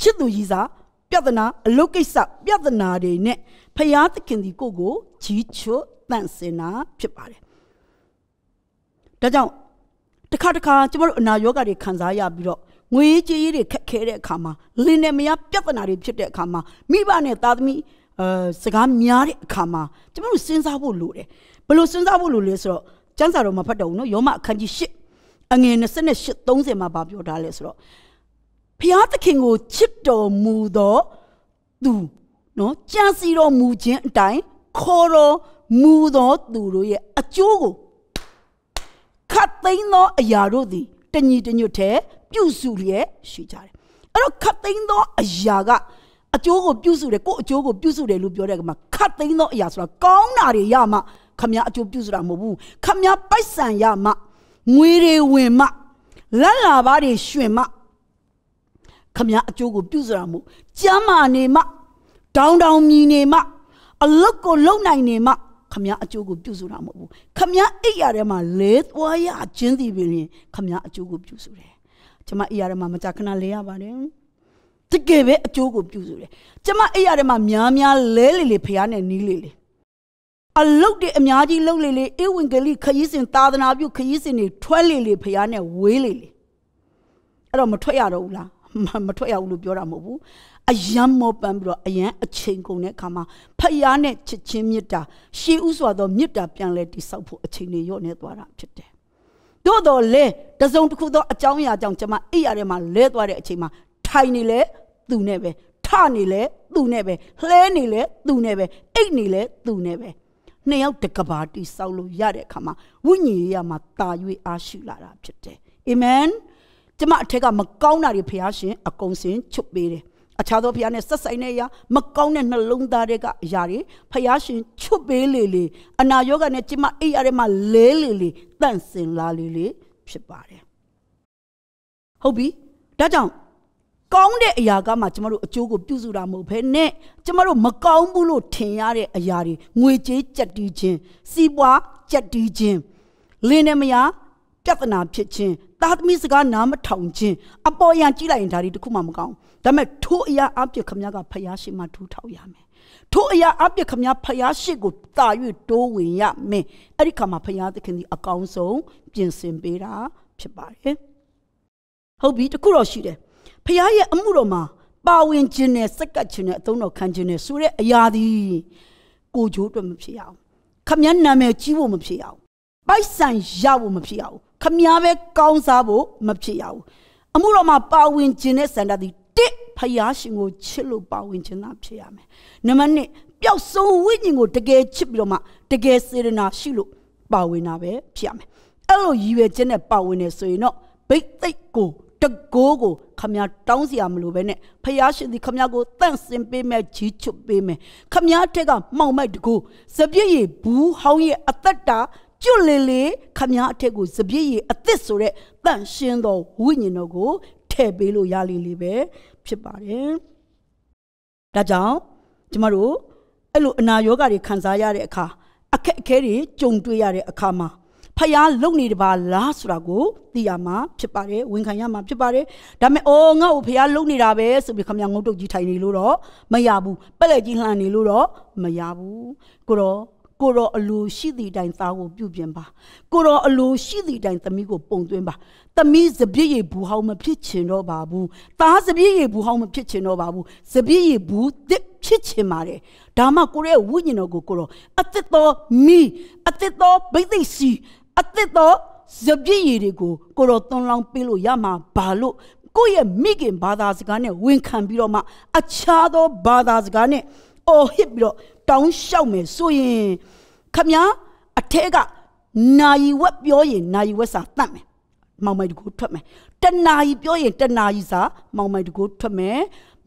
ချစ်သူကြီးစားပြဿနာအလုတ်ကိစ္စပြဿနာတွေနဲ့ဖျားသခင်ဒီကိုကိုကြီးချွတ်တန့်စင်တာဖြစ်ပါတယ်ဒါကြောင့်တစ်ခါတစ်ခါကျမတို့အနာရောဂါတွေခံစားရပြီးတော့ငွေကြေးရေးတွေခက်ခဲတဲ့အခါမှာလင်းနဲ့မရပြဿနာတွေဖြစ်တဲ့အခါမှာမိဘနဲ့သားသမီး အဲစကားများတဲ့အခါမှာကျမတို့စဉ်းစားဖို့လိုတယ်ဘယ်လိုစဉ်းစားဖို့လိုလဲဆိုတော့ကျမ်းစာတော်မှာဖတ်တော့ဘူးနော်ယောမအခန်းကြီး၈အငယ်28 30မှာပြောထားလဲဆိုတော့ဖျားသခင်ကိုချစ်တော်မူသောသူနော်ကြံစီတော်မူခြင်းအတိုင်းခေါ်တော်မူသောသူတို့ရဲ့အကျိုးကိုခတ်သိမ်းသောအရာတို့သည်တညီတညွတ်တဲ့ပြုစုလျက်ရှိကြတယ်အဲ့တော့ခတ်သိမ်းသောအရာက အကျိုးကိုပြုစုတယ်ကို့အကျိုးကိုပြုစုတယ်လို့ပြောတဲ့ကမှာခတ်သိမ်းသောအရာဆိုတာကောင်းတာတွေရမှခမည်းအကျိုးပြုစုတာမဟုတ်ဘူးခမည်းပိုက်ဆံရမှငွေတွေဝင်မှလက်လာပါတွေရွှင်မှခမည်းအကျိုးကိုပြုစုတာမဟုတ်ကျမ်းမာနေမှတောင်းတောင်းမြည်နေမှအလုတ်ကိုလုံနိုင်နေမှခမည်းအကျိုးကိုပြုစုတာမဟုတ်ဘူးခမည်းအိပ်ရထဲမှာလဲသွားရခြင်းသည်ပင်ခမည်းအကျိုးကိုပြုစုတယ်ကျွန်မအိပ်ရထဲမှာမကြခဏလဲရပါတယ် တကယ်ပဲအကျိုးကိုပြုစုတယ်ကျွန်မအိပ်ရထဲမှာများများလဲလေလေဖះနဲ့နီးလေလေအလုတ်တွေအများကြီးလုပ်လေလေဧဝံဂေလိခရီးစဉ်သာသနာပြုခရီးစဉ်တွေထွက်လေလေဖះနဲ့ဝေးလေလေအဲ့တော့မထွက်ရတော့ဘူးလားမထွက်ရဘူးလို့ပြောတာမဟုတ်ဘူးအယံမောပန်းပြီးတော့အယံအချိန်ကုန်တဲ့အခါမှာဖယားနဲ့ချစ်ချင်းမေတ္တာရှေးဥစွာသောမေတ္တာပြန်လဲတိဆောက်ဖို့အချိန်တွေရော့နေသွားတာဖြစ်တယ်။သို့တော်လဲတစုံတစ်ခုသောအကြောင်းအရာကြောင့်ကျွန်မအိပ်ရထဲမှာလဲသွားတဲ့အချိန်မှာထိုင်နေလဲ သူနဲ့ပဲထနေလဲသူနဲ့ပဲလှဲနေလဲသူနဲ့ပဲအိတ်နေလဲသူနဲ့ပဲနှစ်ယောက်တကဘာတိဆောက်လို့ရတဲ့အခါမှာဝိညာဉ်ရေးမှာတာ၍အားရှိလာတာဖြစ်တယ်။အာမင်။ကျမအထက်ကမကောင်းတာတွေဖျားရှင်အကုန်စင်ချုပ်ပေးတယ်အခြားသောဘုရားနဲ့ဆက်ဆိုင်တဲ့အရာမကောင်းတဲ့နှလုံးသားတွေကအရာတွေဖျားရှင်ချွတ်ပေးလေလေအနာယောဂနဲ့ကျမအိပ်ရတဲ့မှာလဲလေလေတန့်စင်လာလေလေဖြစ်ပါတယ်ဟုတ်ပြီဒါကြောင့် ကောင်းတဲ့အရာကမှကျမတို့အကျိုးကိုပြုစုတာမဟုတ်ဘဲနဲ့ကျမတို့မကောင်းဘူးလို့ထင်ရတဲ့အရာတွေငွေကြေးကြက်တီးခြင်းစီးပွားကြက်တီးခြင်းလင်းနေမယားပြဿနာဖြစ်ခြင်းသားသမီးစကားနားမထောင်ခြင်းအပေါ်ယံကြည့်လိုက်ရင်ဒါတွေတခုမှမကောင်းဒါပေမဲ့ထိုးအရာအပြစ်ခမည်းကဖယားရှိမှထူထောက်ရမယ်ထိုးအရာအပြစ်ခမည်းဖယားရှိကိုတာ၍တိုးဝင်ရမယ်အဲ့ဒီခါမှာဖယားသခင်ဒီအကောင်းဆုံးပြင်ဆင်ပေးတာဖြစ်ပါတယ်ဟုတ်ပြီတခုတော့ရှိတယ် ဖယားရဲ့အမှုတော်မှာပါဝင်ခြင်းနဲ့စက္ကပ်ခြင်းနဲ့အသုံးတော်ခံခြင်းနဲ့ဆိုတဲ့အရာသည်ကိုကြိုးအတွက်မဖြစ်ရအောင်ခမည်းနာမည်ကြီးဖို့မဖြစ်ရအောင်ပိုက်ဆံရဖို့မဖြစ်ရအောင်ခမည်းပဲကောင်းစားဖို့မဖြစ်ရဘူးအမှုတော်မှာပါဝင်ခြင်းနဲ့စန္ဒသည်တစ်ဖယားရှင်ကိုချစ်လို့ပါဝင်ခြင်းသာဖြစ်ရမယ်နံပါတ်1ပျောက်ဆုံးဝိညာဉ်ကိုတကယ်ချစ်ပြီးတော့မှတကယ်စေရနာရှိလို့ပါဝင်တာပဲဖြစ်ရမယ်အဲ့လိုရည်ရွယ်ချက်နဲ့ပါဝင်နေဆိုရင်တော့ဘိတ်သိက်ကို တတကိုးကိုခမည်းတောင်းစရာမလိုပဲနဲ့ဖယားရှင်ဒီခမည်းကိုတန့်စင်ပေးမယ်ကြီးချွတ်ပေးမယ်ခမည်းထက်ကမှောင်မိုက်တကိုးစပြည့်ရည်ဘူးဟောင်းရဲ့အသက်တာကျွတ်လေလေခမည်းအထက်ကိုစပြည့်ရည်အသက်ဆိုတဲ့တန့်ရှင်းသောဝိညာဉ်တော်ကိုထည့်ပေးလို့ရလေလေပဲဖြစ်ပါတယ်ဒါကြောင့်ကျမတို့အဲ့လိုအနာရောဂါတွေခံစားရတဲ့အခါအခက်အခဲတွေကြုံတွေ့ရတဲ့အခါမှာ ဖျားလုံနေတပါလားဆိုတာကိုသိရမှာဖြစ်ပါတယ်ဝန်ခံရမှာဖြစ်ပါတယ်ဒါပေမဲ့အော်ငါ့ကိုဖျားလုံနေတာပဲဆိုပြီးခမငုတ်တုတ်ကြီးထိုင်နေလို့တော့မရဘူးပက်လက်ကြီးလှန်နေလို့တော့မရဘူးကိုတော့ကိုရောအလိုရှိသည့်တိုင်သားကိုပြုပြင်ပါကိုရောအလိုရှိသည့်တိုင်သမီးကိုပုံသွင်းပါသမီးစပြည့်ရည်ဘူးဟောင်းမဖြစ်ချင်တော့ပါဘူးသားစပြည့်ရည်ဘူးဟောင်းမဖြစ်ချင်တော့ပါဘူးစပြည့်ရည်ဘူးတစ်ဖြစ်ချင်ပါတယ်ဒါမှကိုရဲ့ဝိညာဉ်တော်ကိုကိုရောအသစ်တော်မိအသစ်တော်ဗိသိက်စီ အသစ်တော်စပြည့်ရည်တွေကိုကိုရောသွန်လောင်းပေးလို့ရမှာဘာလို့ကိုယ့်ရဲ့မိခင်ဘာသာစကားနဲ့ဝန်ခံပြီးတော့မှအခြားသောဘာသာစကားနဲ့အော်ဟစ်ပြီးတော့တောင်းလျှောက်မယ်ဆိုရင်ခမညာအထက်ကနာယီဝက်ပြောရင်နာယီဝက်စာတတ်မယ်မောင်မိုက်တကူထွက်မယ်တနာယီပြောရင်တနာယီစာမောင်မိုက်တကူထွက်မယ်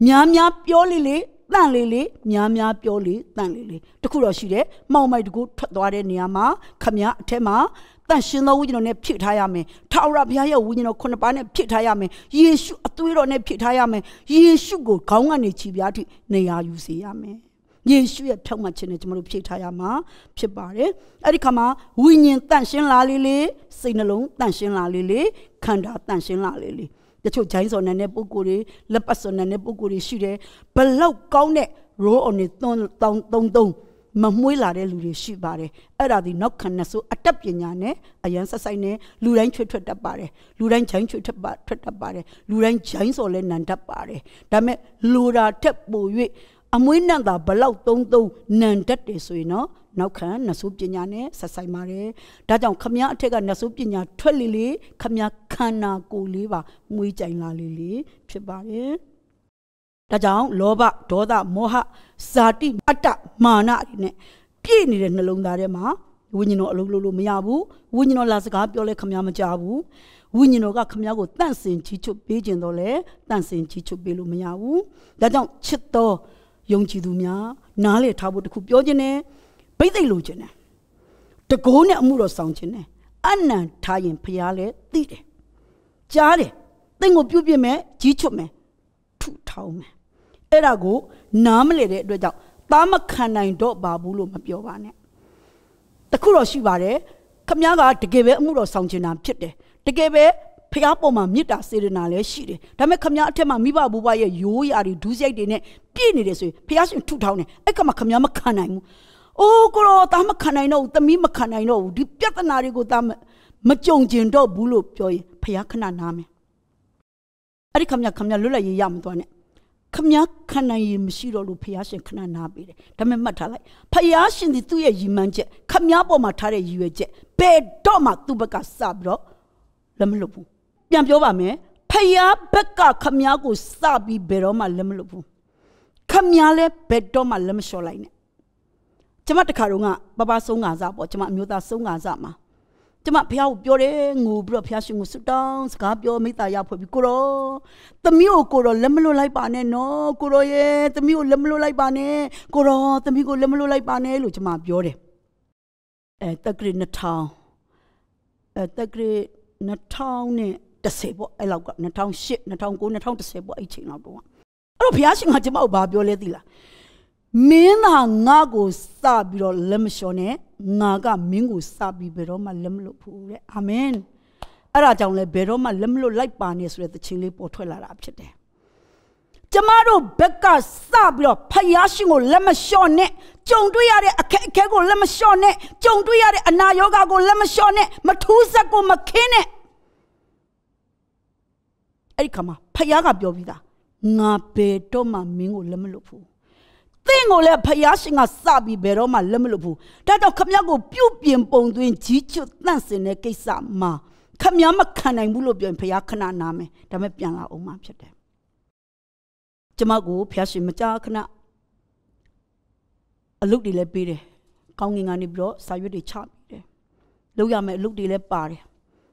များများပြောလေလေတန့်လေလေများများပြောလေတန့်လေလေတခုတော့ရှိတယ်မောင်မိုက်တကူထွက်သွားတဲ့နေရာမှာခမညာအထက်မှာ တန်ရှင်သောဝိညာဉ်တော်နဲ့ဖြစ်ထားရမယ်။ထာဝရဘုရားရဲ့ဝိညာဉ်တော်ခုနှစ်ပါးနဲ့ဖြစ်ထားရမယ်။ယေရှုအသွေးတော်နဲ့ဖြစ်ထားရမယ်။ယေရှုကိုခေါင်းကနေခြေပြားထိနေရာယူစေရမယ်။ယေရှုရဲ့ဖြောင့်မတ်ခြင်းနဲ့ကျွန်တော်တို့ဖြည့်ထားရမှာဖြစ်ပါတယ်။အဲ့ဒီခါမှာဝိညာဉ်တန့်ရှင်းလာလေလေစိတ်နှလုံးတန့်ရှင်းလာလေလေခန္ဓာတန့်ရှင်းလာလေလေတချို့ဂျိုင်းစော်နေတဲ့ပုံကိုယ်တွေလက်ပတ်စော်နေတဲ့ပုံကိုယ်တွေရှိတယ်ဘလောက်ကောင်းတဲ့ roll on နဲ့သုံးသုံးသုံးသုံး မမွေးလာတဲ့လူတွေရှိပါတယ်အဲ့ဒါဒီနောက်ခံနဲ့ဆိုအတက်ပညာနဲ့အရန်ဆက်ဆိုင်နဲ့လူတိုင်းချွတ်ထွက်တတ်ပါတယ်လူတိုင်းဂျိုင်းချွတ်ထွက်ပါထွက်တတ်ပါတယ်လူတိုင်းဂျိုင်းစော်လဲနန်တတ်ပါတယ်ဒါမဲ့လူတာထက်ပို၍အမွေးနံတာဘလောက်သုံးသုံးနန်တတ်တယ်ဆိုရင်တော့နောက်ခံနဆုပညာနဲ့ဆက်ဆိုင်ပါတယ်ဒါကြောင့်ခမည်းအထက်ကနဆုပညာထွက်လေလေခမည်းခန္ဓာကိုယ်လေးပါမွေးကြိုင်လာလေလေဖြစ်ပါတယ် ဒါကြောင့်လောဘဒေါသမောဟဇာတိအတ္တမာနတွေနဲ့ပြည့်နေတဲ့နှလုံးသားထဲမှာဝိညာဉ်တော်အလုံးလုံးလို့မရဘူးဝိညာဉ်တော်လာစကားပြောလဲခမမကြဘူးဝိညာဉ်တော်ကခမကိုတန့်စင်ကြီးချုပ်ပေးခြင်းတော့လဲတန့်စင်ကြီးချုပ်ပေးလို့မရဘူးဒါကြောင့်ချစ်တော်ယုံကြည်သူများနားလေထားဖို့တခုပြောခြင်းနဲ့ဘိသိက်လိုခြင်းနဲ့တကိုးနဲ့အမှုတော်ဆောင်ခြင်းနဲ့အနံထားရင်ဖျားလဲသိတယ်ကြားတယ်သင်ကိုပြုတ်ပြမယ်ကြီးချွတ်မယ်ထုထောင်းမယ် အဲ့ဒါကိုနားမလည်တဲ့အတွက်ကြောင့်သားမခံနိုင်တော့ပါဘူးလို့မပြောပါနဲ့တခုတော့ရှိပါတယ်ခမည်းကတကယ်ပဲအမှုတော်ဆောင်ချင်တာဖြစ်တယ်တကယ်ပဲဖះပေါ်မှာမေတ္တာစေတနာလည်းရှိတယ်ဒါပေမဲ့ခမည်းအထက်မှာမိဘဘိုးဘရဲ့ရိုးရာတွေဒူးစိုက်တွေနဲ့ပြည့်နေတယ်ဆိုရင်ဖះရှင်ထုထောင်းတယ်အဲ့ကမှခမည်းမခံနိုင်ဘူးအိုးကိုရောသားမခံနိုင်တော့ဘူးသမီးမခံနိုင်တော့ဘူးဒီပြဿနာတွေကိုသားမကြုံကျင်တော့ဘူးလို့ပြောရင်ဖះခဏနားမယ်အဲ့ဒီခမည်းခမည်းလွတ်လပ်ရေးရမသွားနဲ့ ခမည်းခဏရင်မရှိတော့လို့ဖះရှင်ခဏနားပေးတယ်ဒါပေမဲ့မှတ်ထားလိုက်ဖះရှင်ဒီသူ့ရဲ့ရည်မှန်းချက်ခမည်းပေါ်မှာထားတဲ့ရည်ရွယ်ချက်ဘယ်တော့မှသူ့ဘက်ကစပြီးတော့လက်မလွတ်ဘူးပြန်ပြောပါမယ်ဖះဘက်ကခမည်းကိုစပြီးဘယ်တော့မှလက်မလွတ်ဘူးခမည်းလည်းဘယ်တော့မှလက်မလျှော့လိုက်နဲ့ကျမတခါတော့ကပပဆုံးငါစားပေါ့ကျမအမျိုးသားဆုံးငါစားမှာ ကျမဖះကိုပြောတယ်ငိုပြီးတော့ဖះရှင်ကိုဆွတောင်းစကားပြောမိသားရဖွဲ့ပြီးကိုရောသမီးကိုကိုရောလက်မလွတ်လိုက်ပါနဲ့နော်ကိုရောရဲ့သမီးကိုလက်မလွတ်လိုက်ပါနဲ့ကိုရောသမီးကိုလက်မလွတ်လိုက်ပါနဲ့လို့ကျမပြောတယ်အဲတက်ကရ2000အဲတက်ကရ2000နဲ့10ပေါ့အဲ့လောက်က2008 2009 2010ပေါ့အဲ့ချိန်လောက်တော့အဲ့တော့ဘုရားရှင်ကကျမကိုဘာပြောလဲသိလား မင်းသာငါ့ကိုစပြီးတော့လက်မလျှော်နဲ့ငါကမင်းကိုစပြီးဘယ်တော့မှလက်မလွတ်ဘူးတဲ့အာမင်အဲ့ဒါကြောင့်လဲဘယ်တော့မှလက်မလွတ်လိုက်ပါနဲ့ဆိုတဲ့သချင်းလေးပေါ်ထွက်လာတာဖြစ်တယ်ကျမတို့ဘက်ကစပြီးတော့ဖယားရှင်ကိုလက်မလျှော့နဲ့ကြုံတွေ့ရတဲ့အခက်အခဲကိုလက်မလျှော့နဲ့ကြုံတွေ့ရတဲ့အနာရောဂါကိုလက်မလျှော့နဲ့မထူးဆက်ကိုမခင်းနဲ့အဲ့ဒီခါမှာဖယားကပြောပြီးသားငါဘယ်တော့မှမင်းကိုလက်မလွတ်ဘူး သင်ကိုလည်းဖယားရှင်ကစပြီးဘယ်တော့မှလက်မလွတ်ဘူးဒါကြောင့်ခမည်းကိုပြုတ်ပြင်ပုံသွင်းကြီးချွတ်တန့်စင်တဲ့ကိစ္စမှာခမည်းမခံနိုင်ဘူးလို့ပြောရင်ဖယားခဏနာမယ်ဒါပေမဲ့ပြန်လာအောင်မှဖြစ်တယ်ကျမကိုဖယားရှင်မကြာခဏအလုပ်တွေလည်းပေးတယ်ကောင်းငင်ကနေပြီးတော့စာရွက်တွေချပြီးတယ်လုပ်ရမယ့်အလုပ်တွေလည်းပါတယ်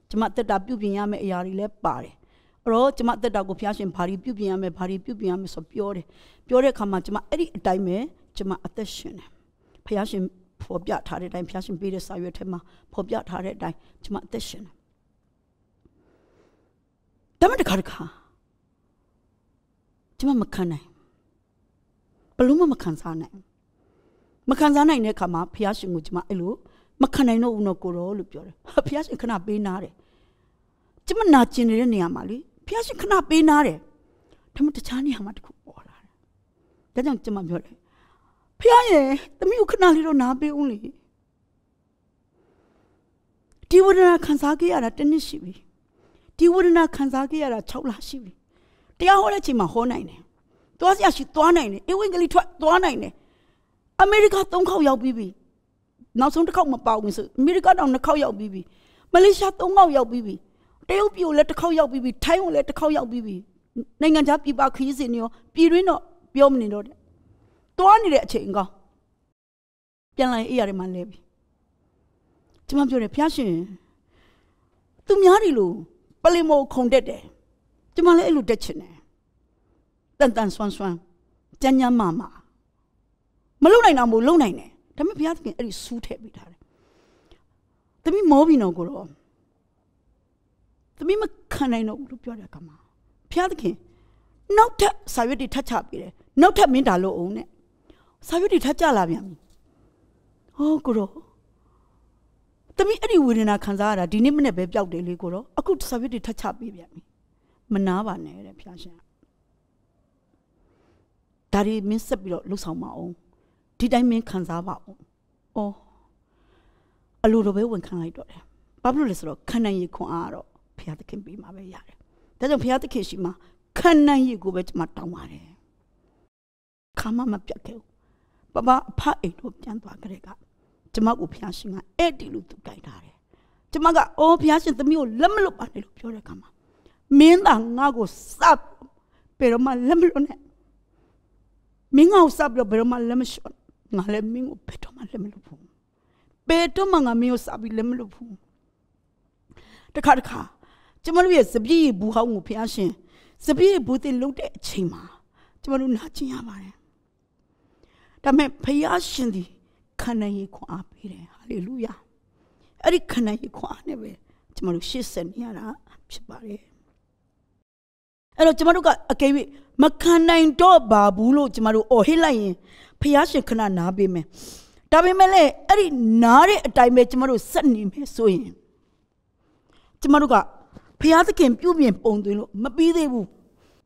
ကျမတက်တာပြုတ်ပြင်ရမယ့်အရာတွေလည်းပါတယ် အဲ့တော့ကျမအသက်တာကိုဖျားရှင်ဘာတွေပြုပြင်ရမယ်ဘာတွေပြုပြင်ရမယ်ဆိုပြောတယ်ပြောတဲ့အခါမှာကျမအဲ့ဒီအတိုင်းပဲကျမအသက်ရှင်တယ်ဖျားရှင်ဖော်ပြထားတဲ့အတိုင်းဖျားရှင်ပေးတဲ့စာရွက်ထဲမှာဖော်ပြထားတဲ့အတိုင်းကျမအသက်ရှင်တယ်ဒါမှတခါတခါကျမမခံနိုင်ဘလို့မှမခံစားနိုင်မခံစားနိုင်တဲ့အခါမှာဖျားရှင်ကိုကျမအဲ့လိုမခံနိုင်တော့ဘူးနော်ကိုရောလို့ပြောတယ်ဟာဖျားရှင်ခဏပေးနာတယ်ကျမနာကျင်နေတဲ့နေရာမှာလေ ဖျားရှင်ခဏပေးနာတယ်ဒါမှတခြားနေရာမှာတခုပေါ်လာတယ်ဒါကြောင့်ကျမပြောတယ်ဖျားရဲ့သမီးကိုခဏလေးတော့နားပေးဦးလေဒီဝဒနာခံစားခဲ့ရတာတနစ်ရှိပြီဒီဝဒနာခံစားခဲ့ရတာ6လရှိပြီတရားဟောတဲ့ချိန်မှာဟောနိုင်တယ်သွားစရာရှိသွားနိုင်တယ်အဝင်္ဂလိထွက်သွားနိုင်တယ်အမေရိက3ခေါက်ရောက်ပြီးပြီနောက်ဆုံးတစ်ခေါက်မပေါဘူးဆိုအမေရိကတော့2ခေါက်ရောက်ပြီးပြီမလေးရှား3ခေါက်ရောက်ပြီးပြီ တရုတ်ပြည်လည်းတစ်ခေါက်ရောက်ပြီးပြီထိုင်းကိုလည်းတစ်ခေါက်ရောက်ပြီးပြီနိုင်ငံခြားပြည်ပခရီးစဉ်တွေရောပြည်တွင်းတော့ပြောမနေတော့တဲ့သွားနေတဲ့အချိန်ကောင်းပြန်လာအေးရတယ်မှလဲပြီကျွန်မပြောတယ်ဖျားရှင်သူများတွေလို့ပလင်မိုခုံတက်တယ်ကျွန်မလည်းအဲ့လိုတက်ချင်တယ်တန်တန်ဆွမ်းဆွမ်းကြမ်းကြမ်းမာမာမလုံနိုင်တာမို့လုံနိုင်တယ်ဒါပေမဲ့ဘုရားသခင်အဲ့ဒီစူးထည့်ပေးထားတယ်သမီးမောပြီနော်ကိုတော့ သမီးမခံနိုင်တော့ဘူးလို့ပြောတဲ့အခါမှာဘုရားသခင်နောက်ထပ်စာရွက်တွေထပ်ချပေးတယ်နောက်ထပ်မင်းဒါလို့အောင်နဲ့စာရွက်တွေထပ်ကြလာပြန်ပြီဟောကိုတော့သမီးအဲ့ဒီဝေဒနာခံစားရတာဒီနေ့မနေ့ပဲပျောက်တယ်လေကိုတော့အခုစာရွက်တွေထပ်ချပေးပြန်ပြီမနာပါနဲ့တဲ့ဘုရားရှင်ဒါတွေမင်းဆက်ပြီးတော့လှုပ်ဆောင်ပါအောင်ဒီတိုင်းမင်းခံစားပါအောင်။အော်အလိုတော်ပဲဝန်ခံလိုက်တော့တယ်။ဘာဖြစ်လို့လဲဆိုတော့ခန္ဓာရည်ခွန်အားတော့ ဘုရားသခင်ပေးမှာပဲရတယ်။ဒါကြောင့်ဘုရားသခင်ရှိမှခန္ဓာရည်ကိုပဲကျွန်မတောင်းပါတယ်။ခါမမပြတ်ခဲ့ဘူး။ပပအဖအိမ်တို့ပြန်သွားကြတဲ့ကကျွန်မကိုဘုရားရှင်ကအဲ့ဒီလိုသူတိုက်ထားတယ်။ကျွန်မကအော်ဘုရားရှင်သမီးကိုလက်မလွတ်ပါနဲ့လို့ပြောတဲ့အခါမှာမင်းသားငါ့ကိုစပ်ပေတော့မှလက်မလွတ်နဲ့မင်းငါ့ကိုစပ်ပြီးတော့ဘယ်တော့မှလက်မလျှော့ငါလည်းမင်းကိုဘယ်တော့မှလက်မလွတ်ဘူးဘယ်တော့မှငါမင်းကိုစပ်ပြီးလက်မလွတ်ဘူးတခါတခါ ကျမတို့ရဲ့စပြည့်ဘူးဟောင်းကိုဖျားရှင်စပြည့်ဘူးတင်လုံးတဲ့အချိန်မှာကျမတို့နာကျင်ရပါတယ်ဒါပေမဲ့ဖျားရှင်ဒီခန္ဓာရေးခွန်အားပေးတယ်ဟာလေလုယာအဲ့ဒီခန္ဓာရေးခွန်အားနဲ့ပဲကျမတို့ရှေ့ဆက်နေရတာဖြစ်ပါတယ်အဲ့တော့ကျမတို့ကအကယ်၍မခံနိုင်တော့ပါဘူးလို့ကျမတို့အော်ဟစ်လိုက်ရင်ဖះရှင်ခဏနားပေးမယ်ဒါပေမဲ့လည်းအဲ့ဒီနားတဲ့အတိုင်းပဲကျမတို့ဆက်နေမယ်ဆိုရင်ကျမတို့က ဖះသခင်ပြုပြင်ပုံသွင်းလို့မပြီးသေးဘူး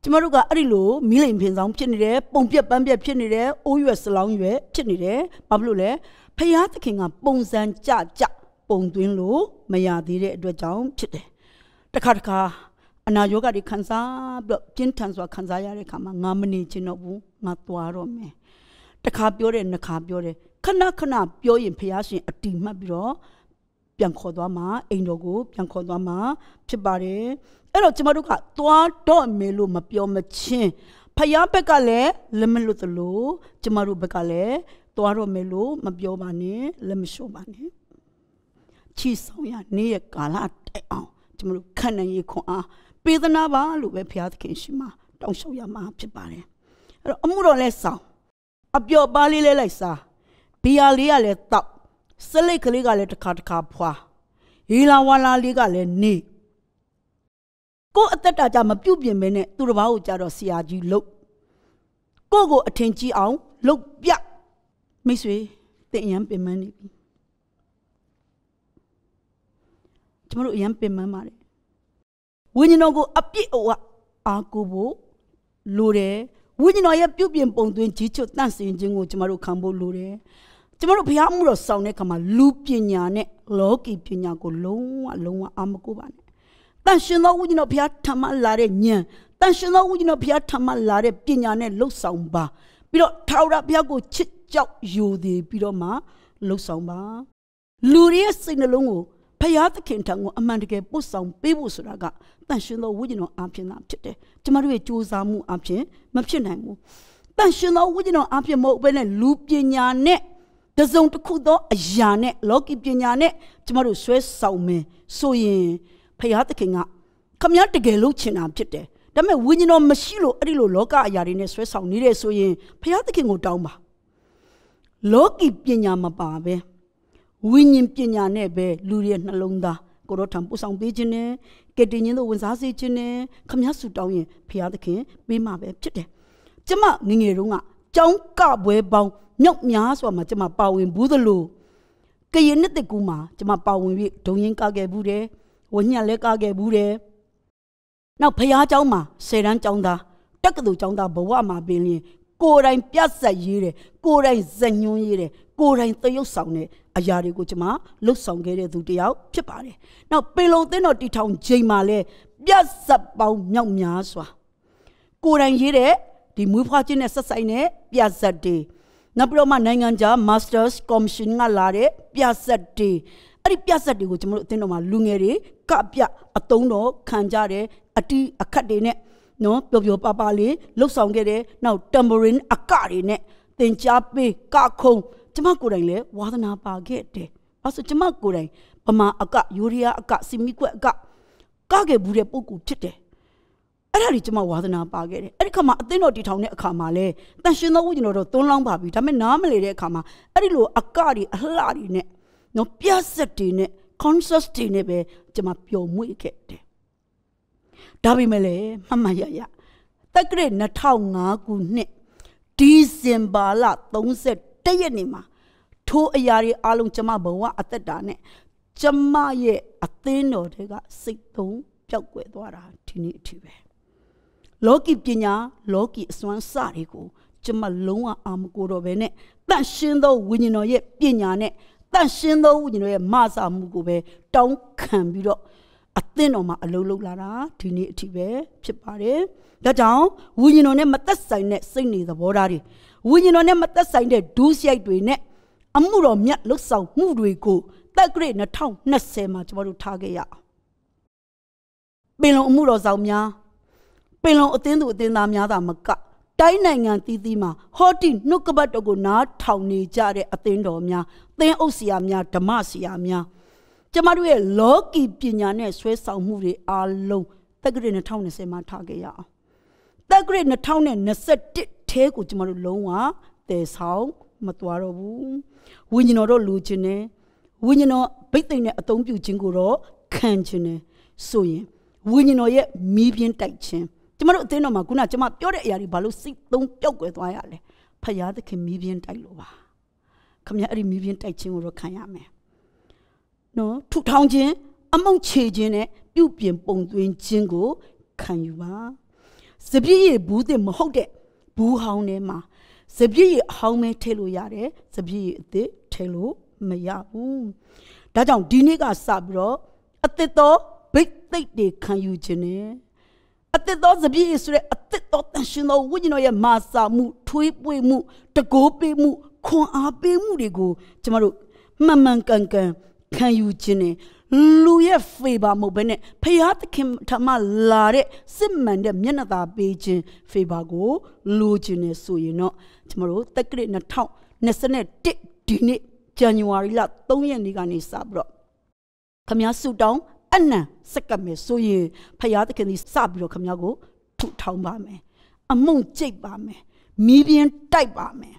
ကျမတို့ကအဲ့ဒီလိုမီးလိမ်ဖင်ဆောင်ဖြစ်နေတယ်ပုံပြက်ပန်းပြက်ဖြစ်နေတယ်အိုးရွက်စလောင်းရွက်ဖြစ်နေတယ်ဘာဖြစ်လို့လဲဖះသခင်ကပုံစံကြကြပုံသွင်းလို့မရသေးတဲ့အတွက်ကြောင့်ဖြစ်တယ်တခါတခါအနာယောဂတွေခံစားပြီးပြင်းထန်စွာခံစားရတဲ့အခါမှာငါမနေချင်တော့ဘူးငါသွားတော့မယ်တခါပြောတယ်နှစ်ခါပြောတယ်ခဏခဏပြောရင်ဖះရှင်အတီမှတ်ပြီးတော့ ပြန်ခေါ်သွားမှာအိမ်တော်ကိုပြန်ခေါ်သွားမှာဖြစ်ပါတယ်အဲ့တော့ကျမတို့ကသွားတော့မယ်လို့မပြောမချင်းဖះဘက်ကလည်းလက်မလွတ်သလိုကျမတို့ဘက်ကလည်းသွားတော့မယ်လို့မပြောပါနဲ့လက်မလျှော့ပါနဲ့ချီဆောင်ရနေ့ရက်ကာလတိုင်အောင်ကျမတို့ခံနိုင်ရခွန်အားပေးသနာပါလို့ပဲဘုရားသခင်ရှိမှတောင်းလျှောက်ရမှာဖြစ်ပါတယ်အဲ့တော့အမှုတော်လဲဆောင်အပျော်ပါလေးလဲလိုက်စားဘီယာလေးကလည်းတောက် စလိတ်ကလေးကလည်းတစ်ခါတစ်ခါဖွာဟီလာဝါလာလေးကလည်းနေကိုအသက်တာကြမပြုတ်ပြင်ပဲနဲ့သူတစ်ပါးကိုကြတော့ဆရာကြီးလှုပ်ကိုကိုအထင်ကြီးအောင်လှုပ်ပြမိတ်ဆွေတင်ရန်ပင်မနေပြီကျမတို့အရန်ပင်မပါတယ်ဝိညာဉ်တော်ကိုအပြည့်အဝအားကိုဖို့လိုတယ်ဝိညာဉ်တော်ရဲ့ပြုပြင်ပုံသွင်းကြီးချွတ်တန့်စင်ခြင်းကိုကျမတို့ခံဖို့လိုတယ် ကျမတို့ဘုရားမှုတော်ဆောင်တဲ့အခါမှာလူပညာနဲ့လောကီပညာကိုလုံးဝလုံးဝအာမကိုပါနဲ့တန်ရှင်သောဝိညာဉ်တော်ဘုရားထမ်းမလာတဲ့ဉာဏ်တန်ရှင်သောဝိညာဉ်တော်ဘုရားထမ်းမလာတဲ့ပညာနဲ့လှုပ်ဆောင်ပါပြီးတော့ထာဝရဘုရားကိုချစ်ကြောက်ယိုသည်ပြီးတော့မှလှုပ်ဆောင်ပါလူရဲ့စိတ်နှလုံးကိုဖယားသခင်ထံကိုအမှန်တကယ်ပို့ဆောင်ပေးဖို့ဆိုတာကတန်ရှင်သောဝိညာဉ်တော်အပြင်သာဖြစ်တယ်။ကျမတို့ရဲ့ကြိုးစားမှုအပြင်မဖြစ်နိုင်ဘူး။တန်ရှင်သောဝိညာဉ်တော်အပြင်မဟုတ်ဘဲနဲ့လူပညာနဲ့ တစုံတစ်ခုသောအရာနဲ့လောကီပညာနဲ့ကျမတို့ဆွဲဆောင်မယ်ဆိုရင်ဖယားသခင်ကခမည်းတကယ်လို့ချင်တာဖြစ်တယ်ဒါပေမဲ့ဝိညာဉ်တော်မရှိလို့အဲ့ဒီလိုလောကအရာတွေနဲ့ဆွဲဆောင်နေတယ်ဆိုရင်ဘုရားသခင်ကိုတောင်းပါလောကီပညာမပါပဲဝိညာဉ်ပညာနဲ့ပဲလူရဲ့နှလုံးသားကိုတော့ထံပို့ဆောင်ပေးခြင်းနဲ့ကတည်ခြင်းတို့ဝင်စားစေခြင်းနဲ့ခမည်းဆူတောင်းရင်ဘုရားသခင်ပေးမှာပဲဖြစ်တယ်ကျမငငယ်တုန်းက ကြောင်းကပွဲပေါင်းမြောက်များစွာမှာကျမပါဝင်ဘူးသလိုကရင်နှစ်တကူမှာကျမပါဝင်ပြီးဒုံရင်ကခဲ့ဘူးတယ်ဝညက်လဲကခဲ့ဘူးတယ်နောက်ဖះเจ้าမှာဆယ်တန်းเจ้าသားတက္ကသိုလ်เจ้าသားဘဝမှာပင်လျင်ကိုယ်တိုင်ပြတ်ဆက်ရေးတယ်ကိုယ်တိုင်ဇညွန်းရေးတယ်ကိုယ်တိုင်သရုပ်ဆောင်တဲ့အရာတွေကိုကျွန်မလှုပ်ဆောင်ခဲ့တဲ့သူတယောက်ဖြစ်ပါတယ်။နောက်ပေလုံသင်းတော်တီထောင်ချိန်မှာလဲပြတ်ဆက်ပေါင်းမြောက်များစွာကိုယ်တိုင်ရေးတဲ့ ဒီမွေးဖွားခြင်းနဲ့ဆက်ဆိုင်တဲ့ပြတ်ဆက်တွေနောက်ပြီးတော့မှနိုင်ငံခြား Masters Commission ကလာတဲ့ပြတ်ဆက်တွေအဲ့ဒီပြတ်ဆက်တွေကိုကျွန်တော်တို့အသင်းတော်မှာလူငယ်တွေကပြအတုံးတော်ခံကြတယ်အတီးအခတ်တွေနဲ့နော်ပျော်ပျော်ပါပါလေးလှုပ်ဆောင်ခဲ့တယ်နောက် tambourine အကတွေနဲ့သင်ကြားပေးကခုံကျမကိုယ်တိုင်လည်းဝါသနာပါခဲ့တယ်။အဲဆိုကျမကိုယ်တိုင်ဗမာအကယူရီးယားအကစီမီကွက်အကကခဲ့ဘူးတဲ့ပုံကူဖြစ်တယ်။ အဲ့ဒါကြီးကျမဝါသနာပါခဲ့တယ်။အဲ့ဒီခါမှာအသင်းတော်တီထောင်တဲ့အခါမှာလဲတန်ရှင်သောဝိညာဉ်တော်တော့သွန်းလောင်းပါပြီ။ဒါပေမဲ့နားမလေတဲ့အခါမှာအဲ့ဒီလိုအကတွေအလှတွေနဲ့နော်ပြတ်ဆက်တွေနဲ့ conscious တွေနဲ့ပဲကျမပျော်မွေ့ခဲ့တယ်။ဒါပေမဲ့လည်းမမရရတက္ကရာ2005ခုနှစ်ဒီဇင်ဘာလ31ရက်နေ့မှာထိုအရာတွေအားလုံးကျမဘဝအသက်တာနဲ့ကျမရဲ့အသင်းတော်တွေကစိတ်သုံးပျောက်ကွယ်သွားတာဒီနေ့အထိပဲ လောကီပညာလောကီအစွမ်းစတွေကိုကျမလုံးဝအာမကိုတော့ပဲနဲ့တန့်ရှင်းသောဝိညာဉ်တော်ရဲ့ပညာနဲ့တန့်ရှင်းသောဝိညာဉ်တော်ရဲ့မဆာမှုကိုပဲတောင်းခံပြီးတော့အသင်းတော်မှာအလုံးလုံးလာတာဒီနေ့အထိပဲဖြစ်ပါတယ်။ဒါကြောင့်ဝိညာဉ်တော်နဲ့မသက်ဆိုင်တဲ့စိတ်နေသဘောထားတွေဝိညာဉ်တော်နဲ့မသက်ဆိုင်တဲ့ဒုစရိုက်တွေနဲ့အမှုတော်မြတ်လှုပ်ဆောင်မှုတွေကိုတက်ကရ2020မှာကျွန်တော်တို့ထားခဲ့ရအောင်ပင်လုံအမှုတော်ဆောင်များ ပင်လုံအသင်းသူအသင်းသားများသာမကတိုင်းနိုင်ငံတည်တည်မှာဟောတိနှုတ်ကပတ်တော်ကိုနားထောင်နေကြတဲ့အသင်းတော်များသင်းအုပ်ဆရာများဓမ္မဆရာများကျမတို့ရဲ့လောကီပညာနဲ့ဆွဲဆောင်မှုတွေအားလုံးတက္ကရာ2020မှာထားခဲ့ရအောင်တက္ကရာ2021ထဲကိုကျမတို့လုံးဝတည်ဆောင်မသွားတော့ဘူးဝိညာဉ်တော်တို့လူချင်းနဲ့ဝိညာဉ်တော်ဗိတ်သိက်နဲ့အသုံးပြုခြင်းကိုတော့ခံခြင်းနဲ့ဆိုရင်ဝိညာဉ်တော်ရဲ့မီးပြင်းတိုက်ခြင်း ကျမတို့အသင်းတော်မှာခုနကျမပြောတဲ့အရာတွေဘာလို့စိတ်သုံးပျောက်ကွယ်သွားရလဲဖယားသခင်မီးပြင်းတိုက်လို့ပါခမရအဲ့ဒီမီးပြင်းတိုက်ခြင်းကိုတော့ခံရမယ်နော်ထူထောင်ခြင်းအမုံချေခြင်းနဲ့ပြုပြင်ပုံသွင်းခြင်းကိုခံယူပါစပြည့်ရဘူးတဲ့မဟုတ်တဲ့ဘူးဟောင်းထဲမှာစပြည့်ရအဟောင်းပဲထည့်လို့ရတယ်စပြည့်ရအသစ်ထည့်လို့မရဘူးဒါကြောင့်ဒီနေ့ကစပြီးတော့အသစ်သောဘိတ်သိက်တွေခံယူခြင်းနဲ့ အသစ်သောစပြည့်ဆိုတဲ့အသစ်သောတန်ရှင်သောဝိညာဉ်တော်ရဲ့မာစာမှုထွေးပွေမှုတကိုးပေးမှုခွန်အားပေးမှုတွေကိုကျမတို့မှန်မှန်ကန်ကန်ခံယူခြင်းနဲ့လူရဲ့ favor မဟုတ်ဘဲနဲ့ဖျားသခင်ထမလာတဲ့စစ်မှန်တဲ့မျက်နှာသာပေးခြင်း favor ကိုလိုချင်နေဆိုရင်တော့ကျမတို့တက္ကရာ2021ဒီနေ့ဇန်နဝါရီလ3ရက်နေ့ကနေစပြီးတော့ခမည်းဆူတောင်း အနံစက်ကမယ်ဆိုရင်ဖျားသခင်ဒီစပြီးတော့ခမည်းကိုထုထောင်းပါမယ်အမုံကျိတ်ပါမယ်မီးပြင်းတိုက်ပါမယ်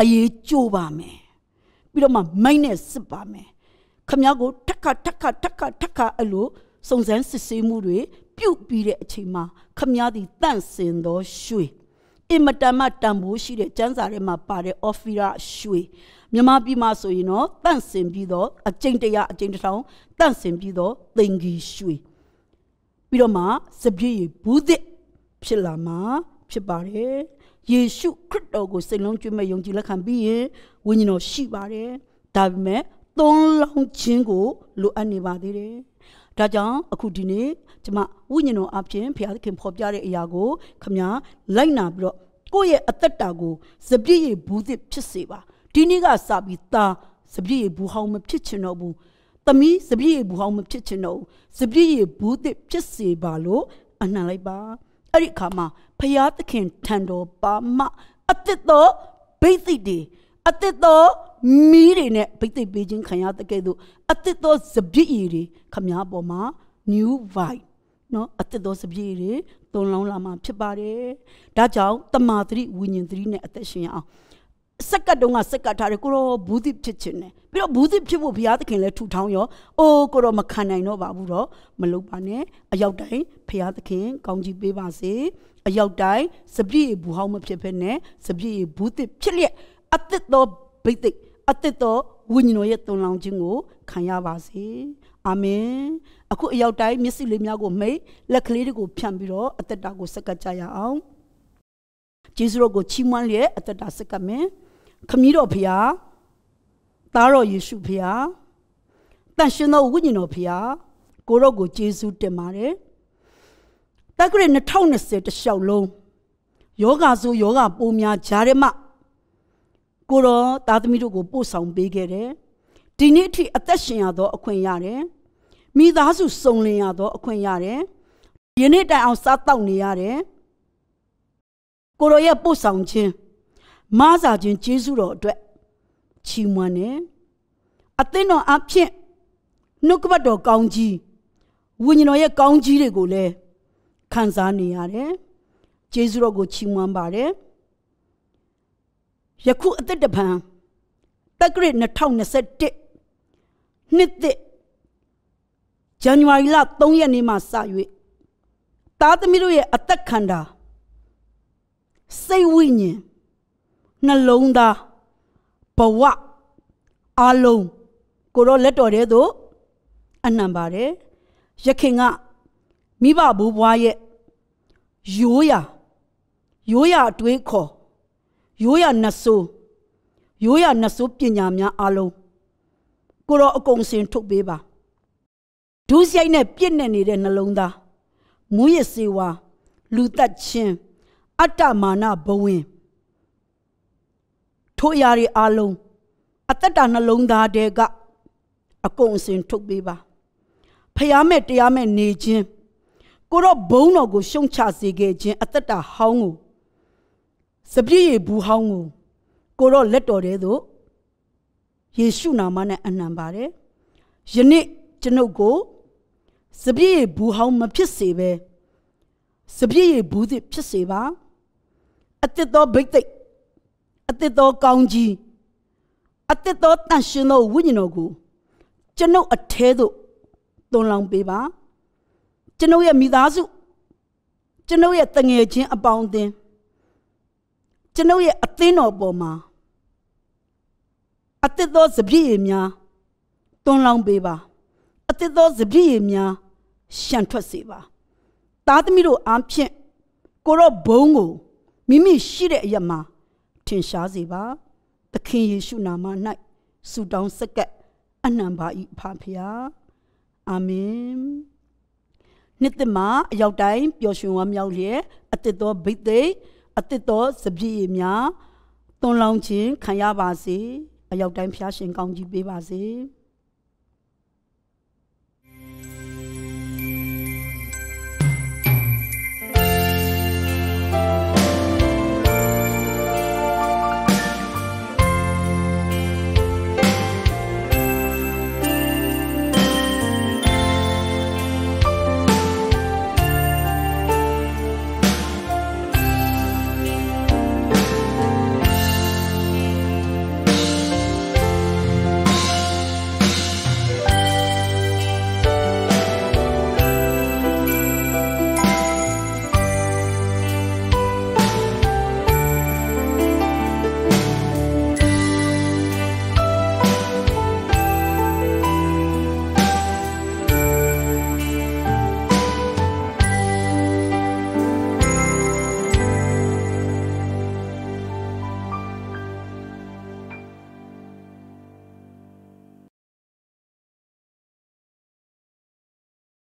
အရေးကြိုးပါမယ်ပြီးတော့မှမိုက်နဲ့စစ်ပါမယ်ခမည်းကိုထက်ခါထက်ခါထက်ခါထက်ခါအဲ့လိုစုံစမ်းစစ်ဆေးမှုတွေပြုတ်ပြီးတဲ့အချိန်မှာခမည်းသည်တန့်စင်သောရွှေ အင်မတန်မှတန်ဖိုးရှိတဲ့ကျမ်းစာထဲမှာပါတဲ့ offira ရွှေမြန်မာပြည်မှာဆိုရင်တော့တန့်စင်ပြီးတော့အကျင့်တရားအကျင့်တစ်ထောင်တန့်စင်ပြီးတော့သင်္ကီရွှေပြီးတော့မှစပြည့်ဘူးသစ်ဖြစ်လာမှာဖြစ်ပါတယ်ယေရှုခရစ်တော်ကိုစိတ်လုံးကျွမ်းမဲ့ယုံကြည်လက်ခံပြီးရင်ဝိညာဉ်တော်ရှိပါတယ်ဒါပေမဲ့သုံးလုံးခြင်းကိုလိုအပ်နေပါသေးတယ် ဒါကြောင့်အခုဒီနေ့ကျမဝိညာဉ်တော်အပြင်ဘုရားသခင်ဖော်ပြတဲ့အရာကိုခမလိုက်နာပြီးတော့ကိုယ့်ရဲ့အသက်တာကိုစပြည့်ရဘူးသစ်ဖြစ်စေပါဒီနေ့ကစပြီးသားစပြည့်ရဘူးဟောင်းမဖြစ်ချင်တော့ဘူးသမီးစပြည့်ရဘူးဟောင်းမဖြစ်ချင်တော့ဘူးစပြည့်ရဘူးသစ်ဖြစ်စေပါလို့အနှံလိုက်ပါအဲ့ဒီအခါမှာဖယားသခင်ထံတော်ပါမအသက်တော်ဘိသိက်တွေအသက်တော် မီးတွေနဲ့ဘိသိက်ပေးခြင်းခံရတဲ့ကဲ့သို့အသက်တော်စပြည့်ရည်တွေခမားပေါ်မှာ new vine နော်အသက်သောစပြည့်တွေသွန်လောင်းလာမှာဖြစ်ပါတယ်ဒါကြောင့်တမာတိဝိညာဉ်တိနဲ့အသက်ရှင်အောင်စက်ကတ်တုံးကစက်ကတ်ထားတယ်ကိုရောဘူးသစ်ဖြစ်ခြင်းနဲ့ပြီးတော့ဘူးသစ်ဖြစ်ဖို့ဘုရားသခင်လည်းထူထောင်းရောအိုးကိုရောမခံနိုင်တော့ပါဘူးတော့မလုပ်ပါနဲ့အရောက်တိုင်းဘုရားသခင်ကောင်းကြီးပေးပါစေအရောက်တိုင်းစပြည့်ဘူးဟောင်းမဖြစ်ဖက်နဲ့စပြည့်ဘူးသစ်ဖြစ်လျက်အသက်သောဘိသိက် အသက်သောဝိညာဉ်တော်ရဲ့သွန်လောင်းခြင်းကိုခံရပါစေအာမင်အခုအရောက်တိုင်းမျက်စိလေးများကိုမိတ်လက်ကလေးတွေကိုဖြန့်ပြီးတော့အသက်တာကိုစက္ကပ်ကြရအောင်ဂျေဇုတော်ကိုချီးမွမ်းလျက်အသက်တာစက္ကပ်မယ်ခမည်းတော်ဖရာသားတော်ယေရှုဖရာတန်ရှင်သောဝိညာဉ်တော်ဖရာကိုရော့ကိုဂျေဇုတင်ပါတယ်တက္ကရာ2020တလျှောက်လုံးယောဂဆိုယောဂပိုးများဂျားရမ ကိုရောသားသမီးတို့ကိုပို့ဆောင်ပေးခဲ့တယ်ဒီနေ့အထိအသက်ရှင်ရသောအခွင့်ရတယ်မိသားစုစုံလင်ရသောအခွင့်ရတယ်ယနေ့တိုင်အောင်စားတောက်နေရတယ်ကိုရောရဲ့ပို့ဆောင်ခြင်းမားစာခြင်းကျေးဇူးတော်အတွက်ချီးမွမ်းတယ်အသင်းတော်အဖြစ်နှုတ်ကပတ်တော်ကောင်းကြီးဝိညာဉ်တော်ရဲ့ကောင်းကြီးတွေကိုလည်းခံစားနေရတယ်ကျေးဇူးတော်ကိုချီးမွမ်းပါတယ် ယခုအသက်တပံတက္ကရာ2021နှစ်သစ်ဇန်နဝါရီလ3ရက်နေ့မှစ၍သားသမီးတို့ရဲ့အသက်ခန္ဓာစိတ်ဝိညာဉ်နှလုံးသားဘဝအလုံးကိုရောလက်တော်တဲ့သို့အနှံပါတယ်ရခင်ကမိဘဘိုးဘွားရဲ့ရိုးရာရိုးရာအတွေးခေါ် ရိုးရာနှဆိုးရိုးရာနှဆိုးပညာများအလုံးကိုရောအကုန်စင်ထုတ်ပေးပါဒုစရိုက်နဲ့ပြည့်နေနေတဲ့နှလုံးသားမူရစေဝါလူသက်ချင်းအတ္တမာနဘဝင်ထိုအရာတွေအလုံးအတ္တနှလုံးသားတဲကအကုန်စင်ထုတ်ပေးပါဖျားမဲ့တရားမဲ့နေခြင်းကိုတော့ဘုံတော်ကိုရှုံချစေခဲ့ခြင်းအတ္တဟောင်းကို စပြည့်ရဘူးဟောင်းကိုကိုတော့လက်တော်တဲ့သို့ယေရှုနာမနဲ့အနှံပါတယ်ယနေ့ကျွန်ုပ်ကိုစပြည့်ဘူးဟောင်းမဖြစ်စေပဲစပြည့်ဘူးသစ်ဖြစ်စေပါအတစ်တော်ဘိတ်သိက်အတစ်တော်ကောင်းကြီးအတစ်တော်တန်ရှင်သောဝိညာဉ်တော်ကိုကျွန်ုပ်အထဲသို့သွန်လောင်းပေးပါကျွန်ုပ်ရဲ့မိသားစုကျွန်ုပ်ရဲ့တငယ်ချင်းအပေါင်းအသင်း ကျွန်ုပ်ရဲ့အသင်းတော်ပေါ်မှာအသစ်သောစပြည့်ရည်များတွန်းလောင်းပေးပါအသစ်သောစပြည့်ရည်များရှံထွက်စေပါသားသမီးတို့အားဖြင့်ကိုရောဘုံကိုမိမိရှိတဲ့အရာမှာထင်ရှားစေပါသခင်ယေရှုနာမ၌ဆုတောင်းဆက်ကပ်အနံပါ၏ဖဖျားအာမင်နှစ်သက်မှာအရောက်တိုင်းပျော်ရွှင်ဝမ်းမြောက်လျက်အသစ်သောဘိသိက် အသစ်သောစပြည့်ရည်များတွန်းလောင်းခြင်းခံရပါစေအရောက်တိုင်းဖျားရှင်ကောင်းကြီးပေးပါစေ။